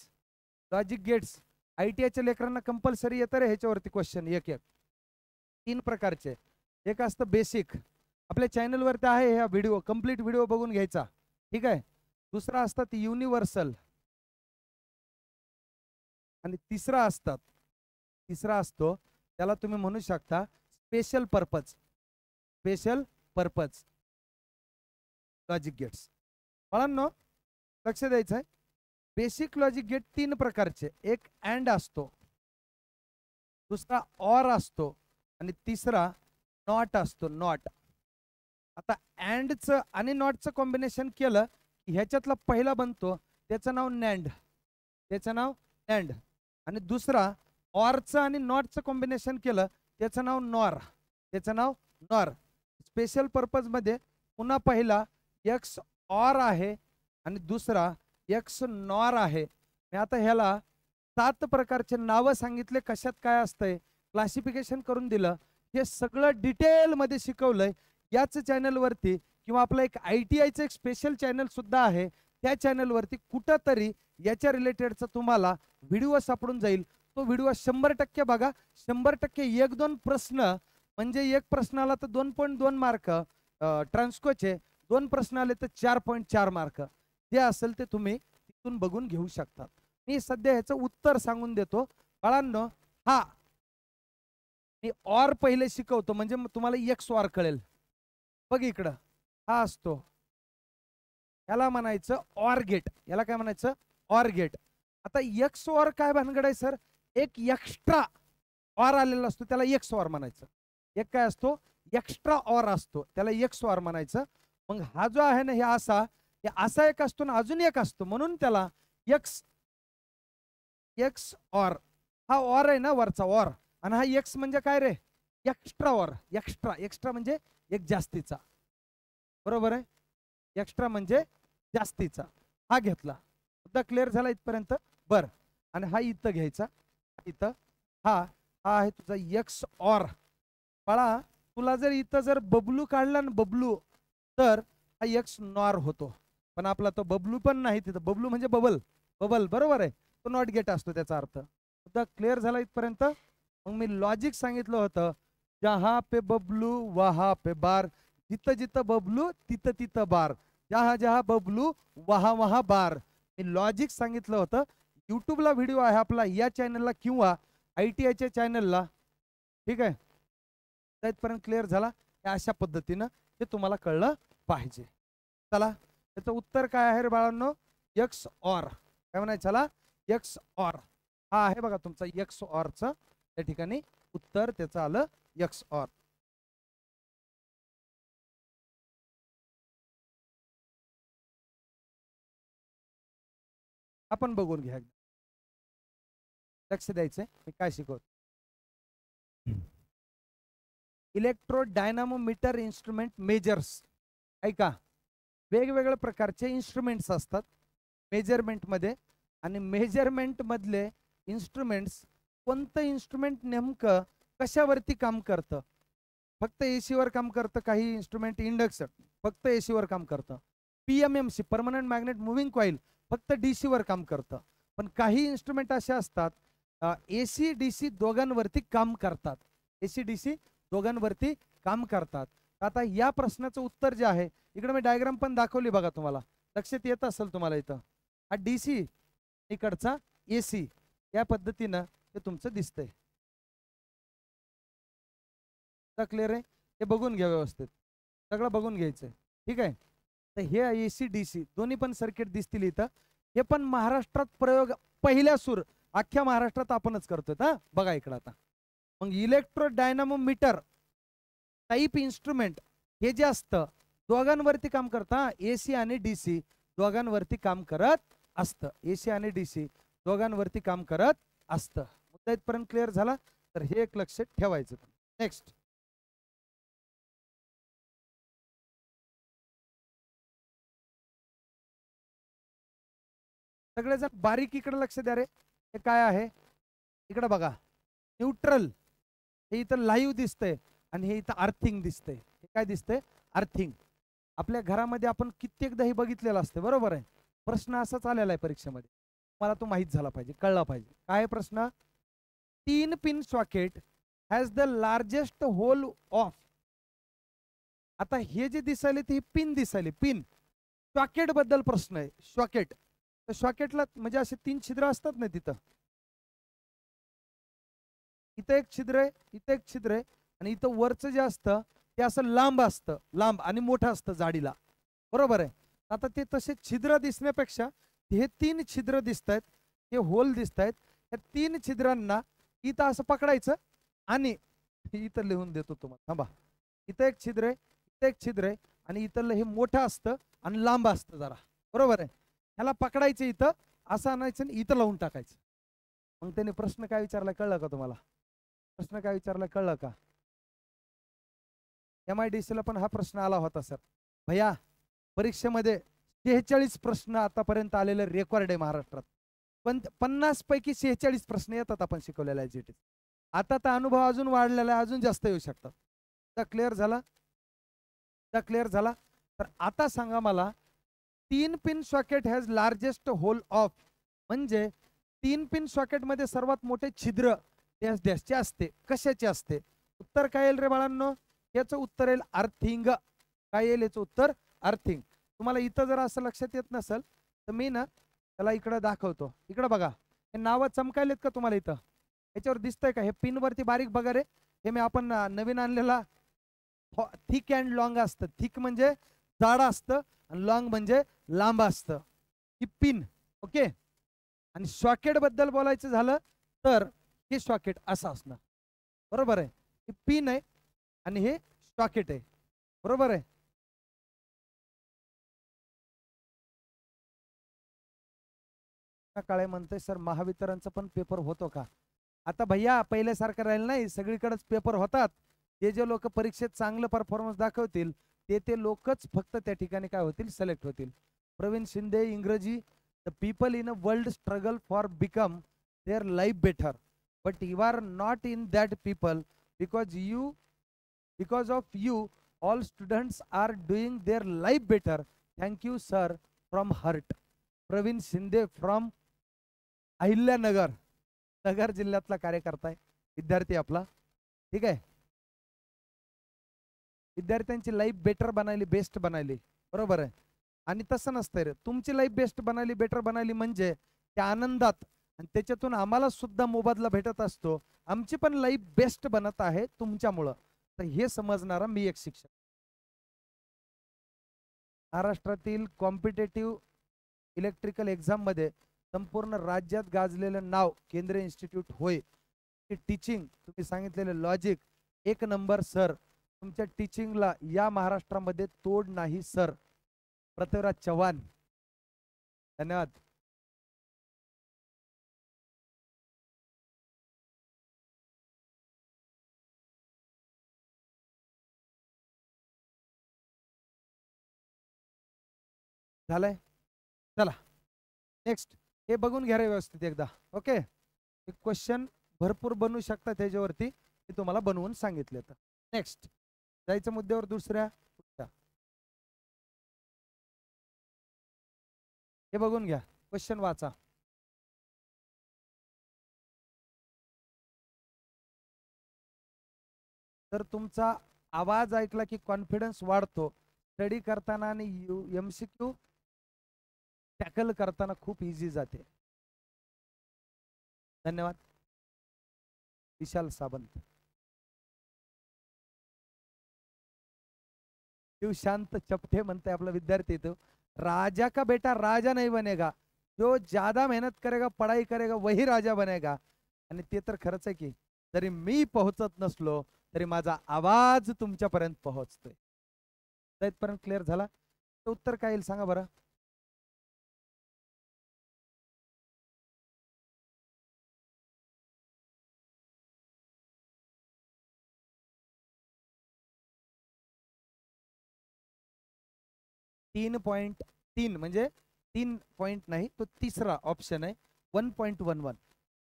logic gates I T आयच्या लेकरांना कंपल्सरी येतं रे ह्याच्यावरती क्वेश्चन एक एक. तीन प्रकारचे. एक असतं बेसिक आपल्या चॅनलवरती आहे हा व्हिडिओ कंप्लीट व्हिडिओ बघून घ्यायचा. ठीक आहे? दुसरा असतात युनिव्हर्सल आणि तिसरा असतात तिसरा असतो त्याला तुम्ही म्हणू शकता special purpose special purpose logic gates बाळांनो लक्ष द्यायचं आहे बेसिक लॉजिक गेट तीन प्रकारचे. एक अँड असतो. दुसरा ऑर असतो. आणि तिसरा नॉट असतो नॉट आता अँडचं आणि नॉटचं कॉम्बिनेशन केलं की ह्याच्यातला पहिला बनतो त्याचं नाव नॅन्ड त्याचं नाव नॅन्ड आणि दुसरा ऑरचं आणि नॉटचं कॉम्बिनेशन केलं त्याचं नाव नॉर त्याचं नाव नॉर स्पेशल पर्पजमध्ये पुन्हा पहिला एक्स ऑर आहे आणि दुसरा एक्स नॉर आहे. मी आता ह्याला सात प्रकारचे नावं सांगितले कशात काय असतंय? क्लासिफिकेशन करून दिलं. हे सगळं डिटेलमध्ये शिकवलंय. याच चॅनलवरती किंवा आपलं एक आय टी आयचं एक स्पेशल चॅनल सुद्धा आहे. त्या चॅनलवरती कुठंतरी याच्या रिलेटेडचा तुम्हाला व्हिडिओ सापडून जाईल. तो व्हिडिओ शंभर टक्के बघा. शंभर टक्के एक दोन प्रश्न म्हणजे एक प्रश्नाला तर दोन पॉईंट दोन मार्क ट्रान्स्कोचे दोन प्रश्न आले तर चार पॉईंट चार मार्क जे असेल ते तुम्ही तिथून बघून घेऊ शकता. मी सध्या ह्याचं उत्तर सांगून देतो. बाळांनो हा मी ऑर पहिले शिकवतो म्हणजे मग तुम्हाला एक्स ऑर कळेल. बघ इकडं. हा असतो. याला म्हणायचं ऑर गेट याला काय म्हणायचं? ऑर गेट आता एक्स ऑर काय भानगड आहे सर? एक एक्स्ट्रा ऑर आलेला असतो त्याला एक्स ऑर म्हणायचं. एक काय असतो? एक्स्ट्रा ऑर असतो. त्याला एक्स ऑर म्हणायचं. मग हा जो आहे ना हे असा हे असा एक असतो ना अजून एक असतो. म्हणून त्याला एक्स एक्स ऑर हा ऑर आहे ना वरचा ऑर आणि हा एक्स म्हणजे काय रे? एक्स्ट्रा ऑर एक्स्ट्रा एक्स्ट्रा म्हणजे एक जास्तीचा. बरोबर आहे? एक्स्ट्रा म्हणजे जास्तीचा. हा घेतला. मुद्दा क्लिअर झाला इथपर्यंत? बर. आणि हा इथं घ्यायचा. इथं. हा. हा आहे तुझा एक्स ऑर बाळा तुला जर इथं जर बबलू काढला ना बबलू तर हा एक्स नॉर होतो. पण आपला तो बबलू पण नाही तिथं. बबलू म्हणजे बबल. बबल. बरोबर आहे? तो नॉट गेट असतो त्याचा अर्थ. मुद्दा क्लिअर झाला इथपर्यंत? मग मी लॉजिक सांगितलं होतं जहा पे बबलू वहा पे बार. जिथं जिथं बबलू तिथं तिथं बार. जहा जहा बबलू वहा वहा बार. मी लॉजिक सांगितलं होतं. युट्यूबला व्हिडिओ आहे आपला या चॅनलला किंवा आय टी आयच्या चॅनलला ठीक आहे? त्यातपर्यंत क्लिअर झाला. या अशा पद्धतीनं हे तुम्हाला कळलं पाहिजे. चला त्याचं उत्तर काय आहे रे बाळांनो? यक्स ऑर काय म्हणायचं? चला यक्स ऑर हा आहे बघा तुमचा यक्स ऑरचं त्या ठिकाणी उत्तर त्याचं आलं यक्स ऑर. आपण बघून घ्या एकदा. लक्ष द्यायचंय मी काय शिकवतो? Electrodynamometer instrument measures. ऐका वेगवेगळ्या प्रकारचे इन्स्ट्रुमेंट्स असतात. मेजरमेंटमध्ये आणि मेजरमेंटमधले इन्स्ट्रुमेंट्स कोणतं इन्स्ट्रुमेंट नेमकं कशावरती काम करतं? फक्त एसीवर वर काम करतं काही इन्स्ट्रुमेंट इंडक्शन फक्त एसीवर वर काम करतं. PMMC permanent magnet moving coil फक्त DC वर काम करतं. पण काही इन्स्ट्रुमेंट असे असतात एसी डी सी दोघांवरती काम करतात. एसी डी सी दोघांवरती काम करतात. आता या प्रश्नाचं उत्तर जे आहे इकडे मी डायग्राम पण दाखवली बघा तुम्हाला. लक्षात येत असेल तुम्हाला इथं. हा डी सी इकडचा एसी या पद्धतीनं हे तुमचं दिसतंय. क्लिअर आहे? हे बघून घ्या व्यवस्थित. सगळं बघून घ्यायचंय. ठीक आहे? तर हे एसी डी सी दोन्ही पण सर्किट दिसतील इथं. हे पण महाराष्ट्रात प्रयोग पहिल्या सूर. अख्ख्या महाराष्ट्रात आपणच करतोय. हा? बघा इकडं आता. मग इलेक्ट्रो डायनामोमीटर टाईप इन्स्ट्रुमेंट हे जे असतं दोघांवरती काम करता ए एसी आणि डी सी दोघांवरती काम करत असतं. एसी आणि डी सी दोघांवरती काम करत असतं. मुद्दा इथपर्यंत क्लिअर झाला तर हे एक लक्ष ठेवायचं. नेक्स्ट सगळेजण बारीक इकडे लक्ष द्या रे. हे काय आहे? इकडे बघा. न्यूट्रल हे इथं लाईव्ह दिसतंय आणि हे इथं अर्थिंग दिसतंय. हे काय दिसतंय? अर्थिंग आपल्या घरामध्ये आपण कित्येकदा हे बघितलेलं असतं बरोबर आहे? प्रश्न असाच आलेला आहे परीक्षेमध्ये. मला तो माहीत झाला पाहिजे कळला पाहिजे. काय प्रश्न? तीन pin socket has the largest hole of आता हे जे दिसायले ते पिन दिसायले पिन सॉकेटबद्दल प्रश्न आहे. सॉकेट तर शॉकेटला म्हणजे असे तीन छिद्र असतात ना तिथं. इथं एक छिद्र आहे इथं एक छिद्र आहे आणि इथं वरचं जे असतं ते असं लांब असतं. लांब आणि मोठं असतं जाडीला. बरोबर आहे? आता ते तसे छिद्र दिसण्यापेक्षा हे तीन छिद्र दिसत आहेत हे होल दिसत आहेत या तीन छिद्रांना इथं असं पकडायचं आणि इथं लिहून देतो तुम्हाला. थांबा. इथं एक छिद्र आहे इथं एक छिद्र आहे आणि इथलं हे मोठं असतं आणि लांब असतं जरा. बरोबर आहे? ह्याला पकडायचं इथं असं आणायचं आणि इथं लावून टाकायचं. मग त्याने प्रश्न काय विचारला कळलं का तुम्हाला? प्रश्न काय विचारला कळलं का? एम आय डी सीला पण हा प्रश्न आला होता सर. भैया परीक्षेमध्ये शेहेचाळीस प्रश्न आतापर्यंत आलेले रेकॉर्ड आहे महाराष्ट्रात. पण पन्नास पैकी शेहेचाळीस प्रश्न येतात आपण शिकवलेल्या जी आता तर अनुभव अजून वाढलेला आहे अजून जास्त येऊ शकतात. तर क्लिअर झाला? तर क्लिअर झाला? तर आता सांगा मला तीन pin socket has largest hole of म्हणजे तीन पिन सॉकेटमध्ये सर्वात मोठे छिद्र डॅशचे असते कशाचे असते? उत्तर काय येईल रे बाळांनो? याचं उत्तर येईल अर्थिंग. काय येईल याचं उत्तर? अर्थिंग. तुम्हाला इथं जर असं लक्षात येत नसेल तर मी ना त्याला इकडं दाखवतो. इकडं बघा. हे नावं चमकायलेत का तुम्हाला इथं? याच्यावर दिसतंय का? हे पिनवरती बारीक बघा रे. हे मी आपण नवीन आणलेला थिक अँड लॉंग असतं. थिक म्हणजे जाड असतं आणि लॉंग म्हणजे लांब असतं. ही पिन ओके? आणि शॉकेटबद्दल बोलायचं झालं तर हे शॉकेट असं असणार. बरोबर आहे? ही पिन आहे आणि हे शॉकेट आहे. बरोबर आहे? काळे म्हणतोय सर महावितरणचा पण पेपर होतो का? आता भैया पहिल्यासारखं राहिलं नाही. सगळीकडेच पेपर होतात. ते जे लोक परीक्षेत चांगलं परफॉर्मन्स दाखवतील ते ते लोकच फक्त त्या ठिकाणी काय होतील? सिलेक्ट होतील. प्रवीण शिंदे इंग्रजी the people in a world struggle for become their life better. But you are not in that people because you because of you all students are doing their life better. Thank you sir from heart. Praveen Shinde from Ahilyanagar. Nagar जिल्ह्यातला कार्यकर्ता आहे. विद्यार्थी आपला. ठीक आहे? विद्यार्थ्यांची life better बनायली best बनायली. बरोबर आहे? आणि तसं नसतंय रे. तुमची लाईफ बेस्ट बनायली बेटर बनायली म्हणजे त्या आनंदात आणि त्याच्यातून आम्हाला सुद्धा मोबदला भेटत असतो. आमची पण लाईफ बेस्ट बनत आहे तुमच्यामुळं. तर हे समजणारा मी एक शिक्षक. महाराष्ट्रातील कॉम्पिटेटिव्ह इलेक्ट्रिकल एक्झाममध्ये संपूर्ण राज्यात गाजलेलं नाव केंद्रीय इन्स्टिट्यूट होय. टीचिंग तुम्ही सांगितलेलं लॉजिक एक नंबर सर तुमच्या टीचिंगला या महाराष्ट्रामध्ये तोड नाही सर पृथ्वीराज चव्हाण. धन्यवाद. झालंय? चला. नेक्स्ट हे बघून घ्या रे व्यवस्थित एकदा. ओके क्वेश्चन भरपूर बनू शकतात त्याच्यावरती. मी तुम्हाला बनवून सांगितले तर. नेक्स्ट जायचं मुद्द्यावर दुसऱ्या? पुढच्या. हे बघून घ्या. क्वेश्चन वाचा. तर तुमचा आवाज ऐकला की कॉन्फिडन्स वाढतो. स्टडी करताना आणि एम सी क्यू टॅकल करताना खूप इझी जाते. धन्यवाद. विशाल सावंत. शिव शांत चपटे म्हणते आपला विद्यार्थी तो. राजा का बेटा? राजा नाही बनेगा. जो ज्यादा मेहनत करेगा पढ़ाई करेगा वही राजा बनेगा. आणि ते तर खरंच आहे की जरी मी पोहोचत नसलो तरी माझा आवाज तुमच्यापर्यंत पोहोचतोय. इथपर्यंत क्लिअर झाला? तर उत्तर काय येईल सांगा बरं? तीन पॉइंट तीन म्हणजे तीन पॉइंट नाही तो तिसरा ऑप्शन आहे. One point one one.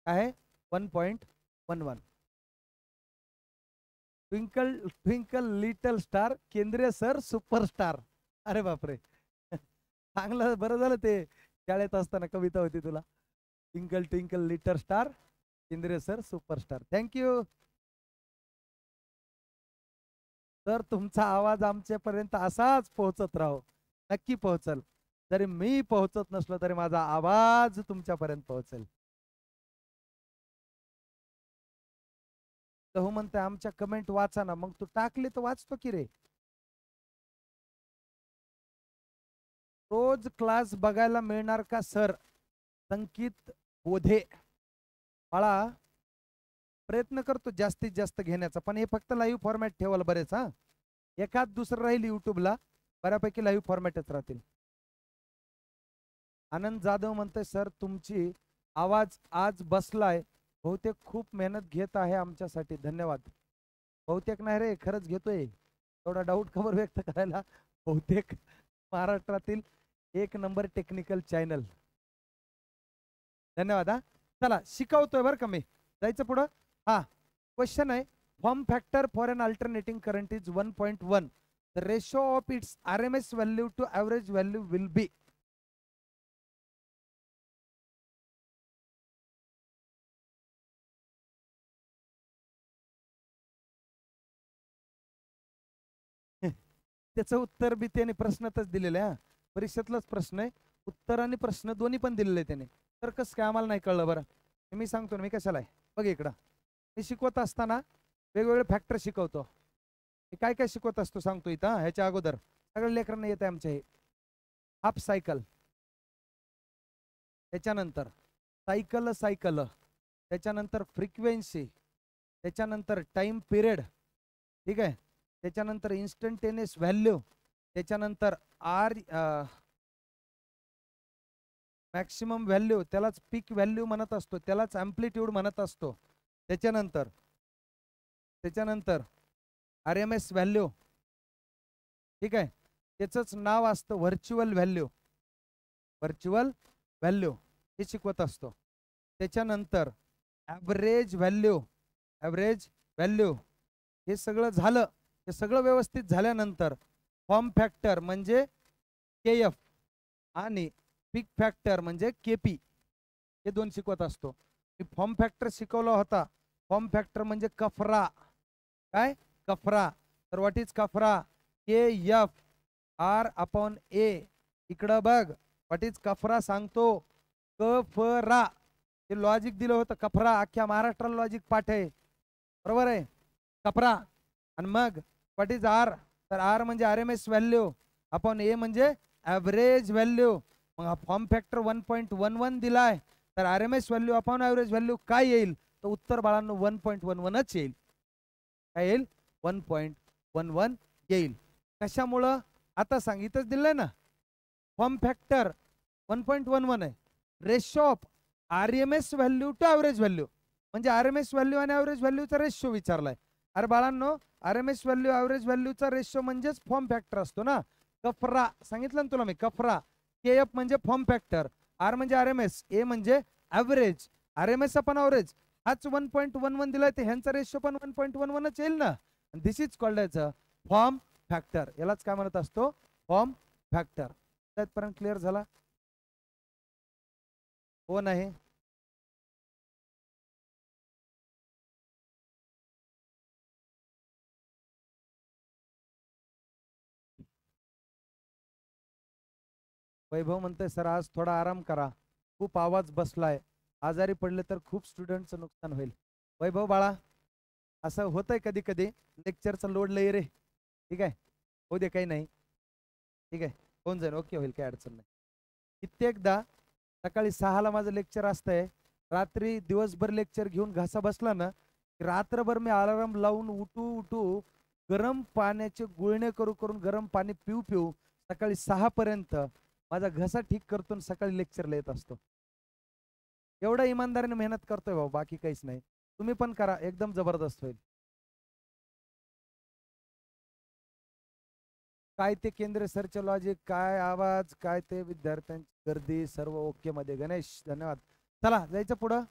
आहे one point one one. Twinkle twinkle little star Kendre sir superstar अरे बापरे. [LAUGHS] चांगलं बरं झालं ते. शाळेत असताना कविता होती तुला. Twinkle twinkle little star Kendre sir superstar thank you तर तुमचा आवाज आमच्यापर्यंत असाच पोहोचत राहो. नक्की पोहोचल. जरी मी पोहोचत नसलो तरी माझा आवाज तुमच्यापर्यंत पोहोचेल. तर हो म्हणते आमच्या कमेंट वाचा ना. मग तू टाकले तर वाचतो की रे? रोज क्लास बघायला मिळणार का सर संकित बोधे. मला प्रयत्न करतो जास्तीत जास्त घेण्याचा पण हे फक्त लाईव्ह फॉर्मॅट ठेवाल बरेच हा. एखाद दुसरं राहील युट्यूबला बऱ्यापैकी लाईव्ह फॉर्मॅटच राहतील. आनंद जाधव म्हणतोय सर तुमची आवाज आज बसलाय. बहुतेक खूप मेहनत घेत आहे आमच्यासाठी. धन्यवाद. बहुतेक नाही रे खरंच घेतोय. एवढा डाऊट खबर व्यक्त करायला बहुतेक महाराष्ट्रातील एक नंबर टेक्निकल चॅनल धन्यवाद हा. चला शिकवतोय बरं का मी. जायचं पुढं? हा. क्वेश्चन आहे form factor for an alternating current is one point one the ratio of its RMS value to average value will be. [LAUGHS] त्याचं उत्तर बी त्याने प्रश्नातच दिलेलं आहे परीक्षेतलाच प्रश्न आहे. उत्तर आणि प्रश्न दोन्ही पण दिलेले त्याने. तर कसं काय आम्हाला नाही कळलं बरं. मी सांगतो ना मी कशाला आहे? बघ इकडं. मी शिकवत असताना वेगवेगळे फॅक्टर शिकवतो. काय काय शिकवत असतो सांगतो इथं ह्याच्या अगोदर. सगळ्या लेकरांना येत आहे आमच्या हे. Half cycle. त्याच्यानंतर सायकल सायकल. त्याच्यानंतर फ्रिक्वेन्सी. त्याच्यानंतर टाइम पिरियड. ठीक आहे? त्याच्यानंतर इन्स्टंटेनियस व्हॅल्यू. त्याच्यानंतर आर मॅक्सिमम व्हॅल्यू. त्यालाच पीक व्हॅल्यू म्हणत असतो. त्यालाच ॲम्प्लिट्यूड म्हणत असतो. त्याच्यानंतर त्याच्यानंतर आर एम एस व्हॅल्यू. ठीक आहे? त्याचंच नाव असतं व्हर्च्युअल व्हॅल्यू व्हर्च्युअल व्हॅल्यू हे शिकवत असतो. त्याच्यानंतर ॲव्हरेज व्हॅल्यू ॲव्हरेज व्हॅल्यू हे सगळं झालं. हे सगळं व्यवस्थित झाल्यानंतर फॉर्म फॅक्टर म्हणजे के एफ आणि पिक फॅक्टर म्हणजे के पी हे दोन शिकवत असतो. मी फॉर्म फॅक्टर शिकवला होता. फॉर्म फॅक्टर म्हणजे कफरा. काय? कफरा. तर what is कफरा? K F R upon A इकडं बघ. व्हॉट इज कफरा सांगतो? कफरा. हे लॉजिक दिलं होतं कफरा. अख्ख्या महाराष्ट्राला लॉजिक पाठ आहे. बरोबर आहे? कफरा. आणि मग व्हॉट इज आर तर आर म्हणजे R M S value upon A म्हणजे ॲव्हरेज व्हॅल्यू मग हा form factor one point one one दिलाय. तर R M S value upon average value काय येईल? तर उत्तर बाळांनो वन पॉईंट वन वनच येईल. काय येईल? वन पॉईंट वन वन येईल. कशामुळं? आता सांगितच दिलंय ना. Form factor one point one one आहे. Ratio of R M S value to average value म्हणजे आर एम एस व्हॅल्यू आणि ॲव्हरेज व्हॅल्यूचा रेशो विचारलाय. अरे बाळांनो R M S value average व्हॅल्यूचा ratio म्हणजेच फॉर्म फॅक्टर असतो ना. कफरा सांगितलं ना तुला मी कफरा. के एफ म्हणजे फॉर्म फॅक्टर आर म्हणजे आर एम एस ए म्हणजे ॲव्हरेज आर एम एस आपण ॲव्हरेज हाच वन पॉईंट वन वन दिलाय तर ह्यांचा रेशो पण वन पॉईंट वन वनच येईल ना. This is called as form factor यालाच काय म्हणत असतो? फॉर्म फॅक्टर त्यातपर्यंत क्लिअर झाला? हो नाही? वैभव म्हणतोय सर आज थोडा आराम करा. खूप आवाज बसलाय. आजारी पडले तर खूप स्टुडंटचं नुकसान होईल. वैभव बाळा असं होतंय कधी कधी लेक्चरचं लोड लई रे. ठीक आहे? हो दे काही नाही. ठीक आहे? होऊन जाईल. ओके होईल काही अडचण नाही. कित्येकदा सकाळी सहाला माझं लेक्चर असतंय. रात्री दिवसभर लेक्चर घेऊन घासा बसला ना की रात्रभर मी अलाराम लावून उठू उठू गरम पाण्याचे गुळणे करू करून गरम पाणी पिऊ पिऊ सकाळी सहापर्यंत माझा घसा ठीक करतो सकाळी लेक्चरला येत असतो. एवढा इमानदारीने मेहनत करतोय भाऊ बाकी काहीच नाही. तुम्ही पण करा एकदम जबरदस्त होईल. काय ते केंद्र सरचे लॉजिक काय आवाज काय ते विद्यार्थ्यांची गर्दी सर्व ओके मध्ये. गणेश धन्यवाद. चला जायचं पुढं.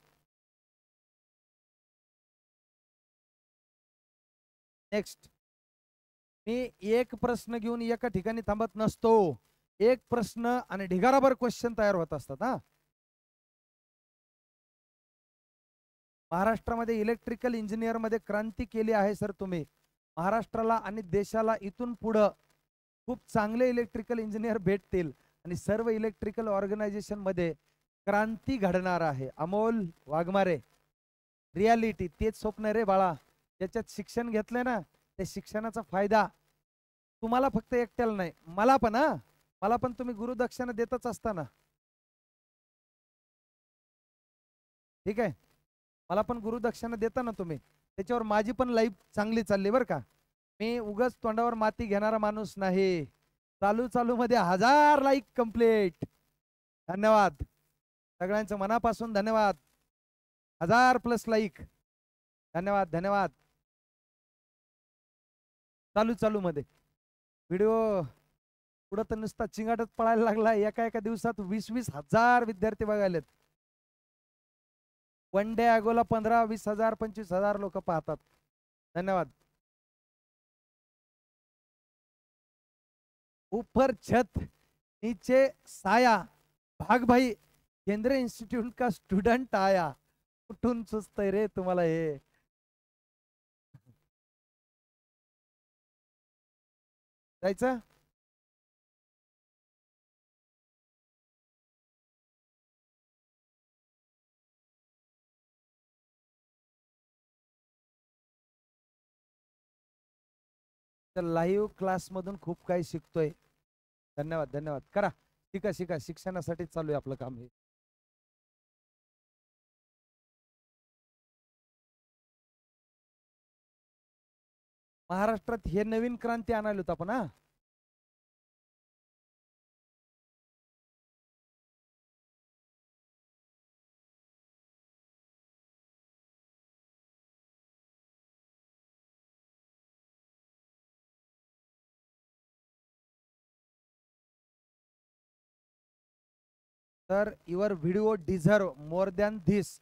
नेक्स्ट मी एक प्रश्न घेऊन एका ठिकाणी थांबत नसतो. एक प्रश्न आणि ढिगाराभर क्वेश्चन तयार होत असतात हा. महाराष्ट्रामध्ये इलेक्ट्रिकल इंजिनियरमध्ये क्रांती केली आहे सर तुम्ही. महाराष्ट्राला आणि देशाला इथून पुढं खूप चांगले इलेक्ट्रिकल इंजिनियर भेटतील आणि सर्व इलेक्ट्रिकल ऑर्गनायझेशनमध्ये क्रांती घडणार आहे. अमोल वाघमारे रियालिटी तेच स्वप्न रे बाळा. ज्याच्यात शिक्षण घेतलंय ना त्या शिक्षणाचा फायदा तुम्हाला फक्त एकट्याला नाही मला पण हा. मला पण तुम्ही गुरुदक्षिणा देतच असताना. ठीक आहे? मला पण गुरुदक्षिणा देता ना तुम्ही. त्याच्यावर माझी पण लाईफ चांगली चालली बरं का. मी उगच तोंडावर माती घेणारा माणूस नाही. चालू चालू मध्ये हजार लाईक कंप्लीट धन्यवाद. सगळ्यांचं मनापासून धन्यवाद. हजार प्लस लाईक धन्यवाद धन्यवाद. चालू चालू मध्ये. व्हिडिओ पुढं तर नुसता चिंगाटत पळायला लागला. एका एका दिवसात वीस वीस हजार विद्यार्थी बघायलेत. वन डे अगोला पंधरा वीस हजार पंचवीस हजार लोक पाहतात. धन्यवाद. ऊपर छत नीचे साया भाग भाई केंद्रीय इन्स्टिट्यूट का स्टुडंट आया. कुठून सुचतय रे तुम्हाला हे? जायचं? तर लाईव्ह क्लासमधून खूप काही शिकतोय. धन्यवाद धन्यवाद. करा. शिका शिका. शिक्षणासाठी चालू आहे आपलं काम हे. महाराष्ट्रात हे नवीन क्रांती आणायला होतं आपण हा? तर your video deserve more than this.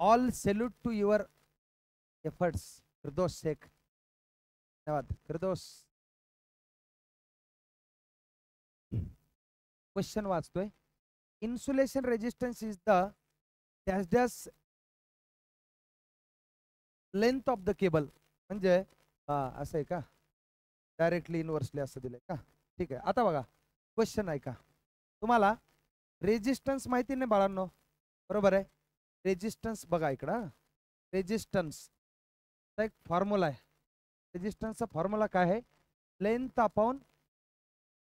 All salute to your efforts. Firdous Shaikh. धन्यवाद. फिरदोस. क्वेश्चन वाचतोय. Insulation resistance is the dash dash length of the cable. म्हणजे असं आहे का? डायरेक्टली इनवर्सली असं दिलंय का? ठीक आहे. आता बघा. क्वेश्चन ऐका. तुम्हाला रेजिस्टन्स माहिती नाही बाळांनो. बरोबर आहे? रेजिस्टन्स बघा इकडं रेजिस्टन्स एक फॉर्म्युला आहे. रेजिस्टन्सचा फॉर्म्युला काय आहे? Length upon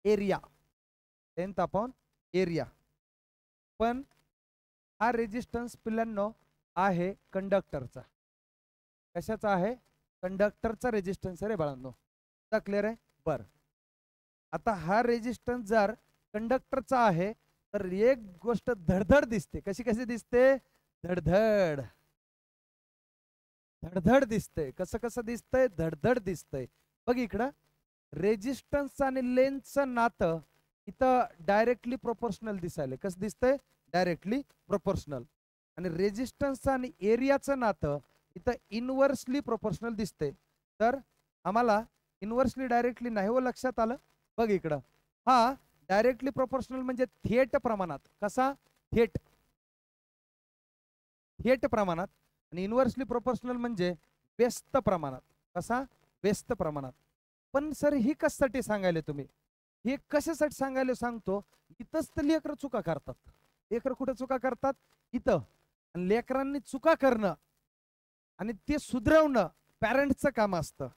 area length upon area पण हा रेजिस्टन्स पिल्लांनो आहे कंडक्टरचा कशाचा आहे? कंडक्टरचा रेजिस्टन्स रे बाळांनो. क्लिअर आहे? बर. आता हा रेजिस्टन्स जर कंडक्टरचा आहे तर एक गोष्ट धडधड दिसते. कशी कशी दिसते? धडधड. धडधड दिसतंय कसं कसं दिसतंय? धडधड दिसतंय. बघ इकडं. रेजिस्टन्स आणि लेन्सचं नातं इथं डायरेक्टली प्रोपोर्शनल दिसायला कसं दिसतंय? डायरेक्टली प्रोपोर्शनल आणि रेजिस्टन्स आणि एरियाचं नातं इथं इनव्हर्सली प्रोपोर्शनल दिसते तर आम्हाला इनव्हर्सली डायरेक्टली नाही हो लक्षात आलं? बघ इकडं. हा डायरेक्टली प्रोपोर्शनल म्हणजे थेट प्रमाणात. कसा? थेट. थेट प्रमाणात. आणि इन्व्हर्सली प्रोपोर्शनल म्हणजे व्यस्त प्रमाणात. कसा? व्यस्त प्रमाणात. पण सर ही कशासाठी सांगायले तुम्ही? हे कशासाठी सांगायला सांगतो? इथंच तर लेकर चुका करतात. लेकर कुठे चुका करतात? इथं. आणि लेकरांनी चुका करणं आणि ते सुधरवणं पॅरेंट्सचं काम असतं.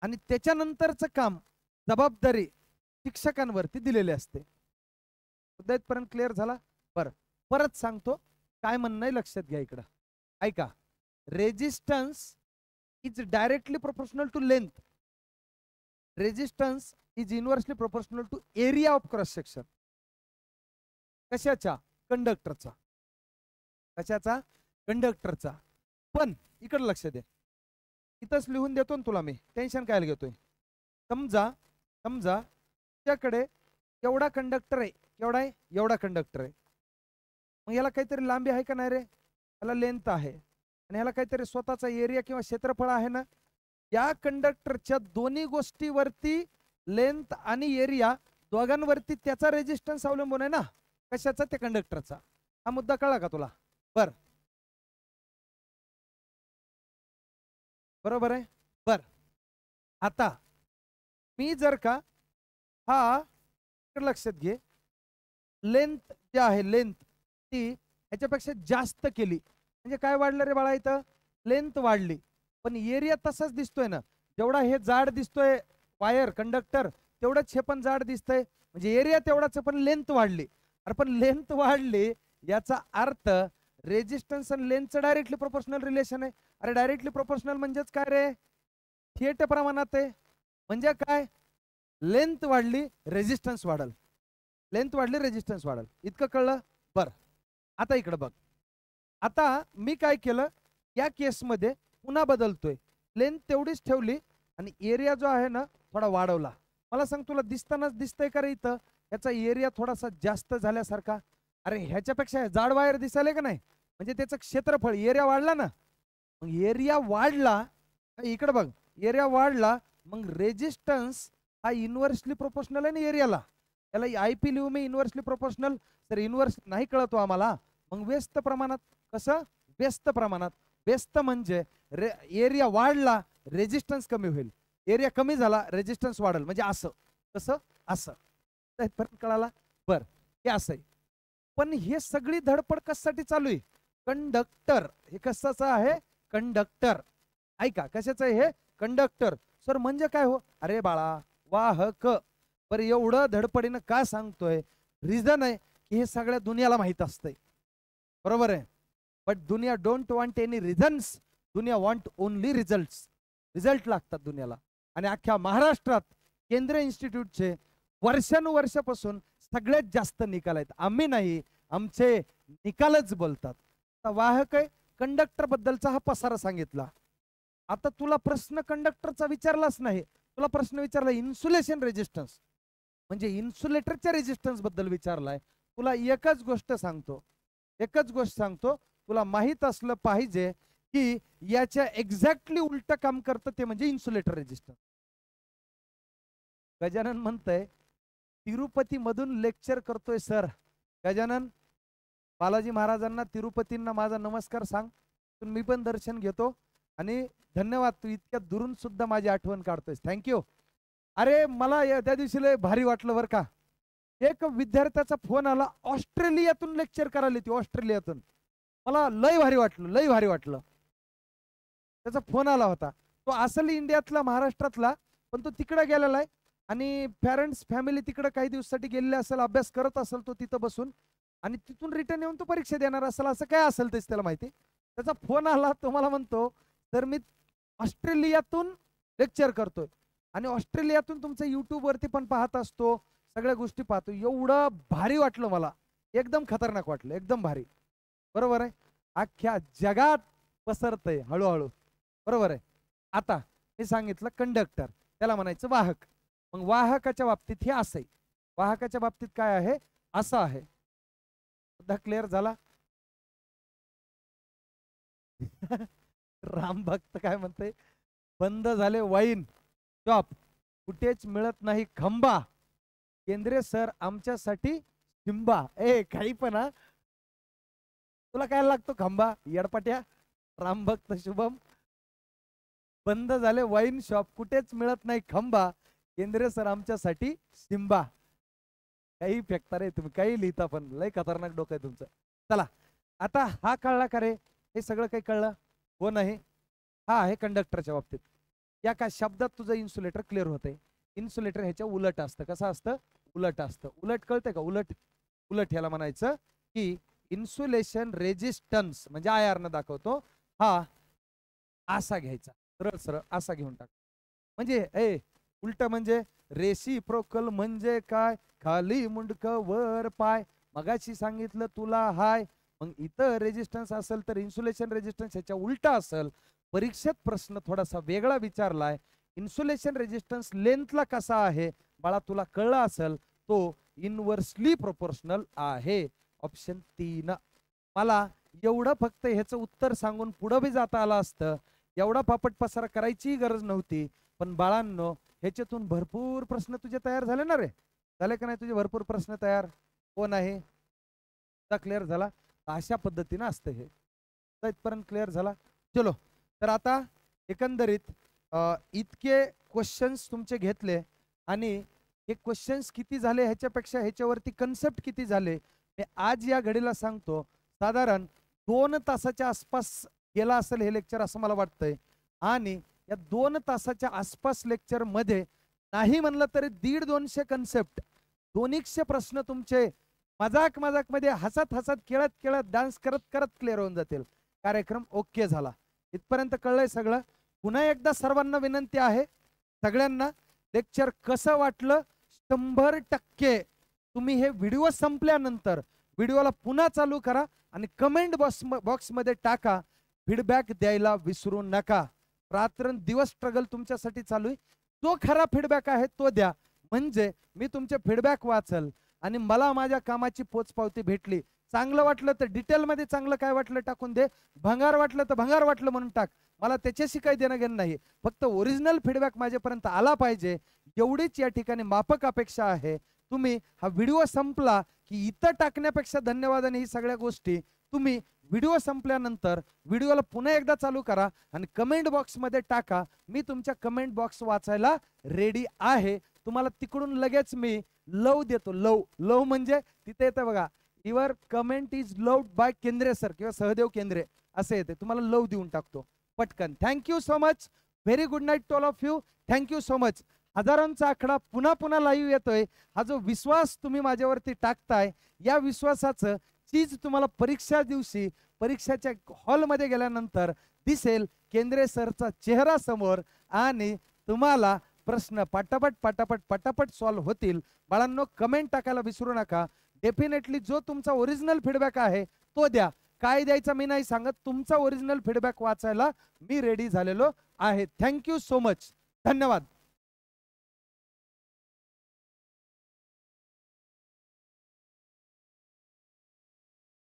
आणि त्याच्यानंतरचं काम जबाबदारी शिक्षकांवरती दिलेली असते. मुद्दा इथपर्यंत क्लिअर झाला? बरं. परत सांगतो काय म्हणणं आहे लक्षात घ्या इकडं. ऐका. Resistance is directly proportional to length resistance is inversely proportional to area of cross section कशाच्या कंडक्टरचा कशाचा? कंडक्टरचा पण इकडं लक्ष दे. इथंच लिहून देतो ना तुला मी. टेन्शन काय घेतोय? समजा समजा तुझ्याकडे एवढा कंडक्टर आहे. केवढा आहे एवढा कंडक्टर आहे. मग याला काहीतरी लांबी आहे का नाही रे? याला लेंथ आहे. आणि याला काहीतरी स्वतःचा एरिया किंवा क्षेत्रफळ आहे ना? या कंडक्टरच्या दोन्ही गोष्टीवरती लेंथ आणि एरिया दोघांवरती त्याचा रेजिस्टन्स अवलंबून आहे ना? कशाचा? त्या कंडक्टरचा हा मुद्दा कळला का तुला? बर. बरोबर आहे? बर. आता मी जर का हा लक्षात घे. लेंथ जी आहे लेंथ ती ह्याच्यापेक्षा जास्त केली. म्हणजे काय वाढलं रे बाळा इथं? लेंथ वाढली. पण एरिया तसाच दिसतोय ना. जेवढा हे जाड दिसतोय वायर कंडक्टर तेवढंच हे पण जाड दिसतंय. म्हणजे एरिया तेवढाच पण लेंथ वाढली. अरे पण लेंथ वाढली याचा अर्थ रेजिस्टन्स आणि लेंथचं डायरेक्टली प्रोपोर्शनल रिलेशन आहे. अरे डायरेक्टली प्रोपोर्शनल म्हणजेच काय रे? थिएट प्रमाणात आहे. म्हणजे काय? लेंथ वाढली रेजिस्टन्स वाढल. लेंथ वाढली रेजिस्टन्स वाढल. इतकं कळलं? बर. आता इकडं बघ. आता मी काय केलं? या केसमध्ये पुन्हा बदलतोय. लेंथ तेवढीच ठेवली आणि एरिया जो आहे ना थोडा वाढवला. मला सांग तुला दिसतानाच दिसतंय का रे इथं? याचा एरिया थोडासा जास्त झाल्यासारखा. अरे ह्याच्यापेक्षा जाड वायर दिसायला का नाही? म्हणजे त्याचं क्षेत्रफळ एरिया वाढला ना. मग एरिया वाढला इकडे बघ. एरिया वाढला मग रेजिस्टन्स हा इन्व्हर्सली प्रोपोर्शनल आहे ना एरियाला त्याला आय पी लिहू मी इन्व्हर्सली प्रोपोर्शनल तर इन्व्हर्स नाही कळतो आम्हाला मग व्यस्त प्रमाणात कसं? व्यस्त प्रमाणात. व्यस्त म्हणजे रे एरिया वाढला रेजिस्टन्स कमी होईल. एरिया कमी झाला रेजिस्टन्स वाढेल. म्हणजे असं. कसं? असं. कळाला? बर. हे असं आहे. पण हे सगळी धडपड कशासाठी चालू आहे? कंडक्टर हे कशाचं आहे? कंडक्टर ऐका कशाचं आहे हे? कंडक्टर सर म्हणजे काय हो? अरे बाळा वाहक. बरं एवढं धडपडीनं का सांगतोय? रिझन आहे की हे सगळ्या दुनियाला माहीत असतंय. बरोबर आहे? बट दुनिया डोंट वॉन्ट एनी रिझन्स दुनिया वॉन्ट ओनली रिझल्ट रिझल्ट लागतात दुनियाला. आणि अख्ख्या महाराष्ट्रात केंद्रीय इन्स्टिट्यूटचे वर्षानुवर्षापासून सगळ्यात जास्त निकाल आहेत. आम्ही नाही आमचे निकालच बोलतात. आता वाहक आहे कंडक्टर बद्दलचा हा पसारा सांगितला. आता तुला प्रश्न कंडक्टरचा विचारलाच नाही. तुला प्रश्न विचारला इन्सुलेशन रेजिस्टन्स म्हणजे इन्सुलेटरच्या रेजिस्टन्सबद्दल विचारलाय. तुला एकच गोष्ट सांगतो. एकच गोष्ट सांगतो. तुला माहीत असलं पाहिजे की याच्या एक्झॅक्टली उलट काम करतं ते म्हणजे इन्सुलेटर रेजिस्टन्स गजानन म्हणतंय तिरुपती मधून लेक्चर करतोय सर गजानन बालाजी महाराजांना तिरुपतींना माझा नमस्कार सांग. मी पण दर्शन घेतो. आणि धन्यवाद तू इतक्या दुरून सुद्धा माझी आठवण काढतोयस. थँक्यू अरे मला त्या दिवशी लय भारी वाटलं बरं का. एक विद्यार्थ्याचा फोन आला ऑस्ट्रेलियातून लेक्चर करायला ती ऑस्ट्रेलियातून. मला लय भारी वाटलं लय भारी वाटलं. त्याचा फोन आला होता. तो असल इंडियातला महाराष्ट्रातला पण तो तिकडे गेलेला आहे. आणि पॅरेंट्स फॅमिली तिकडे काही दिवसासाठी गेलेले असेल अभ्यास करत असेल तो तिथं बसून. आणि तिथून रिटर्न येऊन तो परीक्षा देणार असेल असं काय असेल तेच त्याला माहिती. त्याचा फोन आला तो मला म्हणतो तर मी ऑस्ट्रेलियातून लेक्चर करतोय. आणि ऑस्ट्रेलियातून तुमचं युट्यूबवरती पण पाहत असतो सगळ्या गोष्टी पाहतो. एवढं भारी वाटलं मला. एकदम खतरनाक वाटलं एकदम भारी. बरोबर आहे? अख्ख्या जगात पसरतय हळूहळू. बरोबर आहे? आता हे सांगितलं कंडक्टर त्याला म्हणायचं वाहक. मग वाहकाच्या बाबतीत हे असं आहे वाहकाच्या बाबतीत काय आहे? असं आहे. क्लिअर झाला? [LAUGHS] राम भक्त काय म्हणते? बंद झाले वाईन. शॉप कुठेच मिळत नाही खंबा. केंद्रे सर आमच्यासाठी शिंबा ए काही पण हा. तुला काय लागतो खंबा? येडपाट्या. राम भक्त शुभम. बंद झाले वाईन शॉप कुठेच मिळत नाही खंबा. केंद्रे सर आमच्यासाठी शिंबा काही फेकता रे तुम्ही. काही लिहिता पण. लय खतरनाक डोकं आहे तुमचं. चला. आता हा कळला का रे? हे सगळं काही कळलं? हो नाही हा आहे कंडक्टरच्या बाबतीत. या का शब्दात तुझं इन्सुलेटर क्लिअर होतंय. इन्सुलेटर ह्याच्या उलट असतं. कसं असतं? उलट असतं. उलट कळतंय का? उलट उलट ह्याला म्हणायचं की इन्सुलेशन रेजिस्टन्स म्हणजे आय आर न दाखवतो हा असा घ्यायचा. सरळ सरळ असा घेऊन टाक. म्हणजे ए उलट म्हणजे रेसी प्रोकल म्हणजे काय? खाली मुंडक वर पाय. मगाशी सांगितलं तुला हाय. मग इथं रेजिस्टन्स असेल तर इन्सुलेशन रेजिस्टन्स ह्याच्या उलटा असेल. परीक्षेत प्रश्न थोडासा वेगळा विचारलाय. इन्सुलेशन रेजिस्टन्स लेंथला कसा आहे? बाळा तुला कळलं असेल तो इनवर्सली प्रोपोर्शनल आहे. ऑप्शन तीन. मला एवढं फक्त ह्याचं उत्तर सांगून पुढं बी जाता आलं असतं. एवढा पापट पसारा करायचीही गरज नव्हती. पण बाळांनो ह्याच्यातून भरपूर प्रश्न तुझे तयार झाले ना रे? झाले का नाही तुझे भरपूर प्रश्न तयार? कोण आहे क्लिअर झाला? अशा पद्धतीनं असतं हे. इथपर्यंत क्लिअर झाला? चलो. तर आता एकंदरीत इतके क्वेश्चन्स तुमचे घेतले आणि हे क्वेश्चन्स किती झाले ह्याच्यापेक्षा ह्याच्यावरती कन्सेप्ट किती झाले मी आज या घडीला सांगतो. साधारण दोन तासाच्या आसपास गेला असेल हे लेक्चर असं मला वाटतंय. आणि या दोन तासाच्या आसपास लेक्चरमध्ये नाही म्हणलं तरी दीड दोनशे कन्सेप्ट दोनशे प्रश्न तुमचे मजाक मजाकमध्ये हसत हसत खेळत खेळत डान्स करत करत क्लिअर होऊन जातील. कार्यक्रम ओके झाला. इथपर्यंत कळलंय सगळं. पुन्हा एकदा सर्वांना विनंती आहे सगळ्यांना लेक्चर कसं वाटलं? शंभर टक्के. तुम्ही हे व्हिडिओ संपल्यानंतर व्हिडिओला पुन्हा चालू करा आणि कमेंट बॉक्स बॉक्समध्ये टाका. फीडबॅक द्यायला विसरू नका. रात्र दिवस स्ट्रगल तुमच्यासाठी चालू आहे. जो खरा फीडबॅक आहे तो द्या. म्हणजे मी तुमचे फीडबॅक वाचल. आणि मला माझ्या कामाची पोचपावती भेटली. चांगलं वाटलं तर डिटेलमध्ये चांगलं काय वाटलं टाकून दे. भंगार वाटलं तर भंगार वाटलं म्हणून टाक. मला त्याच्याशी काही देणं घेणं नाही. फक्त ओरिजिनल फीडबॅक माझ्यापर्यंत आला पाहिजे. एवढीच या ठिकाणी माफक अपेक्षा आहे. तुम्ही हा व्हिडिओ संपला की इथं टाकण्यापेक्षा धन्यवाद आणि ही सगळ्या गोष्टी. तुम्ही व्हिडिओ संपल्यानंतर व्हिडिओला पुन्हा एकदा चालू करा आणि कमेंट बॉक्समध्ये टाका. मी तुमच्या कमेंट बॉक्स वाचायला रेडी आहे. तुम्हाला तिकडून लगेच मी लव देतो. लव लव म्हणजे तिथे येतं बघा your comment is love by Kendre sir किंवा सहदेव केंद्रे असे येते तुम्हाला लव देऊन टाकतो. पटकन. Thank you so much very good night to all of you thank you so much हजारांचा आकडा पुन्हा पुन्हा लाईव्ह येतोय. हा जो विश्वास तुम्ही माझ्यावरती टाकताय या विश्वासाचं चीज तुम्हाला परीक्षा दिवशी परीक्षाच्या हॉलमध्ये गेल्यानंतर दिसेल. केंद्रे सरचा चेहरा समोर आणि तुम्हाला प्रश्न पटापट पटापट पटापट सॉल्व्ह होतील. बाळांनो कमेंट टाकायला विसरू नका. डेफिनेटली जो तुमचा ओरिजिनल फीडबॅक आहे तो द्या. काय द्यायचा मी नाही सांगत. तुमचा ओरिजिनल फीडबॅक वाचायला मी रेडी झालेलो आहे. थँक्यू सो मच धन्यवाद.